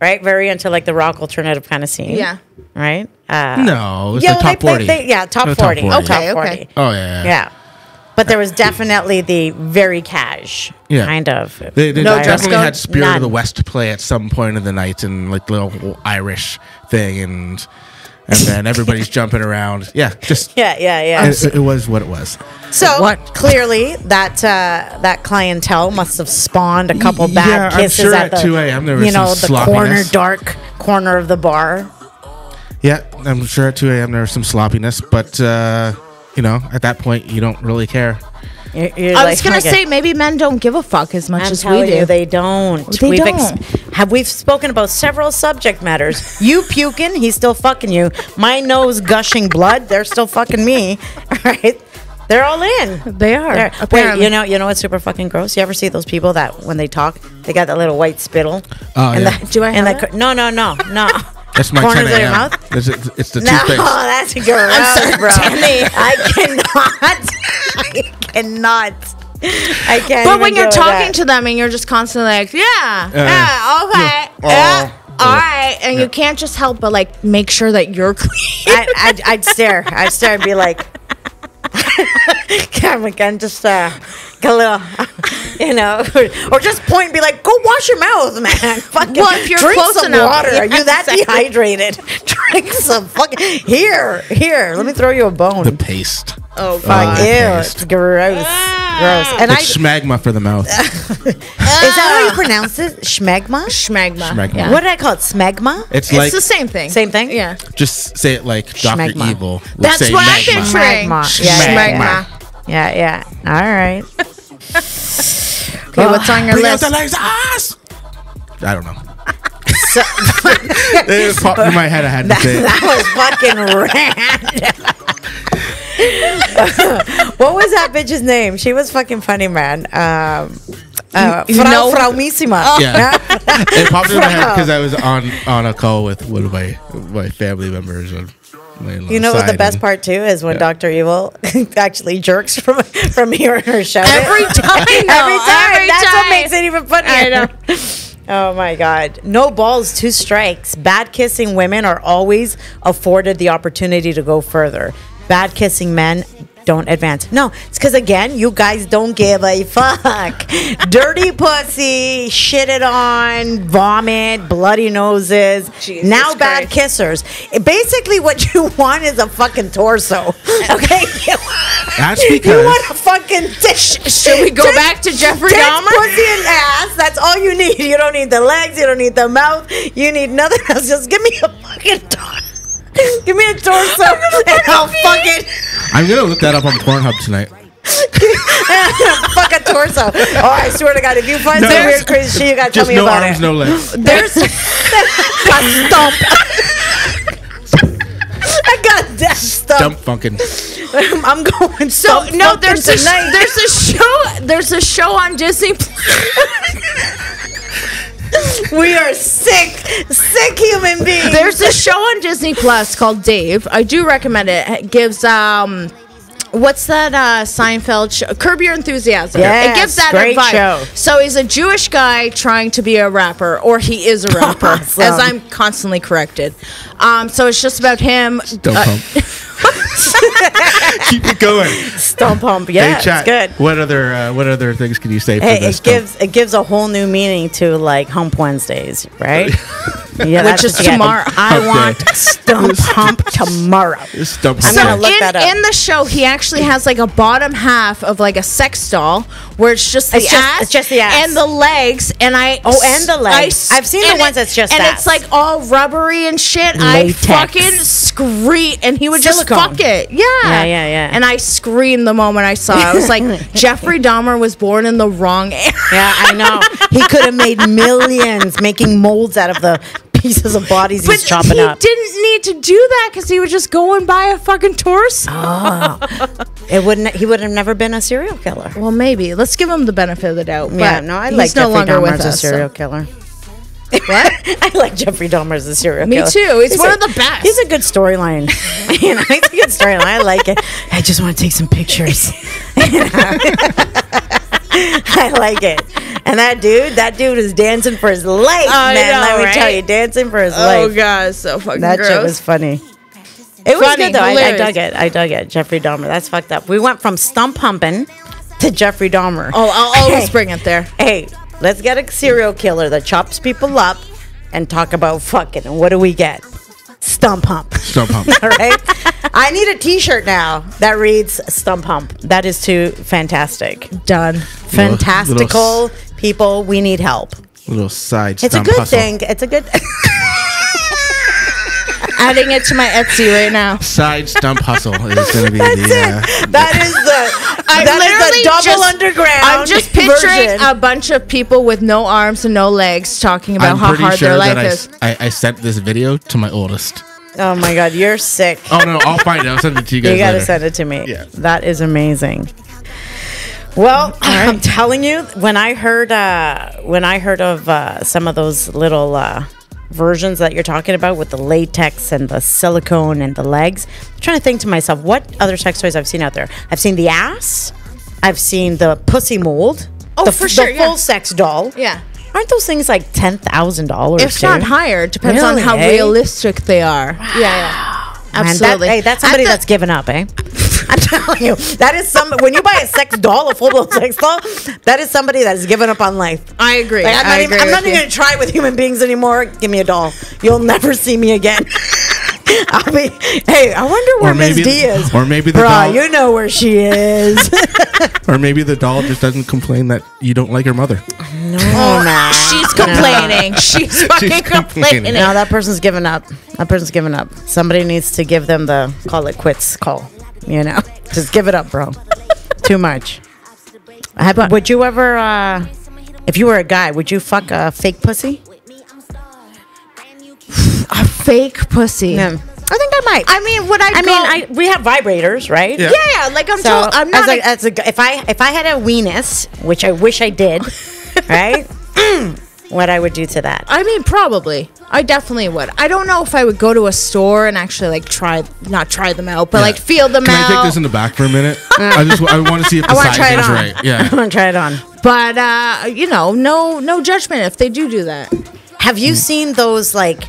right? Very into like the rock alternative kind of scene. Yeah. right. Uh, No, it was yeah, the well, top they- forty. they- yeah, top It was forty. Top 40. Top Okay, 40. okay. Oh yeah. Yeah, but there was definitely the very cash Yeah. kind of. They, they No definitely code? had Spirit of the West play at some point in the night and like the little Irish thing and and then everybody's jumping around. Yeah, just Yeah, yeah, yeah. it, it was what it was. So What? clearly that uh, that clientele must have spawned a couple bad yeah, I'm kisses sure at at the 2 a.m. there was you know the corner dark corner of the bar. Yeah, I'm sure at 2 a.m. there was some sloppiness, but uh, you know, at that point you don't really care. You're, you're I like, was gonna say maybe men don't give a fuck as much I'm as we do. you, they don't. They we've don't. have we've spoken about several subject matters. You puking, he's still fucking you. My nose gushing blood, they're still fucking me. Right? They're all in. They are, They're- Wait, you know, you know what's super fucking gross? You ever see those people that when they talk, they got that little white spittle? Oh, in yeah. the- Do I in have the no, no, no, no. That's my Corners 10 of your a.m. mouth? It's, it's, it's the No, toothpaste. that's gross, bro. I cannot. I cannot. I can't. But when you're talking to them and you're just constantly like, uh, yeah, yeah, okay, Oh, yeah, yeah. all right, and you can't just help but like make sure that you're clean. I, I'd, I'd stare. I'd stare and be like, "Come again, just uh, get a little, you know, or just point and be like, go wash your mouth, man. Fucking Well, if you're drink close some enough- water. Are you that exactly. dehydrated? Drink some fucking here, here. Let me throw you a bone. The paste. Oh Fuck, Oh, ew, it's gross, ah. gross. And I, It's schmagma for the mouth. Ah. is that how you pronounce it? Schmegma? Schmagma. Schmegma. Yeah. What did I call it? Smegma? It's, It's like the same thing. Same thing? Yeah. just say it like Doctor Schmegma. Evil. would That's say what I'm magma. picturing. Schmegma. Yeah, yeah, yeah. Yeah, yeah. All right. Okay, what's on your Bring out list? the lasers! I don't know. So, It popped in my head. I had to say that was fucking random. what was that bitch's name? She was fucking funny, man. Um, Uh, You- you Frau, know- Frau Missima. Yeah, it popped in my head because I was on on a call with one of my my family members. On my You know what the best part too is when Yeah. Doctor Evil actually jerks from from here hearing her shout. it. Every time, every time. every That's what makes it even funnier. I know. Oh my God. No balls, two strikes. Bad kissing women are always afforded the opportunity to go further. Bad kissing men don't advance. No, it's because, again, you guys don't give a fuck. Dirty pussy, shitted on, vomit, bloody noses. Jesus now bad kissers. It- basically, what you want is a fucking torso. Okay? That's because you want a fucking dish. Should we go back to Jeffrey Tits, Dahmer? pussy, and ass. That's all you need. You don't need the legs. You don't need the mouth. You need nothing else. Just give me a fucking torso. Give me a torso, I'm gonna look that up on Pornhub tonight. fuck a torso. Oh, I swear to God, if you find No, some weird, crazy shit, you gotta tell me no about arms, it. no legs. There's a stump. I got that stump. Dump funkin'. I'm going so stump no. fucking There's a tonight. there's a show. There's a show on Disney. we are sick, sick human beings. There's a show on Disney Plus called Dave. I do recommend it. It gives um what's that uh Seinfeld show? Curb Your Enthusiasm. Yes, it gives that great advice. show. So he's a Jewish guy trying to be a rapper, or he is a rapper, Awesome. as I'm constantly corrected. Um, so it's just about him. Dump uh, pump. Keep it going. stump hump. Yeah, hey, chat. it's good. What other uh, what other things can you say for Hey, this? it gives it gives a whole new meaning to like Hump Wednesdays, right? yeah, Which is what you tomorrow. I Okay. want stump hump tomorrow. Stump I'm So gonna look in, that up. in the show, he actually has like a bottom half of like a sex doll where it's just the It's just- ass, it's just the ass. and the legs, and I Oh, and the legs. I, I've seen the and ones that's just and ass. it's like all rubbery and shit. Latex. I fucking scream, and he would just Silicone. fuck it. Yeah, Yeah, yeah, yeah. And I screamed the moment I saw. it. I was like, Jeffrey Dahmer was born in the wrong era. Yeah, I know. he could have made millions making molds out of the pieces of bodies But he's chopping he up. didn't need to do that because he would just go and buy a fucking torso. Oh. It wouldn't. He would have never been a serial killer. Well, maybe. Let's give him the benefit of the doubt. Yeah, no, I like no Jeffrey longer Dahmer with as a us. so- serial killer. What? I like Jeffrey Dahmer as a serial Me killer. Me too. He's one of the best. He's a good storyline. you know, he's a good storyline. I like it. I just want to take some pictures. I like it. And that dude, that dude is dancing for his life, I man. know, let me tell you, dancing for his Oh life. god, it's so fucking That gross. shit was funny. It was Funny, good though. I, I dug it. I dug it. Jeffrey Dahmer. That's fucked up. We went from stump pumping to Jeffrey Dahmer. oh, I'll always Hey. bring it there. Hey, let's get a serial killer that chops people up and talk about fucking. And what do we get? Stump hump. Stump hump. All right. I need a T-shirt now that reads "Stump Hump." That is too fantastic. Done. Fantastical people. We need help. Little side It's a good hustle. thing. It's a good. Adding it to my Etsy right now. Side stump hustle is going to be That's the. Uh, it. That is the. I'm that is literally the double just- underground. I'm just picturing version. a bunch of people with no arms and no legs talking about I'm how hard sure their that life I, is. s- I, I sent this video to my oldest. Oh my god, you're sick. Oh no, I'll find it. I'll send it to you guys. You gotta later. send it to me. Yeah. That is amazing. Well, I'm telling you, when I heard uh, when I heard of uh, some of those little uh, versions that you're talking about with the latex and the silicone and the legs, I'm trying to think to myself, what other sex toys I've seen out there? I've seen the ass, I've seen the pussy mold. Oh, the, for the sure, yeah. full sex doll. Yeah. Aren't those things like ten thousand dollars? If not higher, depends on how eh? realistic they are. Yeah, yeah. Man, Absolutely. that, hey, that's somebody the- that's given up, eh? I'm telling you, that is some. When you buy a sex doll, a full blown sex doll, that is somebody that has given up on life. I agree. Like, I'm not, even, agree I'm not even gonna try it with human beings anymore. Give me a doll. You'll never see me again. I'll be. Hey, I wonder where Or Miss D is. or maybe the Bruh, doll- you know where she is. Or maybe the doll just doesn't complain that you don't like her mother. oh no, She's complaining. She's fucking complaining. complaining. no, that person's given up. That person's given up. Somebody needs to give them the call it quits call. You know, just give it up, bro. Too much. Have, would you ever, uh, if you were a guy, would you fuck a fake pussy? A fake pussy. Yeah. I think I might. I mean, would I? I go, mean, I we have vibrators, right? Yeah. yeah, yeah. Like I'm So told, I'm not. as a- a, as a, g- if I if I had a weenus, which I wish I did, right? what I would do to that. I mean, probably. I definitely would. I don't know if I would go to a store and actually like try, not try them out, but Yeah. like feel them out. Can out. I take this in the back for a minute? I just I want to see if the I want to try it sizing's on. right. Yeah. I want to try it on. but uh, you know, no, no judgment if they do do that. Have you seen those like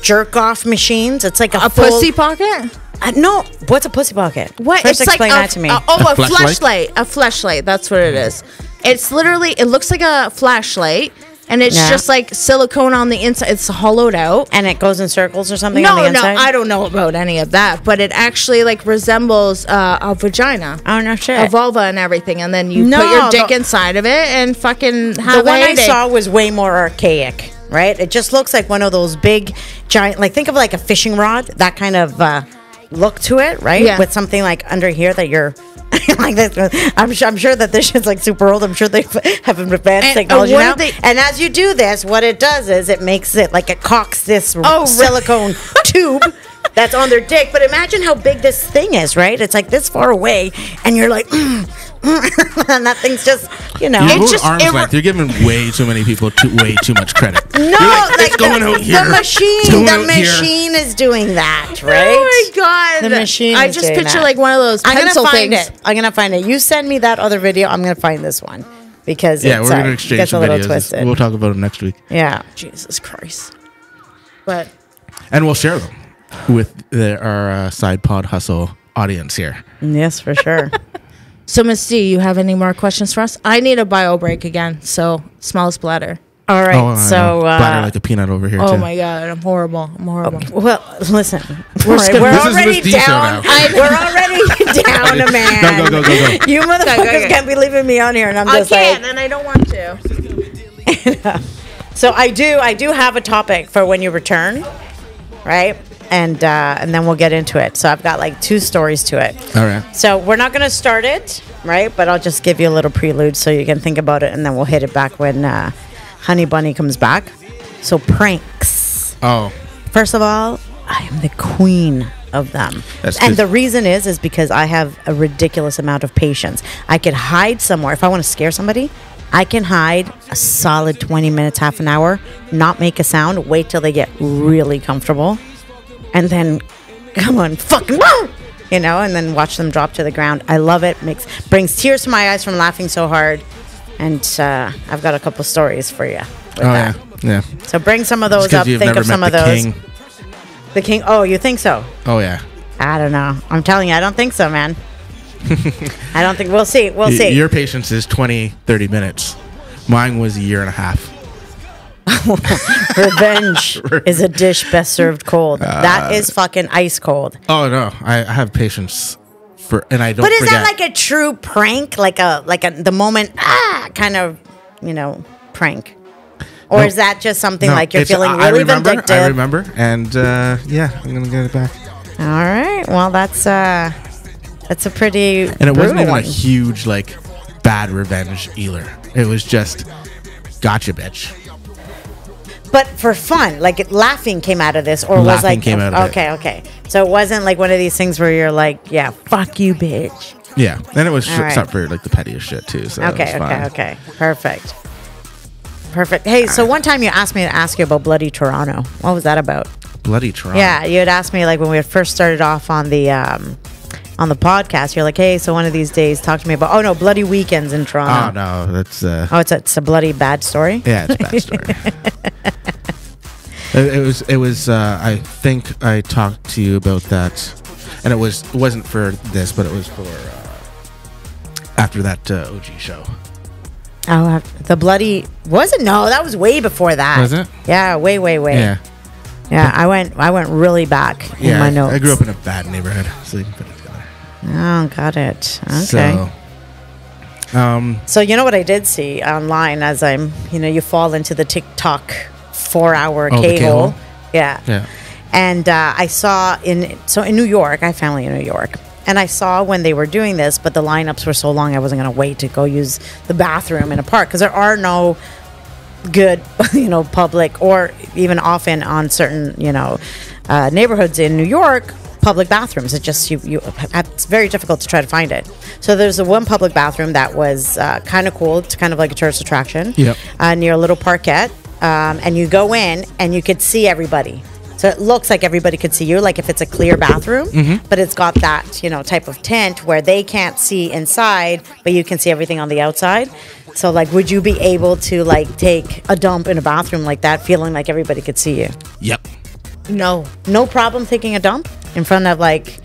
jerk off machines? It's like a, A full, pussy pocket. Uh, no, what's a pussy pocket? What? First, it's explain like that a, to me. a- oh, A a, fleshlight? flashlight. A flashlight. That's what it is. It's literally. It looks like a flashlight, and it's Yeah. just like silicone on the inside. It's hollowed out. and it goes in circles or something No, no. I don't know about any of that, but it actually like resembles uh, a vagina. Oh no shit. a vulva and everything, and then you No, put your dick the- inside of it and fucking the one I saw was way more archaic, right? It just looks like one of those big, giant, like think of like a fishing rod, that kind of uh, look to it, right? Yeah. With something like under here that you're. like this, I'm sure. I'm sure that this shit's like super old. I'm sure they have advanced And, uh, technology what now. they- and as you do this, what it does is it makes it like it cocks this Oh, right. silicone tube that's on their dick. But imagine how big this thing is, right? It's like this far away, and you're like, mm, mm, and that thing's just, you know, You're just- arm's it re- length. You're giving way too many people too, way too much credit. No, You're like, like it's going the, out here. the machine. It's going The out machine is doing that, right? Oh my god! The machine I is just doing picture that. like one of those I'm gonna find things. it. I'm gonna find it. You send me that other video. I'm gonna find this one because Yeah, it's, we're uh, gonna exchange gets a some little videos. twisted. We'll talk about them next week, yeah. Jesus Christ! But and we'll share them with the, our uh, side pod hustle audience here. Yes, for sure. so, Miss D, you have any more questions for us? I need a bio break again. So, small splatter. All right. Oh, so, know. Bladder uh, like a peanut over here Oh too. my god, I'm horrible. I'm horrible. well, listen. We're All right, skipping- we're already Miss D show down. I, we're already down a man. Go, go, go, go, go. You motherfuckers go, go. can't be leaving me on here, and I'm I just like. can, and I don't want to. So I do, I do have a topic for when you return, right? And uh, and then we'll get into it. So I've got like two stories to it. All right. So we're not going to start it, right? But I'll just give you a little prelude so you can think about it, and then we'll hit it back when uh, Hunny Bunny comes back. So pranks. Oh, First of all, I am the queen of them. That's and the reason is is because I have a ridiculous amount of patience. I could hide somewhere if I want to scare somebody. I can hide a solid 20 minutes, half an hour, not make a sound, wait till they get really comfortable, and then come on, fucking, you know, and then watch them drop to the ground. I love it. Makes brings tears to my eyes from laughing so hard. And uh, I've got a couple stories for you. oh that. yeah, yeah. So bring some of those up. Think of some of those. king. The king. Oh, you think so? Oh yeah. I don't know. I'm telling you, I don't think so, man. I don't think we'll see. We'll Y- see. Your patience is 20, 30 minutes. Mine was a year and a half. Revenge is a dish best served cold. Uh, that is fucking ice cold. Oh no, I, I have patience for, and I don't. But is forget. that like a true prank? Like a like a the moment ah kind of you know prank, or No. is that just something No, like you're feeling I- really I remember, vindictive? I remember, and uh, yeah, I'm gonna get it back. All right. Well, that's uh, that's a pretty And it wasn't even a huge like bad revenge either. It was just gotcha, bitch. But for fun, like it- laughing came out of this, or was like came out of it. okay, okay. So it wasn't like one of these things where you're like, yeah, fuck you, bitch. Yeah, and it was All right. for like the pettiest shit too. So Okay, okay, okay. Perfect. Perfect. Hey, so one time you asked me to ask you about Bloody Toronto. What was that about? Bloody Toronto. Yeah, you had asked me like when we had first started off on the um, on the podcast. You're like, hey, so one of these days, talk to me about. Oh no, Bloody Weekends in Toronto. Oh no, that's uh, Oh, it's a, it's a bloody bad story. yeah, it's a bad story. it, it was. It was. Uh, I think I talked to you about that, and it was. It wasn't for this, but it was for uh, after that uh, OG show. Oh, uh, the bloody was it? No, that was way before that. Was it? Yeah, way, way, way. Yeah. Yeah, I went. I went really back in Yeah, my notes. I grew up in a bad neighborhood, so you can put. Oh, got it. Okay. So, um, So you know what I did see online as I'm, you know, you fall into the TikTok four-hour Oh, the K K-hole? hole. Yeah. yeah. And uh, I saw in so in New York, I have family in New York, and I saw when they were doing this, but the lineups were so long, I wasn't going to wait to go use the bathroom in a park because there are no good, you know, public or even often on certain, you know, uh, neighborhoods in New York. Public bathrooms. It just you you it's very difficult to try to find it. So there's a one public bathroom that was uh, kind of cool. It's kind of like a tourist attraction. Yep. Uh, near a little parkette, um, and you go in and you could see everybody. So it looks like everybody could see you, like if it's a clear bathroom, Mm-hmm. but it's got that you know type of tint where they can't see inside, but you can see everything on the outside. So like, would you be able to like take a dump in a bathroom like that, feeling like everybody could see you? Yep. No. No problem taking a dump in front of like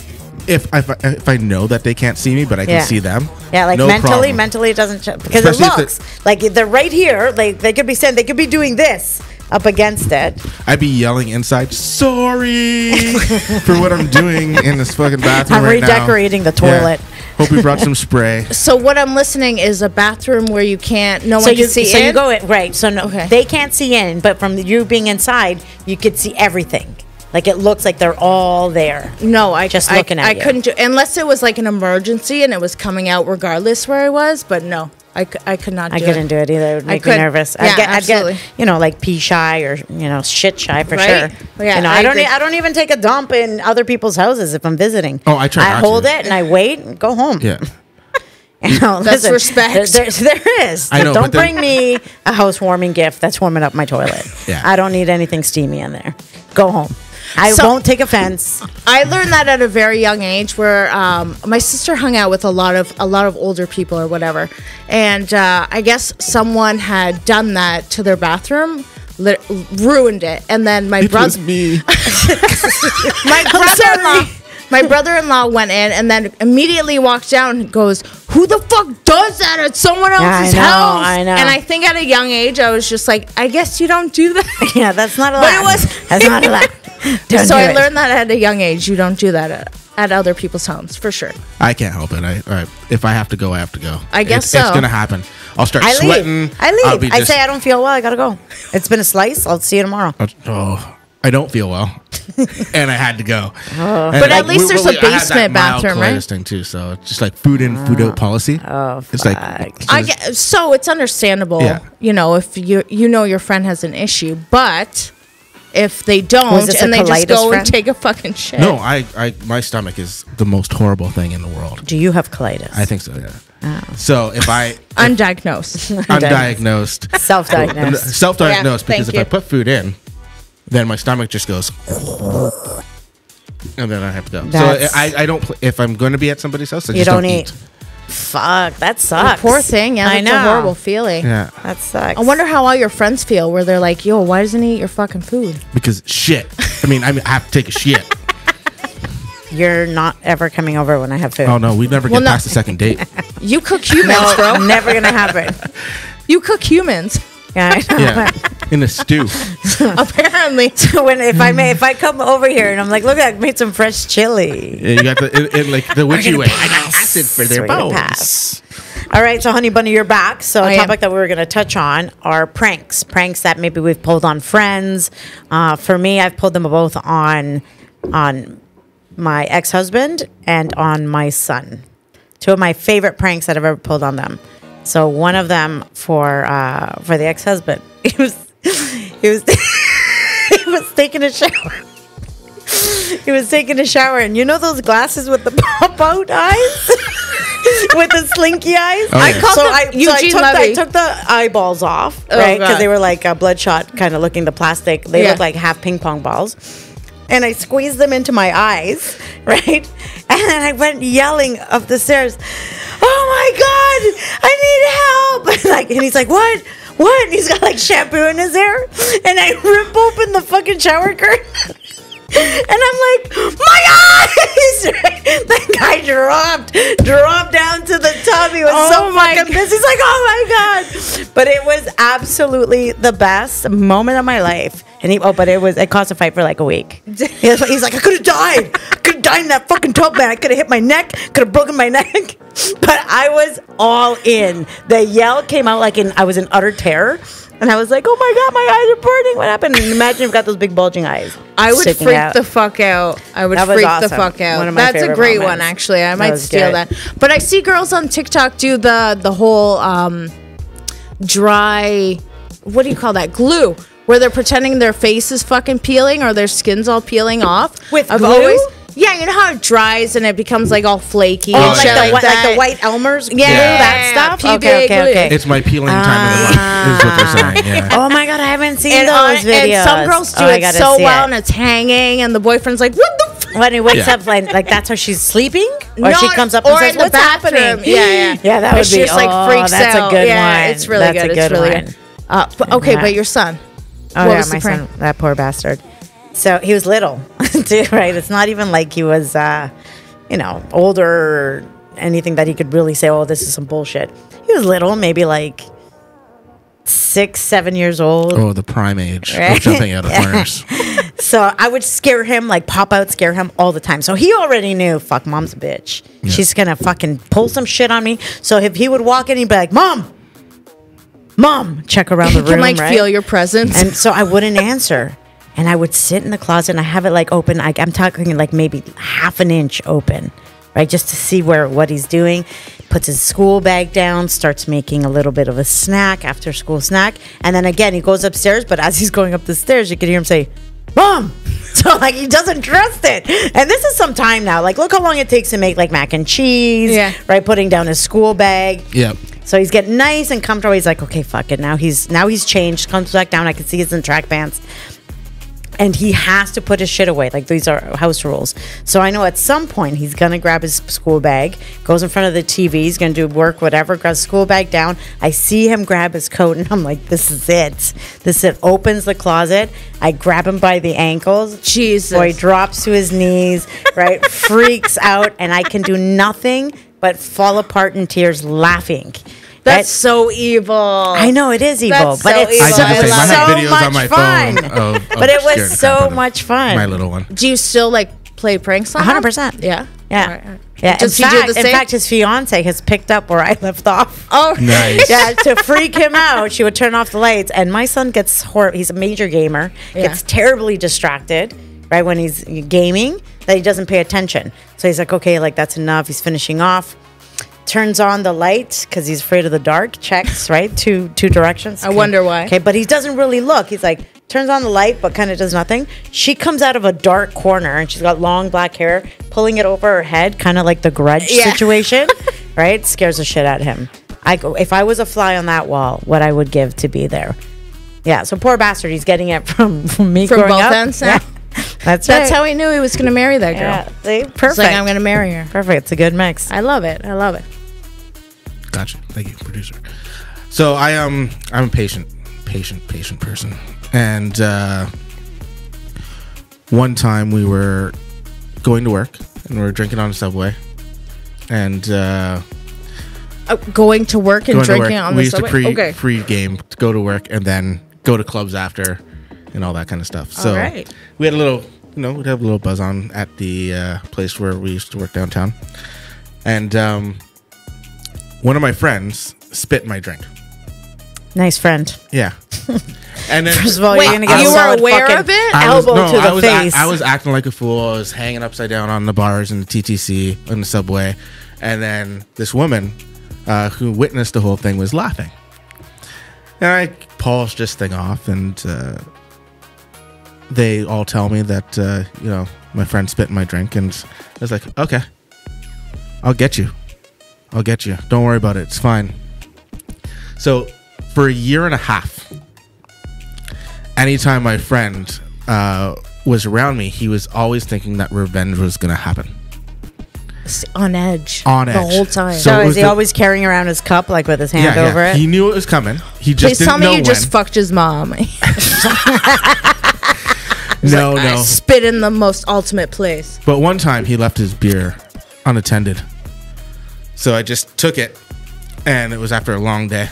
If if I, if I know that they can't see me, but I can Yeah. see them. yeah, like no mentally, problem. mentally it doesn't ch- because Especially it if looks like they're right here. Like they could be saying they could be doing this up against it. I'd be yelling inside, "Sorry for what I'm doing in this fucking bathroom I'm right now." redecorating the Yeah. toilet. Hope you brought some spray. So what I'm listening is a bathroom where you can't. No So one you can see so in. you go in right. So no, Okay. they can't see in, but from you being inside, you could see everything. Like it looks like they're all there. No, I Just I- looking at I, you. couldn't do unless it was like an emergency and it was coming out regardless where I was. But no, I, I could not. Do I couldn't do it either. It would I make me nervous. yeah, I'd get, I'd get, you know, like pee shy or you know, shit shy for Right? sure. Yeah, you know, I I, don't. agree. E- I don't even take a dump in other people's houses if I'm visiting. Oh, I try I not hold to. it and I wait and go home. Yeah. You know, That's listen, respect. There, there, there is. I know, Don't bring me a housewarming gift that's warming up my toilet. Yeah. I don't need anything steamy in there. Go home. I So- won't take offense. I learned that at a very young age, where um, my sister hung out with a lot of a lot of older people or whatever, and uh, I guess someone had done that to their bathroom, li- ruined it, and then my brother, me. my brother-in-law, my brother-in-law went in and then immediately walked down and goes, "Who the fuck does that at someone I else's know, house?" I know. And I think at a young age, I was just like, "I guess you don't do that." Yeah, that's not allowed. But it was- That's not allowed. So I it. learned that at a young age. You don't do that at, at other people's homes for sure. I can't help it. I, I if I have to go, I have to go. I guess it's, It's gonna happen. I'll start I sweating. leave. I I'll leave. I just- say I don't feel well. I gotta go. It's been a slice. I'll see you tomorrow. Uh, oh, I don't feel well, and I had to go. Oh. But I- at least there's a I had that basement bathroom, right? thing too. So it's just like food in, food out ah. policy. Oh, it's like fuck. I get, so it's understandable, Yeah. you know, if you you know your friend has an issue, but if they don't and they just go friend? and take a fucking shit. no, I, I, my stomach is the most horrible thing in the world. Do you have colitis? I think so. Yeah. Oh. So if I undiagnosed. undiagnosed, Self-diagnosed. self-diagnosed, Yeah, because thank if I put food in, then my stomach just goes, and then I have to go. That's- so I, I don't. If I'm going to be at somebody's house, I You just don't don't, eat. eat. Fuck, that sucks. Poor thing, yeah, I that's know. a horrible feeling. Yeah, That sucks. I wonder how all your friends feel where they're like, yo, why doesn't he eat your fucking food? because shit. I mean, I mean, I have to take a shit. you're not ever coming over when I have food. Oh no, we never get Well, no. past the second date. You cook humans, No, bro. never gonna happen. You cook humans, Yeah, I know. Yeah, in a stew. apparently. So when if I may if I come over here and I'm like, look, I made some fresh chili. Yeah, you got the in, in like the witchy way. I got acid for their We're bones. pass. All right, so Hunny Bunny, you're back. So I a am. topic that we were going to touch on are pranks. Pranks that maybe we've pulled on friends. Uh, for me, I've pulled them both on on my ex husband and on my son. Two of my favorite pranks that I've ever pulled on them. So one of them for uh, for the ex husband. He was he was he was taking a shower. He was taking a shower, and you know those glasses with the pop out eyes, with the slinky eyes. Oh, I called so them I, so I Eugene took, the, I took the eyeballs off, Oh, right? Because they were like uh, bloodshot, kind of looking. The plastic, they Yeah. look like half ping pong balls. And I squeezed them into my eyes, right? And then I went yelling up the stairs, "Oh my god, I need help!" like, and he's like, "What? What?" And he's got like shampoo in his hair, and I rip open the fucking shower curtain. And I'm like, my eyes! the guy dropped, dropped down to the tub. He was Oh so my fucking pissed. He's like, oh my god! But it was absolutely the best moment of my life. And he, oh, but it was, it caused a fight for like a week. He's he's like, I could have died. I could have died in that fucking tub, man. I could have hit my neck. Could have broken my neck. But I was all in. The yell came out like in, I was in utter terror. And I was like, oh my god, my eyes are burning. What happened? And imagine you've got those big bulging eyes. I would freak out. the fuck out. I would That was freak the fuck out. One of my That's a great moments. one, actually. I might was steal good. that. But I see girls on TikTok do the the whole um, dry. What do you call that? Glue. Where they're pretending their face is fucking peeling or their skin's all peeling off. With I've glue? always Yeah, you know how it dries and it becomes like all flaky. Oh, and like, shit the, like, like the white Elmer's glue, Yeah, that stuff. PVA Okay, okay, okay. It's my peeling time of the month. Is what they're saying. Yeah. Oh my god, I haven't seen And, those on- videos. and some girls do Oh, it so well, it. and it's hanging, and the boyfriend's like, "What the?" F-? When he wakes Yeah. up, like, like that's how she's sleeping, or she comes up or and says, in the "What's bathroom." happening?" Yeah, yeah. yeah. That But would be. just like oh, freaks that's out. a good yeah, one. it's really That's good. A good it's really one. good. Uh, but, okay, Yeah. but your son. Oh What yeah, my prank? son, that poor bastard. So he was little, too, right? It's not even like he was, uh, you know, older or anything that he could really say, "Oh, this is some bullshit." He was little, maybe like six, seven years old. Oh, the prime age Right. of jumping out of corners. So I would scare him, like pop out, scare him all the time. So he already knew, fuck, mom's a bitch. She's gonna fucking pull some shit on me. So if he would walk in, he'd be like, "Mom, mom," check around the You room, can like right? feel your presence. and so I wouldn't answer. And I would sit in the closet and I have it like open. I, I'm talking like maybe half an inch open, right? Just to see where what he's doing. Puts his school bag down, starts making a little bit of a snack, after school snack. And then again, he goes upstairs. But as he's going up the stairs, you can hear him say, Mom! So like he doesn't trust it. And this is some time now. Like look how long it takes to make like mac and cheese. Yeah. Right, putting down his school bag. Yep. So he's getting nice and comfortable. He's like, okay, fuck it. Now he's now he's changed. Comes back down. I can see he's in track pants. And he has to put his shit away. Like these are house rules. So I know at some point he's gonna grab his school bag, goes in front of the TV, he's gonna do work, whatever, grabs school bag down. I see him grab his coat and I'm like, this is it. This is it. Opens the closet. I grab him by the ankles. Jesus. Boy drops to his knees, right? freaks out, and I can do nothing but fall apart in tears laughing. That's Right? so evil. I know it is evil, That's but so it's evil. I so, did the same. I so have videos much on my fun. phone. Of, of but it was so much fun. My little one. Do you still like play pranks on? hundred them? percent. Yeah. Yeah. All right, all right. Yeah. Does in, he do fact, the in fact, his fiance has picked up where I left off. Oh, Nice. yeah, to freak him out, she would turn off the lights, and my son gets hor- He's a major gamer. Yeah. Gets terribly distracted, right when he's gaming, that he doesn't pay attention. So he's like, okay, like that's enough. He's finishing off. Turns on the light because he's afraid of the dark. Checks right two two directions. I wonder why. Okay, but he doesn't really look. He's like turns on the light, but kind of does nothing. She comes out of a dark corner and she's got long black hair, pulling it over her head, kind of like the grudge Yeah. situation, right? Scares the shit out of him. I go if I was a fly on that wall, what I would give to be there. Yeah, so poor bastard, he's getting it from, from me From growing both up. ends? Yeah. That's That's right. how he knew he was going to marry that girl. Yeah, see? It's perfect. like I'm going to marry her. perfect. It's a good mix. I love it. I love it. Gotcha. Thank you, producer. So I um I'm a patient, patient, patient person, and uh, one time we were going to work and we were drinking on the subway, and uh, Uh, going to work and drinking work. on we the subway. We used to pre okay. pre game to go to work and then go to clubs after, and all that kind of stuff. So right. we had a little, you know, we'd have a little buzz on at the uh, place where we used to work downtown, and um, one of my friends spit in my drink. Nice friend. Yeah. And then First of all, Wait, you're gonna get you a were solid aware fucking of it? I was, elbow no, to the I was face. I was acting like a fool. I was hanging upside down on the bars in the TTC in the subway, and then this woman uh, who witnessed the whole thing was laughing. And I polished this thing off, and uh, they all tell me that uh, you know my friend spit in my drink, and I was like, okay, I'll get you, I'll get you. Don't worry about it. It's fine. So for a year and a half, anytime my friend uh, was around me, he was always thinking that revenge was going to happen. On edge. On edge. The whole time. So- so it is was he the- always carrying around his cup like with his hand yeah, over yeah. it? He knew it was coming. He just Please didn't tell me know you when. just fucked his mom. no, I no. spit in the most ultimate place. But one time he left his beer unattended. So I just took it, and it was after a long day,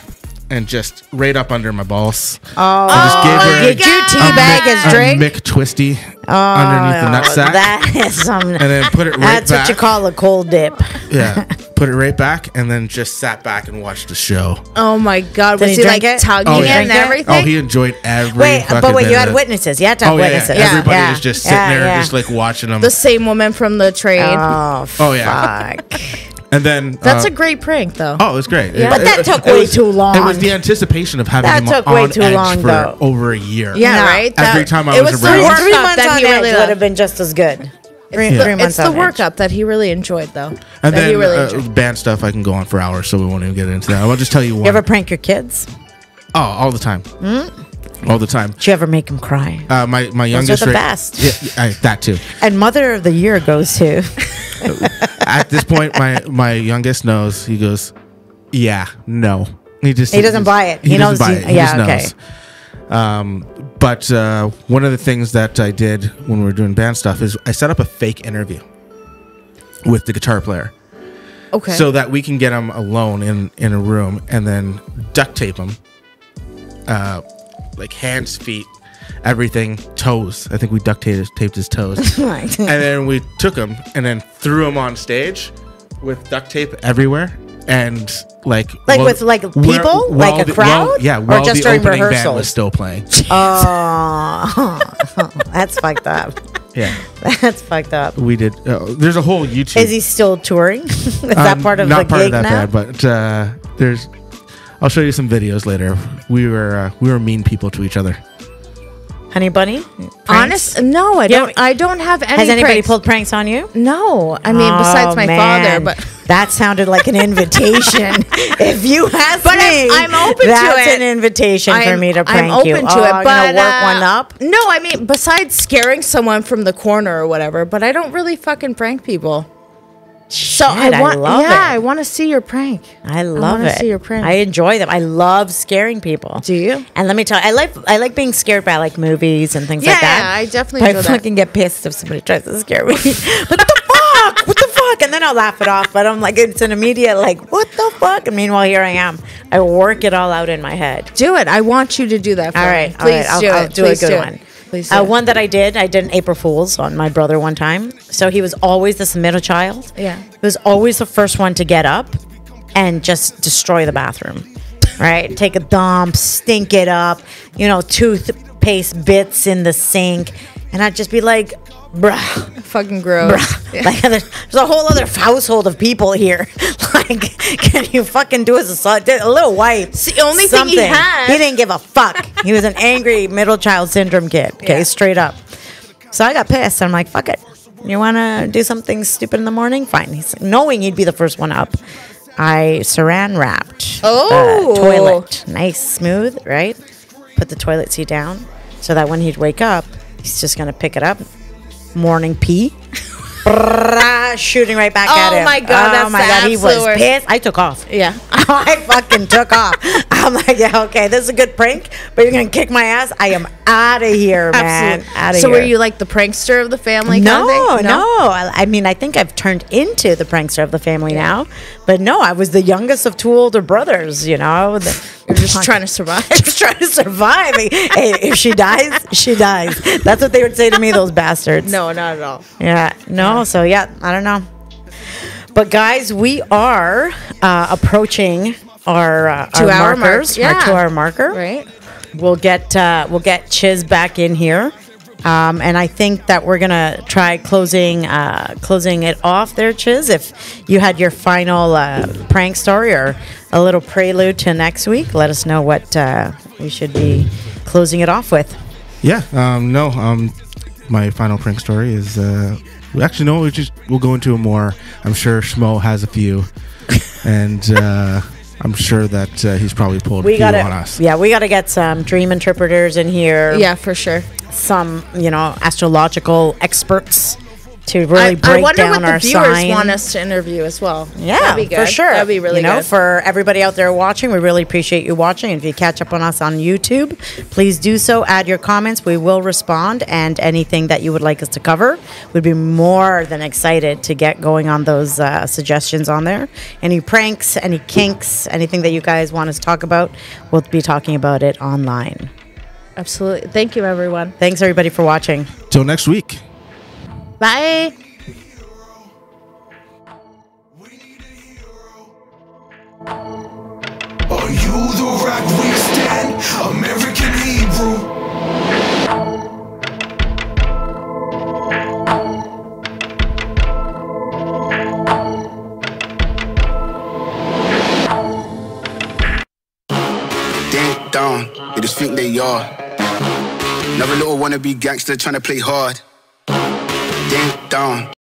and just right up under my balls. oh, I just gave her did you teabag Mick- his drink? A Mick Twisty oh, underneath the nutsack, That is some. and then put it right back. That's back. what you call a cold dip. yeah, put it right back, and then just sat back and watched the show. Oh my god, Did was he he, like drink it? tugging Oh, yeah. and everything? Oh, he enjoyed every. Wait, but wait, you had it. witnesses. You had to have Oh yeah, witnesses. yeah. everybody yeah. was just sitting Yeah, there, yeah. just like watching them. the same woman from the trade. Oh, Oh, yeah. fuck. and then That's uh, a great prank, though. Oh, it was great. Yeah. It- But that it- took it way was- too long. It was the anticipation of having That him took on way too edge long, for though. over a year. yeah, No. right. Every That- time I was was around- the Three Three months that on he edge really would have been just as good. Three, Yeah. three months It's the on edge. workup that he really enjoyed, though. And that then he really uh, band stuff, I can go on for hours, so we won't even get into that. I'll just tell you one. You ever prank your kids? oh, all the time. Hmm? All the time. Did you ever make them cry? Uh, my my Those youngest are the best. Yeah, I, that too. And Mother of the Year goes to. At this point, my my youngest knows. He goes, "Yeah, no." He just He doesn't buy it. He, He doesn't knows buy you- it. He yeah, okay. Um, but uh, one of the things that I did when we were doing band stuff is I set up a fake interview with the guitar player. Okay. so that we can get him alone in in a room and then duct tape him uh like hands feet everything toes i think we duct taped, taped his toes Right. and then we took him and then threw him on stage with duct tape everywhere and like Like while- with, like, people? while Like a the- crowd? while- yeah Or while just the during opening band was still playing Oh, that's fucked up. yeah That's fucked up. we did uh, there's a whole youtube Is he still touring? Is that Um, part of not the part gig of that now? bad, but uh, there's. I'll show you some videos later. We were uh, we were mean people to each other. Hunny Bunny? Pranks? Honest, no, I Yeah, don't. I don't have any. Has anybody pranks. pulled pranks on you? No, I mean Oh, besides my man. father, but that sounded like an invitation. if you ask But me, I'm- I'm open to that's it. an invitation for I'm, me to prank I'm open you. to oh, it. I'm but gonna work uh, one up. No, I mean besides scaring someone from the corner or whatever, but I don't really fucking prank people. So Shit, I I want, love yeah, it. I want to see your prank. I love wanna it. see your prank. I enjoy them. I love scaring people. Do you? And let me tell you, I like I like being scared by like movies and things Yeah, like that. yeah, I definitely I enjoy that. fucking get pissed if somebody tries to scare me. what the fuck? What the fuck? And then I'll laugh it off. But I'm like, it's an immediate like, what the fuck? And meanwhile, here I am. I work it all out in my head. Do it. I want you to do that. For All me. right, please right, I'll, do I'll it. do Please a good do one. It. Please Uh, one that I did, I did an April Fool's on my brother one time. So he was always this middle child. Yeah. He was always the first one to get up and just destroy the bathroom. Right? Take a dump, stink it up, you know, toothpaste bits in the sink. And I'd just be like, bruh, fucking gross. like there's, there's a whole other household of people here. like, can you fucking do us a solid, a little wipe? It's the only thing he something. had. He didn't give a fuck. he was an angry middle child syndrome kid. Okay, Yeah. straight up. So I got pissed. I'm like, fuck it. You want to do something stupid in the morning? Fine. He's knowing he'd be the first one up. I saran wrapped Oh. the toilet, nice, smooth, right? Put the toilet seat down so that when he'd wake up, he's just gonna pick it up. Morning pee. Shooting right back at oh him. Oh my God, Oh that's my god, he was worst. pissed. I took off. Yeah. I fucking took off. I'm like, yeah, okay, this is a good prank, but you're gonna kick my ass. I am out of here, man. Out of so here. were you like the prankster of the family? No, kind of thing? no. I, I mean, I think I've turned into the prankster of the family now, but no, I was the youngest of two older brothers. You know, You're just trying to survive. just trying to survive. hey, if she dies, she dies. That's what they would say to me, those bastards. no, not at all. Yeah. No. So yeah, I don't know. But guys, we are uh, approaching our uh, Two our hour mark, markers, our yeah. two hour marker. Right? We'll get uh, we'll get Chiz back in here, um, and I think that we're gonna try closing uh, closing it off there, Chiz. If you had your final uh, prank story or a little prelude to next week, let us know what uh, we should be closing it off with. Yeah. Um, no. Um, my final prank story is. We actually no. We just we'll go into a more. I'm sure Schmo has a few, and uh, I'm sure that uh, he's probably pulled a few gotta, on us. yeah, we gotta get some dream interpreters in here. Yeah, for sure. some you know astrological experts to really I, break I wonder down what the our viewers sign. want us to interview as well. Yeah, That'd be good. for sure. That'd be really you know, good. for everybody out there watching, we really appreciate you watching. If you catch up on us on YouTube, please do so. Add your comments. We will respond, and anything that you would like us to cover, we'd be more than excited to get going on those uh, suggestions on there. Any pranks, any kinks, anything that you guys want us to talk about, we'll be talking about it online. Absolutely. Thank you, everyone. Thanks everybody for watching. Till next week. Bye. Are you the rock we stand? American Hebrew. Ding dong, they just think they are. Another little wannabe gangster trying to play hard. Dong.